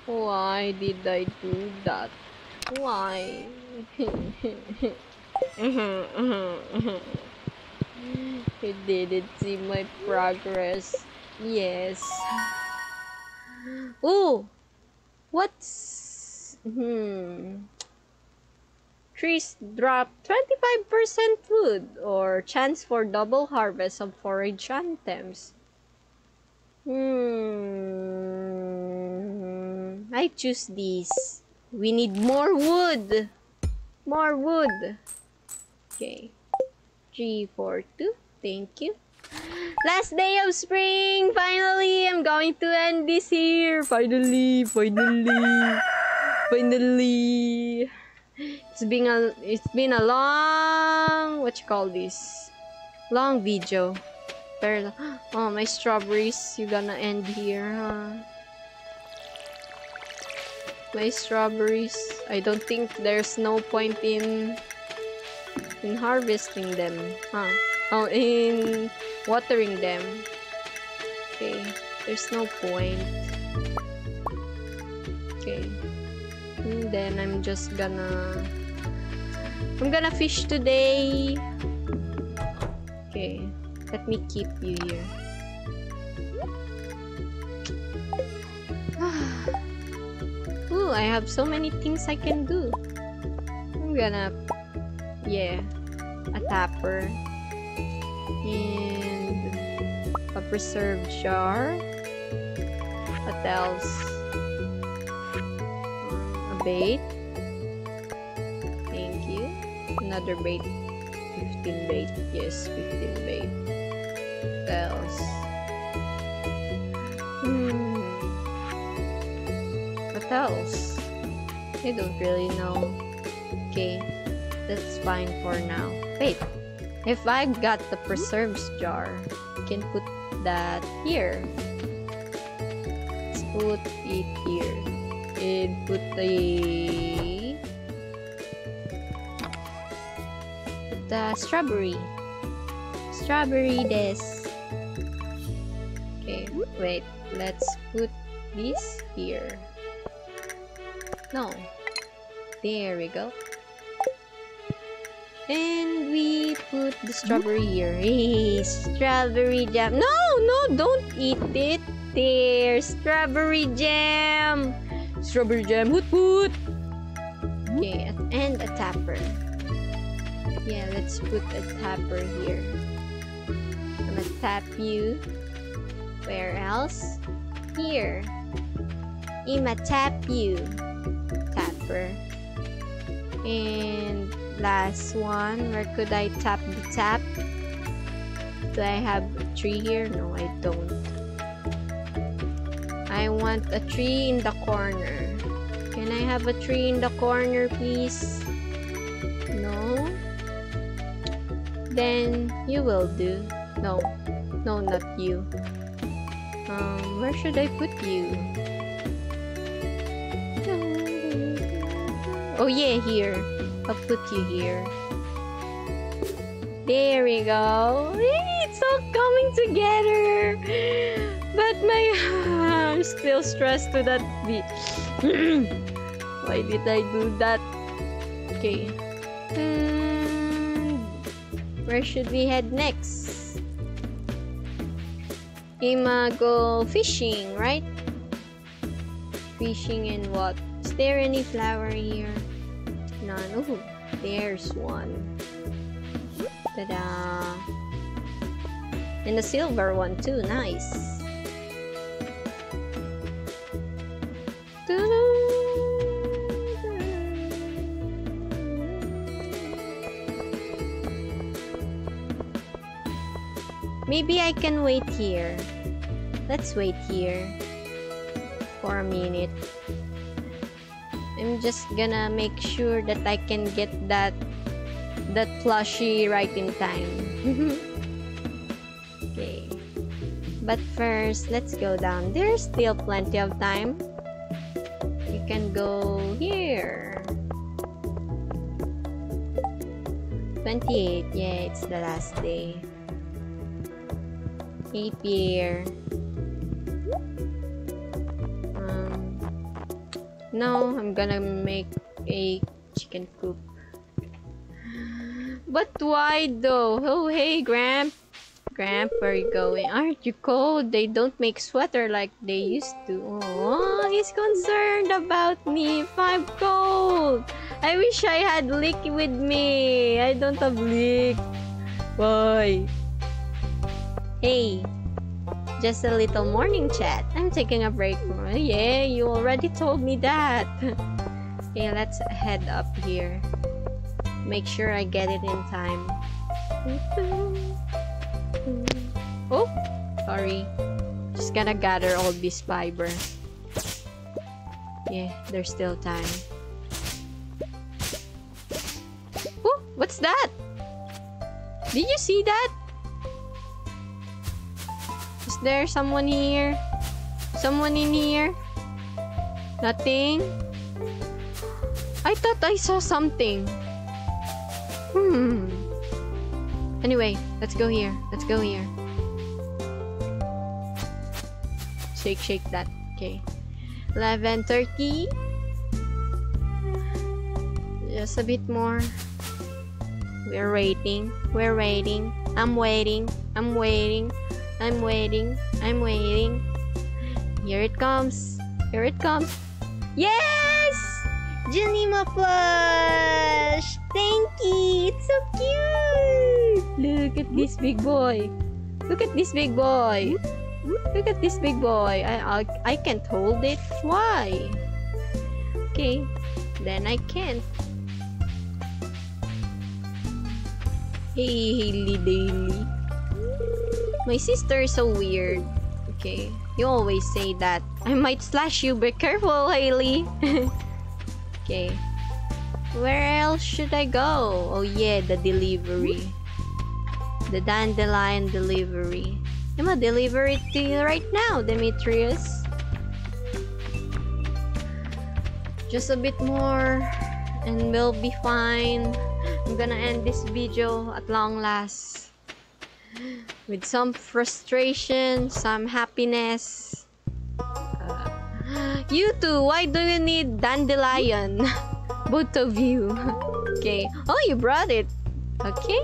Why did I do that? Why? [LAUGHS] you didn't see my progress. Yes. Ooh! What's... Hmm... Trees drop 25% food or chance for double harvest of forage items. Hmm... I choose these. We need more wood. More wood. Okay. Three, four, two. Thank you. Last day of spring! Finally! I'm going to end this here! Finally! Finally! Finally! It's been a it's been a long what you call this? Long video. Very long. [GASPS] Oh my strawberries, You're gonna end here, huh? My strawberries. I don't think there's no point in in harvesting them, huh? Oh, in watering them. Okay, there's no point. Okay. And then I'm just gonna... I'm gonna fish today. Okay, let me keep you here. I have so many things I can do. I'm gonna... Yeah, a tapper and a preserved jar. What else? A bait. Thank you. Another bait. 15 bait. Yes, 15 bait. What else? Hmm. Else? I don't really know. Okay, that's fine for now. Wait, if I got the preserves jar, I can put that here. Let's put it here. And put the the strawberry. Strawberry this. Okay, wait. Let's put this here. No. There we go. And we put the strawberry here. Strawberry jam. No, no, don't eat it. There, strawberry jam. Strawberry jam. Hoot hoot. Okay, and a tapper. Yeah, let's put a tapper here. I'm gonna tap you. Where else? Here. I'ma tap you. And last one. Where could I tap the tap? Do I have a tree here? No, I don't. I want a tree in the corner. Can I have a tree in the corner, please? No? Then you will do. No. No, not you. Um, where should I put you? Oh yeah, here. I'll put you here. There we go. It's all coming together. But my I'm still stressed to that beat. [CLEARS THROAT] Why did I do that? Okay. Hmm, where should we head next? Ima go fishing, right? Fishing and what? Is there any flower here? None. Oh, there's one. Ta-da! And the silver one too. Nice. Maybe I can wait here. Let's wait here for a minute. I'm just gonna make sure that I can get that that plushie right in time. [LAUGHS] okay. But first, let's go down. There's still plenty of time. You can go here. 28. Yeah, it's the last day. Hey, Pierre. No, I'm gonna make a chicken coop. But why though? Oh, hey, Gramp. Gramp, where are you going? Aren't you cold? They don't make sweater like they used to. Oh, he's concerned about me if I'm cold. I wish I had Lick with me. I don't have Lick. Why? Hey, just a little morning chat. I'm taking a break. Oh, yeah, you already told me that. [LAUGHS] okay, let's head up here. Make sure I get it in time. Oh, sorry. Just gotta gather all this fiber. Yeah, there's still time. Oh, what's that? Did you see that? There someone here? Someone in here? Nothing? I thought I saw something. Hmm. Anyway, let's go here. Let's go here. Shake, shake that. Okay. 11.30. Just a bit more. We're waiting. We're waiting. I'm waiting. I'm waiting. I'm waiting. I'm waiting. Here it comes. Here it comes. Yes! Junimo plush! Thank you! It's so cute! Look at this big boy. Look at this big boy. Look at this big boy. I, I, I can't hold it. Why? Okay. Then I can't. Hey, Haley Daily. My sister is so weird. Okay. You always say that. I might slash you. Be careful, Haley. [LAUGHS] okay. Where else should I go? Oh yeah, the delivery. The dandelion delivery. I'm gonna deliver it to you right now, Demetrius. Just a bit more and we'll be fine. I'm gonna end this video at long last. With some frustration, some happiness. Uh, [GASPS] you two, why do you need dandelion? [LAUGHS] Both of you. [LAUGHS] okay. Oh, you brought it. Okay.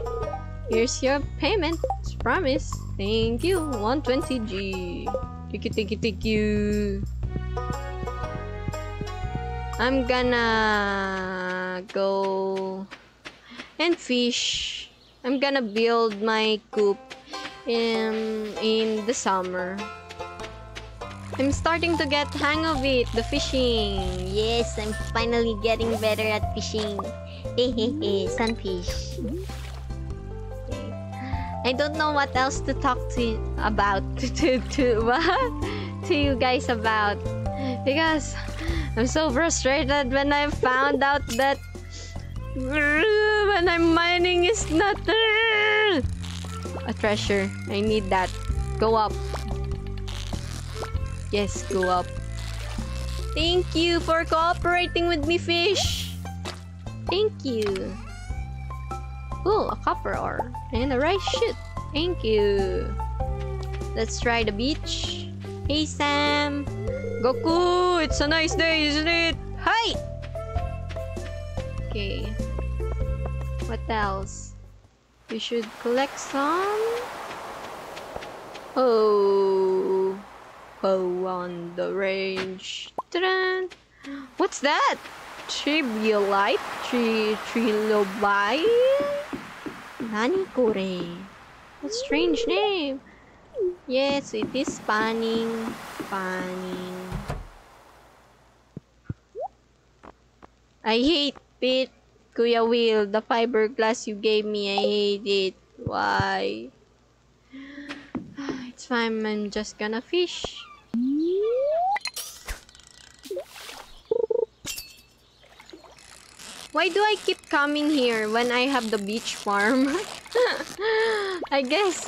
Here's your payment. It's Promise. Thank you. 120G. Thank you, thank you, thank you. I'm gonna go and fish. I'm gonna build my coop in in the summer. I'm starting to get hang of it, the fishing. Yes, I'm finally getting better at fishing. Hehehe, [LAUGHS] sunfish. I don't know what else to talk to you about [LAUGHS] to to, to what to you guys about because I'm so frustrated when I found out that when I'm mining is not a treasure. I need that. Go up. Yes, go up. Thank you for cooperating with me, fish. Thank you. Oh, a copper ore and a rice shoot. Thank you. Let's try the beach. Hey, Sam. Goku, it's a nice day, isn't it? Hi! Okay. What else? We should collect some. Oh. Oh, on the range. What's that? Trilobite? Tri? Nani kore? What strange name. Yes, it is spanning. Spanning. I hate it, Kuya Will. The fiberglass you gave me, I hate it. Why? [SIGHS] It's fine, I'm just gonna fish. Why do I keep coming here when I have the beach farm? [LAUGHS] I guess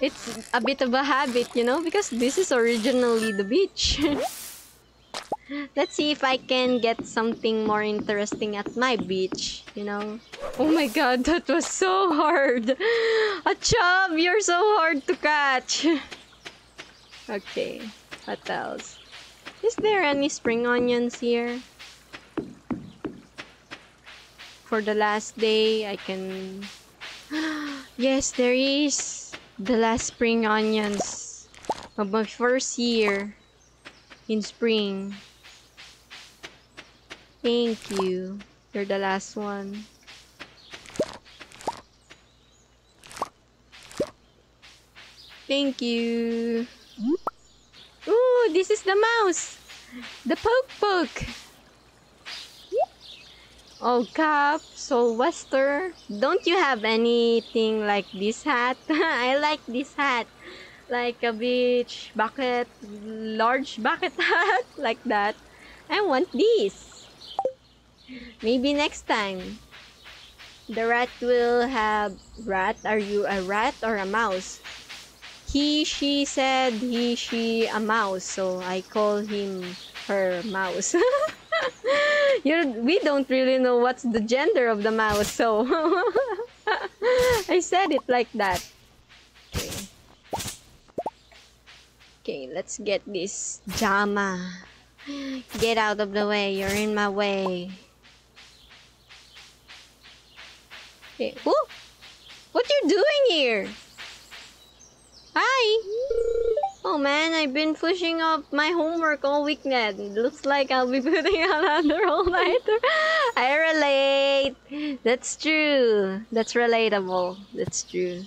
it's a bit of a habit, you know, because this is originally the beach. [LAUGHS] Let's see if I can get something more interesting at my beach, you know. Oh my god, that was so hard. A chub, you're so hard to catch. [LAUGHS] Okay, what else? Is there any spring onions here? For the last day, I can... [GASPS] yes, there is! The last spring onions of my first year in spring. Thank you. You're the last one. Thank you. Ooh, this is the mouse. The poke poke. Oh, Cap, so Wester, don't you have anything like this hat? [LAUGHS] I like this hat. Like a beach bucket, large bucket [LAUGHS] hat, like that. I want this. Maybe next time. The rat will have... Rat? Are you a rat or a mouse? He, she said he, she, a mouse. So I call him her mouse. [LAUGHS] you we don't really know what's the gender of the mouse. So [LAUGHS] I said it like that. Okay. Okay, let's get this Jama. Get out of the way. You're in my way. Whoa! What you doing here? Hi! Oh man, I've been pushing up my homework all weekend. Looks like I'll be [LAUGHS] putting another all-nighter. I relate. That's true. That's relatable. That's true.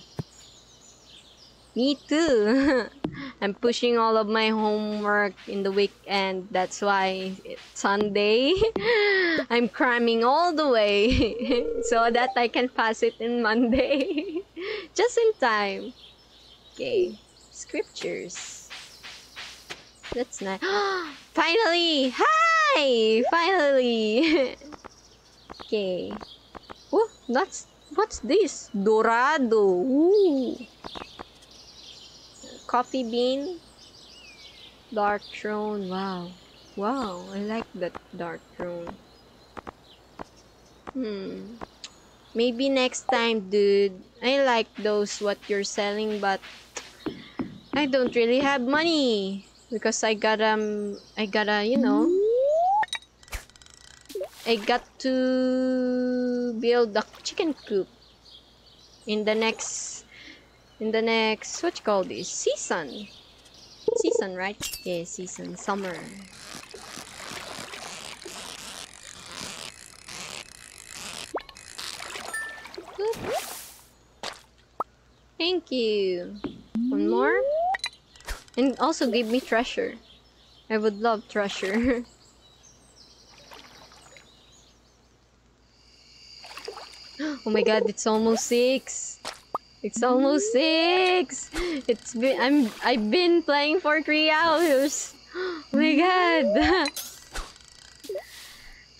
Me too. [LAUGHS] I'm pushing all of my homework in the weekend. That's why Sunday [LAUGHS] I'm cramming all the way [LAUGHS] so that I can pass it in Monday. Just in time. Okay. Scriptures. That's nice. [GASPS] Finally! Hi! Finally! okay. Oh, that's what's this? Dorado. Ooh coffee bean? Dark throne wow. Wow i like that dark throne. Hmm. Maybe next time dude. I like those what you're selling but i don't really have money because i gotta um, i gotta you know. I got to build the chicken coop in the next in the next what you call this? Season. Season right? Yeah season. Summer. Thank you. One more. And also give me treasure. I would love treasure. [LAUGHS] Oh my god it's almost six It's almost six. It's been I'm I've been playing for three hours. [GASPS] Oh my god. [LAUGHS]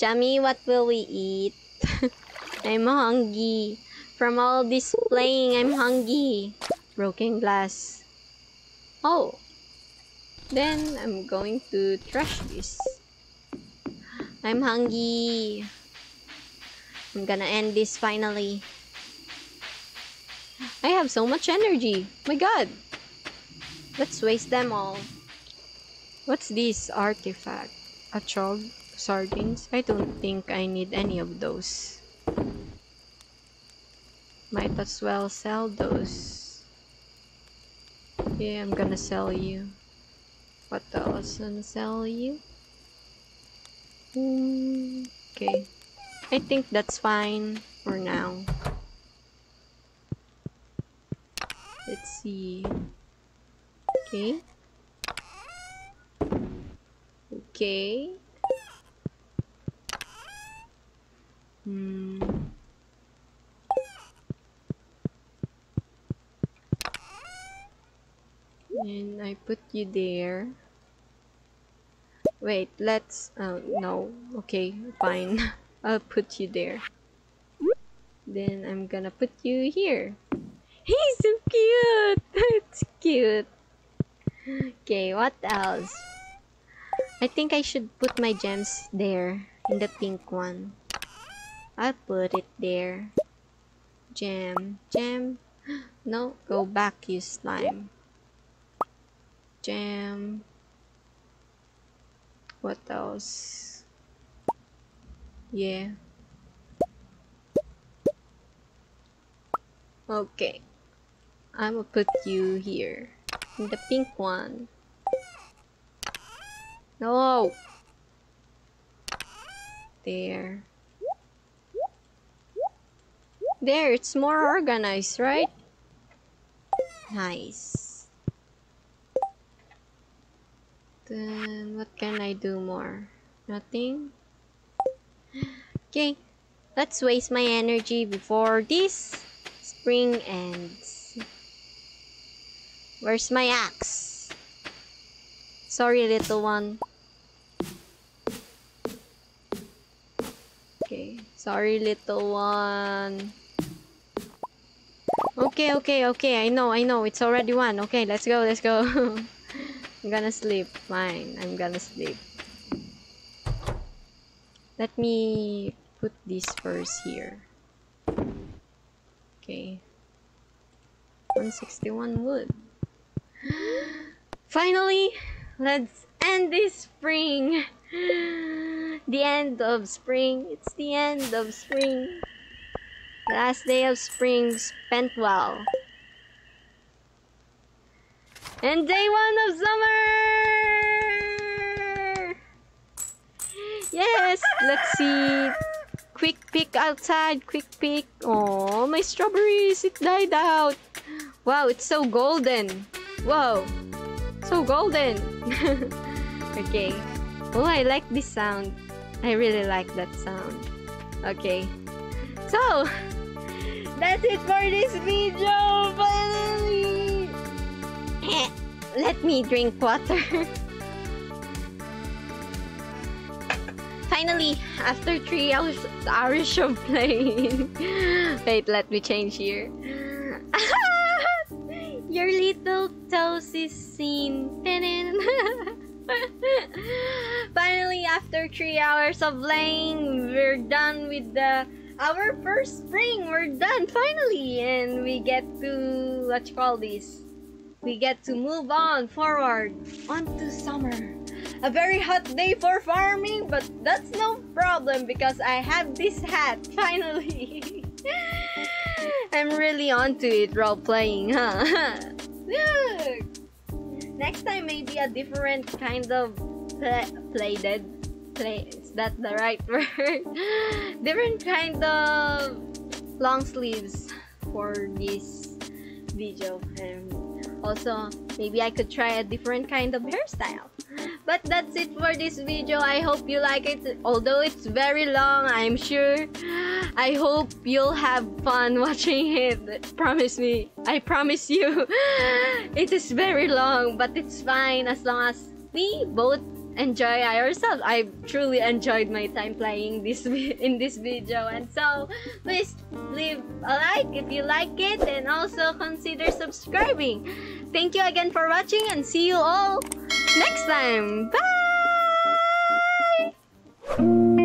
Jamie, what will we eat? [LAUGHS] I'm hungry. From all this playing, I'm hungry. Broken glass. Oh. Then I'm going to trash this. I'm hungry. I'm gonna end this finally. I have so much energy. My god. Let's waste them all. What's this artifact? A chog? Sardines? I don't think I need any of those. Might as well sell those. Yeah, I'm gonna sell you. What else? Sell you? Mm, okay. I think that's fine for now. Let's see. Okay. Okay. Hmm. And I put you there. Wait, let's... Oh, no. Okay, fine. [LAUGHS] I'll put you there. Then I'm gonna put you here. He's so cute! [LAUGHS] it's cute. Okay, what else? I think I should put my gems there, in the pink one. I'll put it there. Gem, gem. [GASPS] No, go back, you slime. Gem. What else? Yeah. Okay. I'm gonna put you here. In the pink one. No! There. There, it's more organized, right? Nice. Then, what can I do more? Nothing? Okay, let's waste my energy before this spring ends. Where's my axe? Sorry, little one. Okay, sorry, little one. Okay, okay, okay. I know, I know. It's already one. Okay, let's go, let's go. [LAUGHS] I'm gonna sleep. Fine, I'm gonna sleep. Let me put this first here. Okay. 161 wood. [GASPS] Finally, let's end this spring. [GASPS] The end of spring. It's the end of spring. Last day of spring spent well. And day one of summer! Yes, let's see. Quick peek outside, quick peek. Oh, my strawberries, it died out. Wow, it's so golden. Whoa, so golden. [LAUGHS] okay. Oh, I like this sound. I really like that sound. Okay. So, [LAUGHS] that's it for this video. Finally. [LAUGHS] Let me drink water. Finally, after three hours, hours of playing. Wait, let me change here. Your little toes is seen. Finally, after three hours of playing, we're done with the our first spring. We're done finally, and we get to what you call this? We get to move on forward onto summer. A very hot day for farming, but that's no problem because I have this hat [LAUGHS] finally. I'm really onto it role playing, huh? [LAUGHS] Look! Next time, maybe a different kind of play dead. Play, is that the right [LAUGHS] word? different kind of long sleeves for this video. And also, maybe I could try a different kind of hairstyle. But that's it for this video. I hope you like it. Although it's very long, I'm sure. I hope you'll have fun [LAUGHS] watching it. Promise me. I promise you. [LAUGHS] it is very long, but it's fine as long as we both enjoy ourselves. I truly enjoyed my time playing this [LAUGHS] in this video, and so please leave a like if you like it, and also consider subscribing. Thank you again for watching, and see you all next time. Bye.